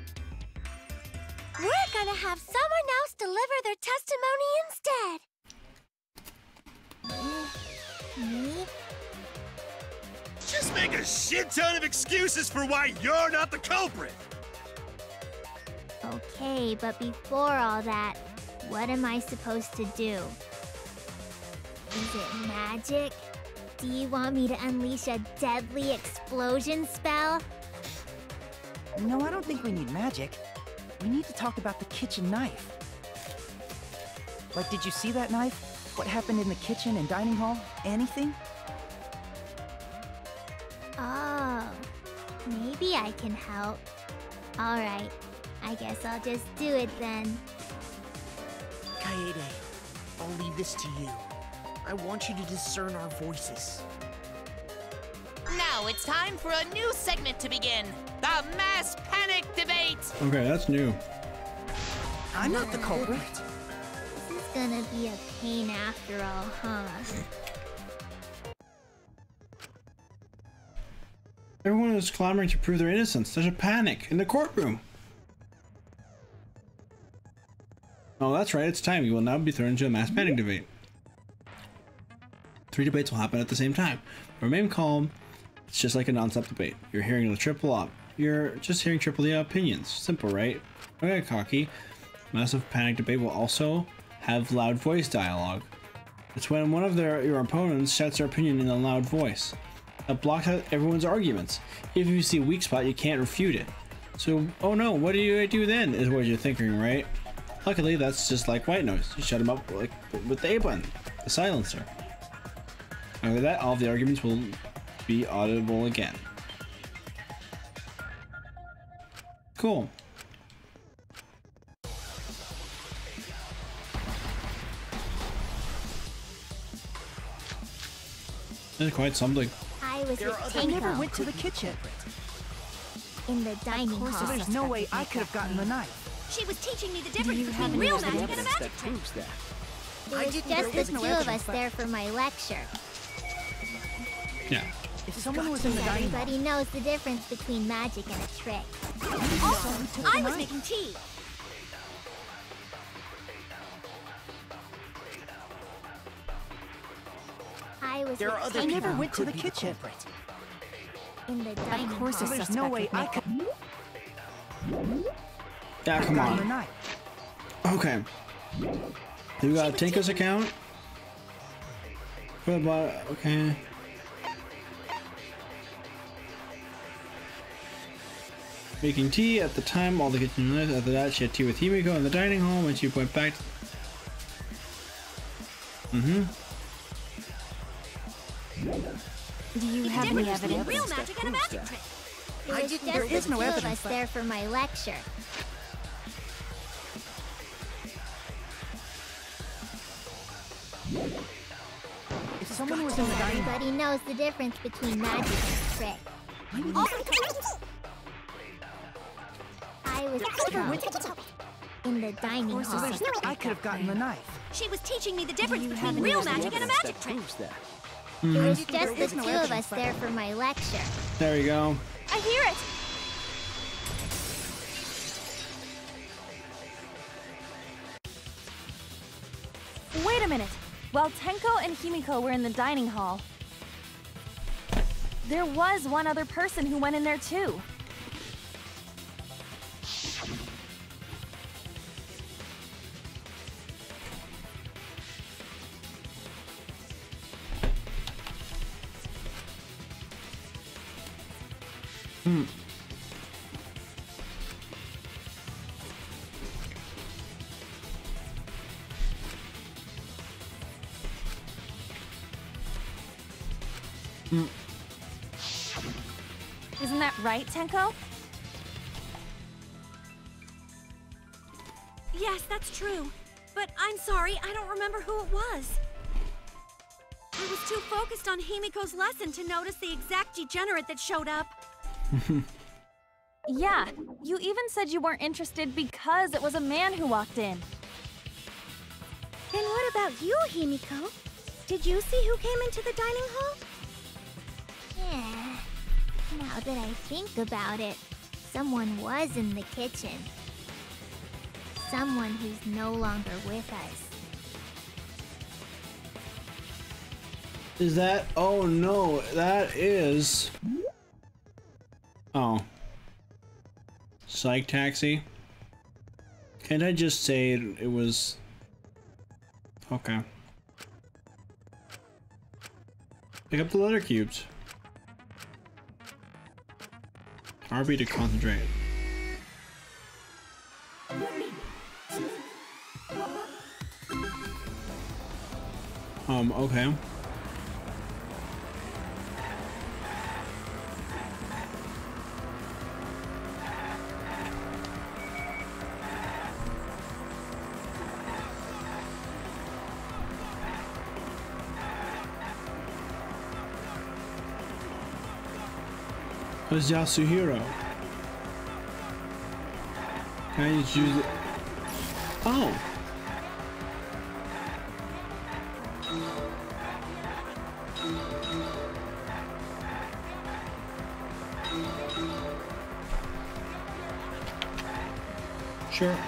We're gonna have someone else deliver their testimony instead. Just make a shit ton of excuses for why you're not the culprit. Okay, but before all that, what am I supposed to do? Is it magic? Do you want me to unleash a deadly explosion spell? No, I don't think we need magic. We need to talk about the kitchen knife. Like, did you see that knife? What happened in the kitchen and dining hall? Anything? Oh, maybe I can help. Alright, I guess I'll just do it then. Kaede, I'll leave this to you. I want you to discern our voices. now it's time for a new segment to begin the Mass Panic Debate. Okay, that's new. I'm not the culprit. This is gonna be a pain after all, huh? Everyone is clamoring to prove their innocence. There's a panic in the courtroom. Oh, that's right. It's time. You will now be thrown into a mass panic debate. Three debates will happen at the same time. Remain calm. It's just like a non-stop debate. You're hearing the triple op. You're just hearing triple the opinions. Simple, right? Okay, cocky. Massive panic debate will also have loud voice dialogue. It's when one of their your opponents shouts their opinion in a loud voice. That blocks out everyone's arguments. If you see a weak spot, you can't refute it. So, oh no, what do you do then? Is what you're thinking, right? Luckily, that's just like white noise. You shut him up like with the A button, the silencer. After that, all of the arguments will be audible again. Cool. That's quite something. I was There with are- I never went to the kitchen. in the dining Of course, there's no way I could have gotten the knife. She was teaching me the difference you have between any real magic and a magic that trick. proves that? It I was didn't- just the is no two of us but- there for my lecture. Yeah. If someone was in the dining hall, Everybody knows the difference between magic and a trick. Also, I was making tea. I was There are other I never went to the kitchen. culprit. in the dining Of course, there's no way I could Yeah, come on. Okay. You got Tenko's account? What about okay. Making tea at the time, all the kitchen knives. After that, she had tea with Himiko in the dining hall when she went back. Mm-hmm. Do you have any evidence? real magic and a magic trick. It I didn't- just there the is no of evidence, us there for my lecture. If someone was in the dining hall, Everybody knows the difference between magic and a trick. I was with in the dining of hall. there's no I could have gotten the knife. She was teaching me the difference between real magic and a evidence magic trick. Proves that. It was mm-hmm. just There the two of us there for my lecture. There we go. I hear it. Wait a minute. While Tenko and Himiko were in the dining hall, there was one other person who went in there too. Hmm. Hmm. Isn't that right, Tenko? Yes, that's true. But I'm sorry, I don't remember who it was. I was too focused on Himiko's lesson to notice the exact degenerate that showed up. Yeah, you even said you weren't interested because it was a man who walked in. Then what about you, Himiko? Did you see who came into the dining hall? Now that I think about it, someone was in the kitchen. Someone who's no longer with us. Is that? Oh no, that is. Oh. Psyche Taxi. Can't I just say it, it was. Okay. Pick up the letter cubes. RB to concentrate. Um, okay. Where's Yasuhiro? Can I just use it? Oh! Sure.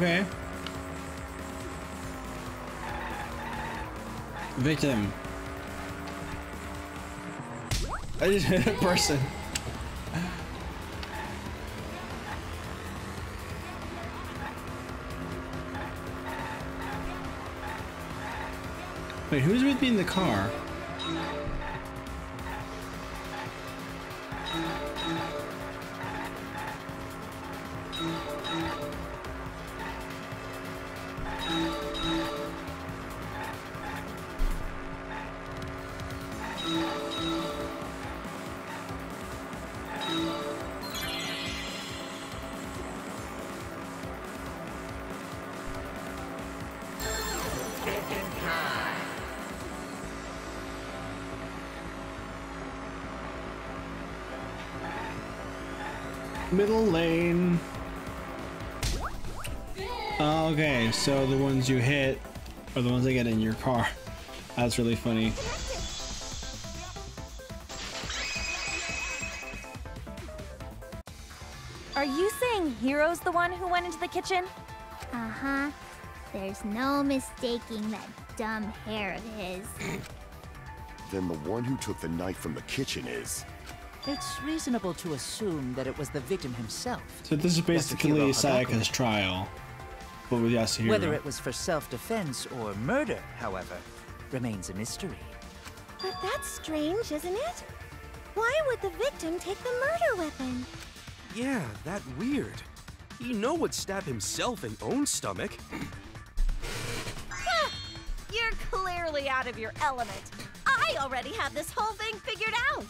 Okay. Victim. I just hit a person. Wait, who's with me in the car? Are the ones that get in your car. That's really funny. Are you saying Hiro's the one who went into the kitchen? Uh-huh. There's no mistaking that dumb hair of his. Then the one who took the knife from the kitchen is. It's reasonable to assume that it was the victim himself. So this is basically Yasuhiro Sayaka's trial, but with Yasuhiro. Whether it was for self-defense or murder, however, remains a mystery. But that's strange, isn't it? Why would the victim take the murder weapon? Yeah, that weird. Ino would stab himself in own stomach. You're clearly out of your element. I already have this whole thing figured out.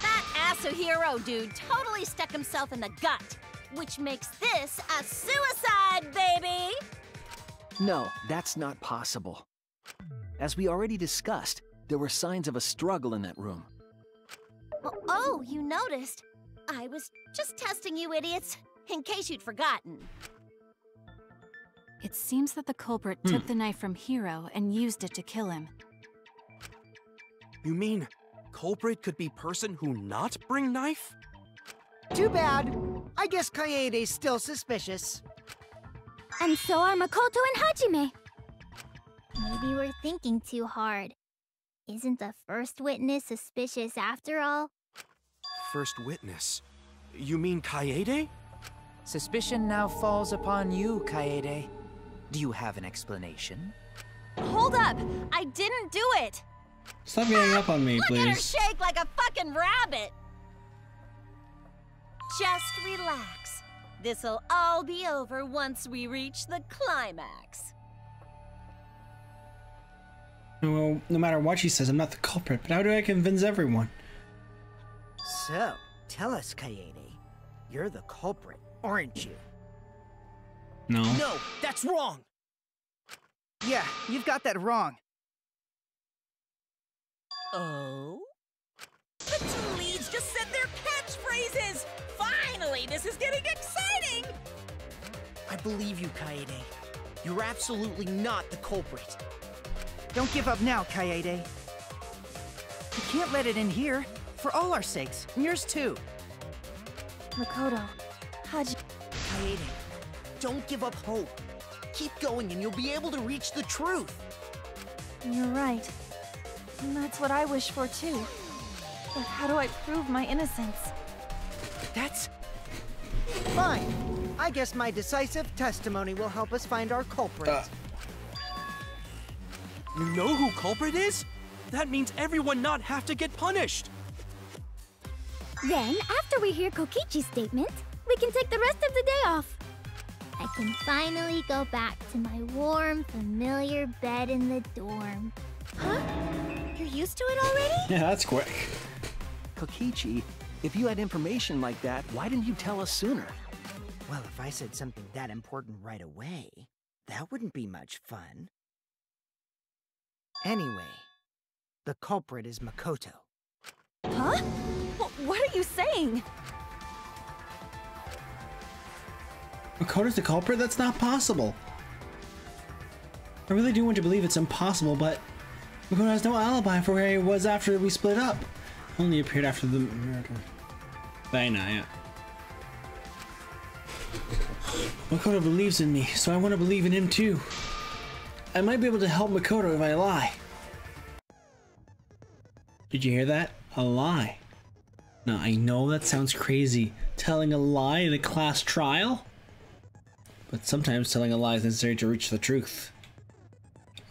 That Yasuhiro dude totally stuck himself in the gut, which makes this a suicide, baby! No, that's not possible. As we already discussed, there were signs of a struggle in that room. Oh, oh, you noticed? I was just testing you idiots, in case you'd forgotten. It seems that the culprit Hmm. took the knife from Hiro and used it to kill him. You mean culprit could be person who not bring knife? Too bad. I guess Kaede's still suspicious. And so are Makoto and Hajime. Maybe we're thinking too hard. Isn't the first witness suspicious after all? First witness. You mean Kaede? Suspicion now falls upon you, Kaede. Do you have an explanation? Hold up! I didn't do it! Stop getting up on me, Look at her shake like a fucking rabbit! Just relax. This'll all be over once we reach the climax. Well, no matter what she says, I'm not the culprit, but how do I convince everyone? So, tell us, Kaede. You're the culprit, aren't you? No. No, that's wrong! Yeah, you've got that wrong. Oh? The two leads just said their catchphrases! Finally, this is getting exciting! I believe you, Kaede. You're absolutely not the culprit. Don't give up now, Kaede. You can't let it in here. For all our sakes, and yours too. Makoto, Haji. Kaede, don't give up hope. Keep going and you'll be able to reach the truth. You're right. And that's what I wish for too. But how do I prove my innocence? That's... Fine. I guess my decisive testimony will help us find our culprit. Uh. You know who culprit is? That means everyone not have to get punished. Then, after we hear Kokichi's statement, we can take the rest of the day off. I can finally go back to my warm, familiar bed in the dorm. Huh? You're used to it already? Yeah, that's quick. Kokichi, if you had information like that, why didn't you tell us sooner? Well, if I said something that important right away, that wouldn't be much fun. Anyway, the culprit is Makoto. Huh? Wh- What are you saying? Makoto's the culprit? That's not possible. I really do want to believe it's impossible, but Makoto has no alibi for where he was after we split up. Only appeared after the murder. But know, eh, yeah. Makoto believes in me, so I want to believe in him too. I might be able to help Makoto if I lie. Did you hear that? A lie. Now, I know that sounds crazy, telling a lie in a class trial, but sometimes telling a lie is necessary to reach the truth.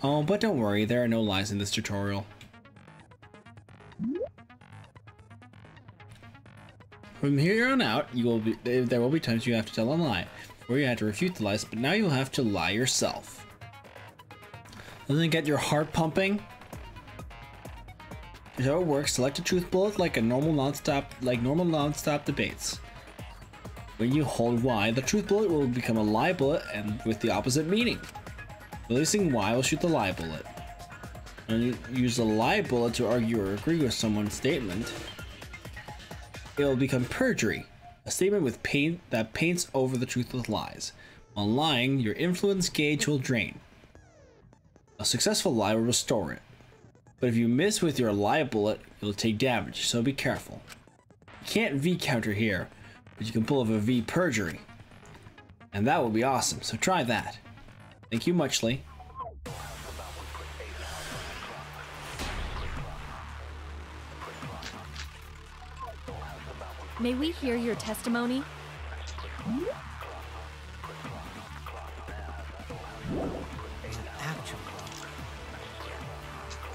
Oh, but don't worry, there are no lies in this tutorial. From here on out, you will be there will be times you have to tell a lie, or you have to refute the lies, but now you'll have to lie yourself. Doesn't it get your heart pumping? Here's how it works. Select a truth bullet like a normal non-stop like normal non-stop debates. When you hold Y, the truth bullet will become a lie bullet and with the opposite meaning. Releasing Y will shoot the lie bullet. And use the lie bullet to argue or agree with someone's statement, it will become perjury, a statement with paint that paints over the truth with lies. While lying, your influence gauge will drain. A successful lie will restore it. But if you miss with your lie bullet, you'll take damage, so be careful. You can't V counter here, but you can pull off a V perjury. And that will be awesome, so try that. Thank you muchly. May we hear your testimony? Actually,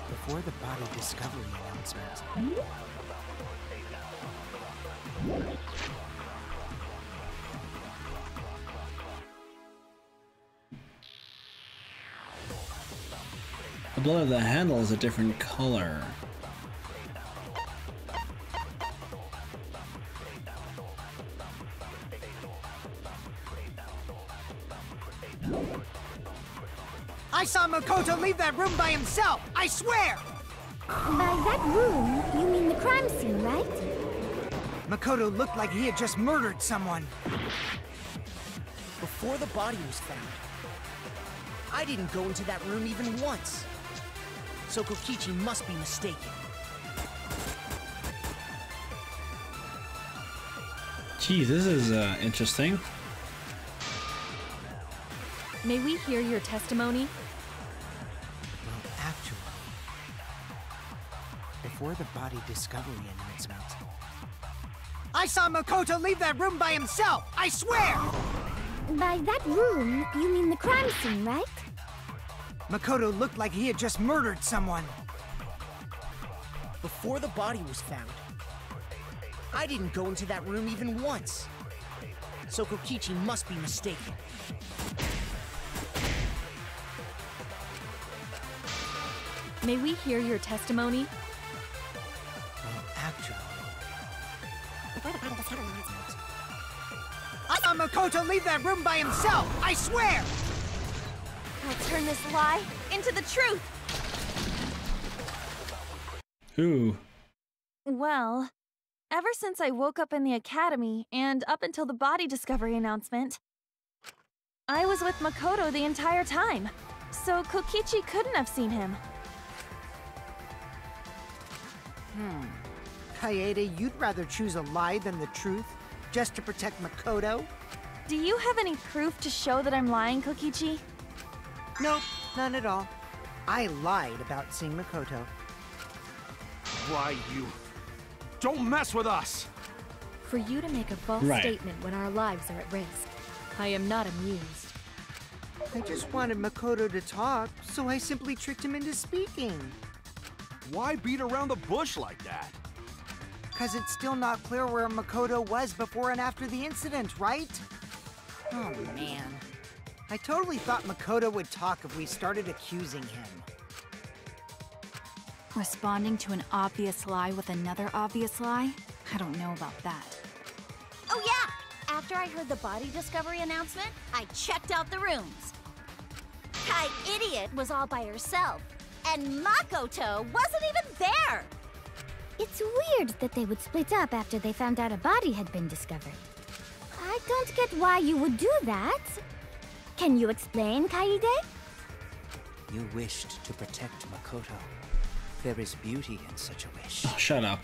before the body discovery announcement, The blood of the handle is a different color. I saw Makoto leave that room by himself. I swear. By that room, you mean the crime scene, right? Makoto looked like he had just murdered someone. Before the body was found, I didn't go into that room even once. So Kokichi must be mistaken. Gee, this is uh, interesting. May we hear your testimony? Before the body discovery announcement, I saw Makoto leave that room by himself. I swear. By that room, you mean the crime scene, right? Makoto looked like he had just murdered someone. Before the body was found, I didn't go into that room even once. So Kokichi must be mistaken. May we hear your testimony? Well, actually, saw Makoto leave that room by himself! I swear! I'll turn this lie into the truth. Who? Well, ever since I woke up in the academy and up until the body discovery announcement, I was with Makoto the entire time. So Kokichi couldn't have seen him. Hmm. Kaede, you'd rather choose a lie than the truth, just to protect Makoto? Do you have any proof to show that I'm lying, Kokichi? Nope, none at all. I lied about seeing Makoto. Why, you... Don't mess with us! For you to make a false Right. statement when our lives are at risk, I am not amused. I just wanted Makoto to talk, so I simply tricked him into speaking. Why beat around the bush like that? Cause it's still not clear where Makoto was before and after the incident, right? Oh man. I totally thought Makoto would talk if we started accusing him. Responding to an obvious lie with another obvious lie? I don't know about that. Oh yeah! After I heard the body discovery announcement, I checked out the rooms. Kai Idiot was all by herself, and Makoto wasn't even there! It's weird that they would split up after they found out a body had been discovered. I don't get why you would do that. Can you explain, Kaede? You wished to protect Makoto. There is beauty in such a wish. Oh, shut up.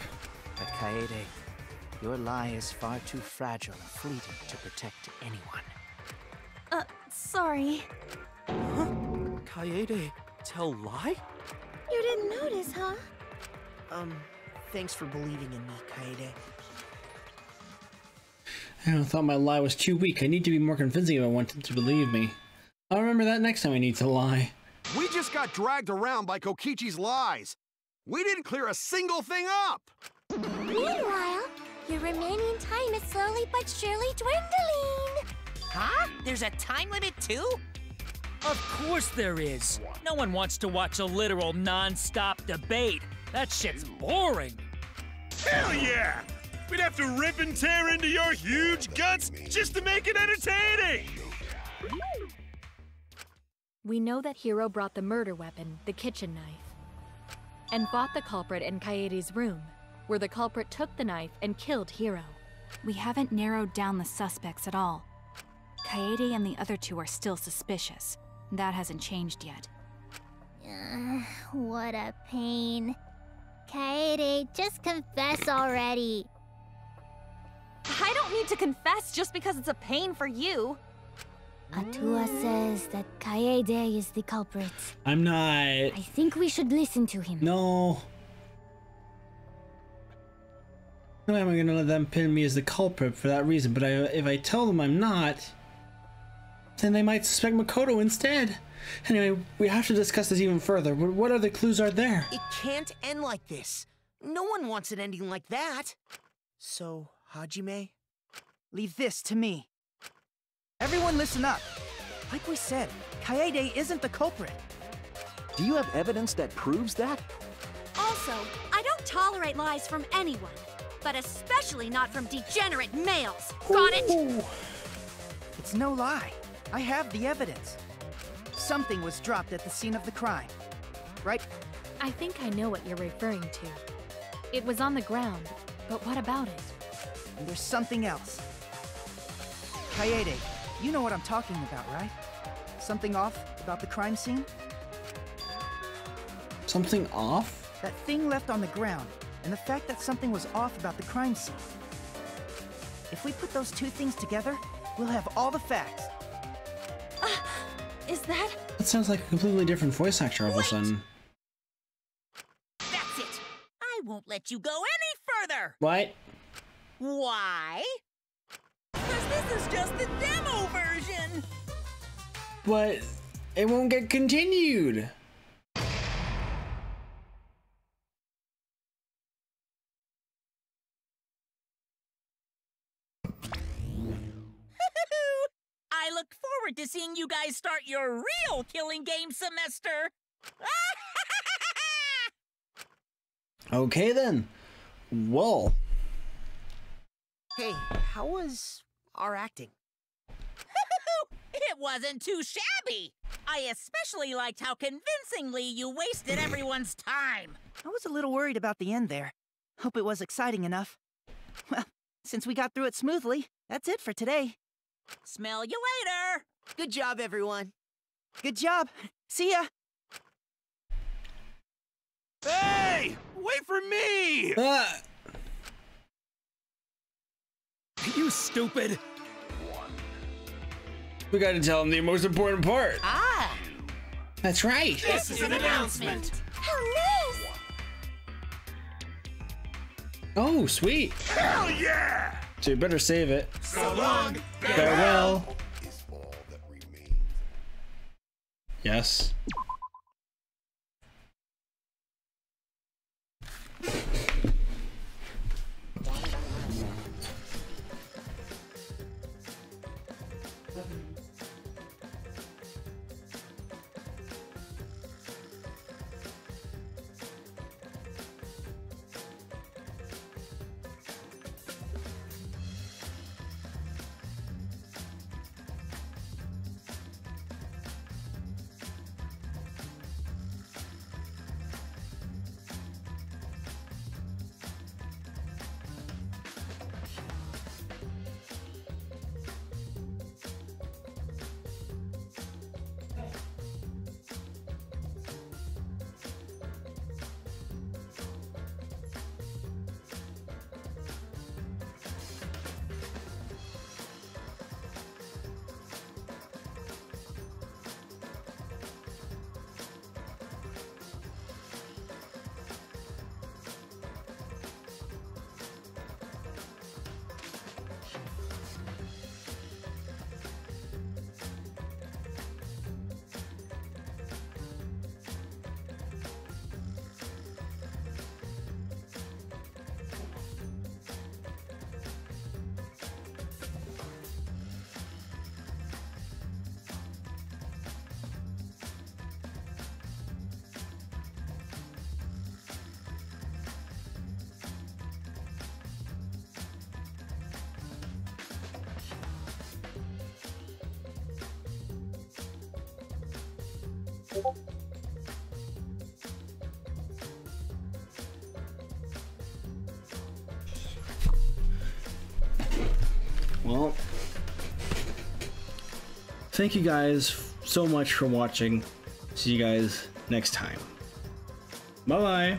But Kaede, your lie is far too fragile and fleeting to protect anyone. Uh, sorry. Huh? Kaede, tell lie? You didn't notice, huh? Um, thanks for believing in me, Kaede. I thought my lie was too weak. I need to be more convincing if I want them to believe me. I'll remember that next time I need to lie. We just got dragged around by Kokichi's lies. We didn't clear a single thing up. Meanwhile, your remaining time is slowly but surely dwindling. Huh? There's a time limit too? Of course there is. No one wants to watch a literal non-stop debate. That shit's boring. Hell yeah! We'd have to rip and tear into your huge guts just to make it entertaining! We know that Hiro brought the murder weapon, the kitchen knife, and fought the culprit in Kaede's room, where the culprit took the knife and killed Hiro. We haven't narrowed down the suspects at all. Kaede and the other two are still suspicious. That hasn't changed yet. Ugh, what a pain. Kaede, just confess already. I don't need to confess just because it's a pain for you. Atua says that Kaede is the culprit. I'm not. I think we should listen to him. No. No way am I gonna let them pin me as the culprit for that reason, but I, if I tell them I'm not, then they might suspect Makoto instead. Anyway, we have to discuss this even further. What what other clues are there? It can't end like this. No one wants it ending like that. So, Hajime? Leave this to me. Everyone listen up. Like we said, Kaede isn't the culprit. Do you have evidence that proves that? Also, I don't tolerate lies from anyone, but especially not from degenerate males. Got it? It's no lie. I have the evidence. Something was dropped at the scene of the crime. Right? I think I know what you're referring to. It was on the ground, but what about it? And there's something else. Kaede, you know what I'm talking about, right? Something off about the crime scene? Something off? That thing left on the ground, and the fact that something was off about the crime scene. If we put those two things together, we'll have all the facts. Is that? That sounds like a completely different voice actor all of a sudden. That's it. I won't let you go any further. What? Why? Because this is just the demo version. But it won't get continued. I look forward to seeing you guys start your real killing game semester. Okay then. Well, Hey, how was our acting? It wasn't too shabby. I especially liked how convincingly you wasted everyone's time. I was a little worried about the end there. Hope it was exciting enough. Well, since we got through it smoothly, that's it for today. Smell you later. Good job, everyone. Good job. See ya. Hey! Wait for me! Ah! You stupid! We gotta tell him the most important part. Ah! That's right. This is an announcement. How nice! Oh, sweet. Hell yeah! So you better save it. So long. Farewell. Yes. Thank you guys so much for watching. See you guys next time. Bye bye.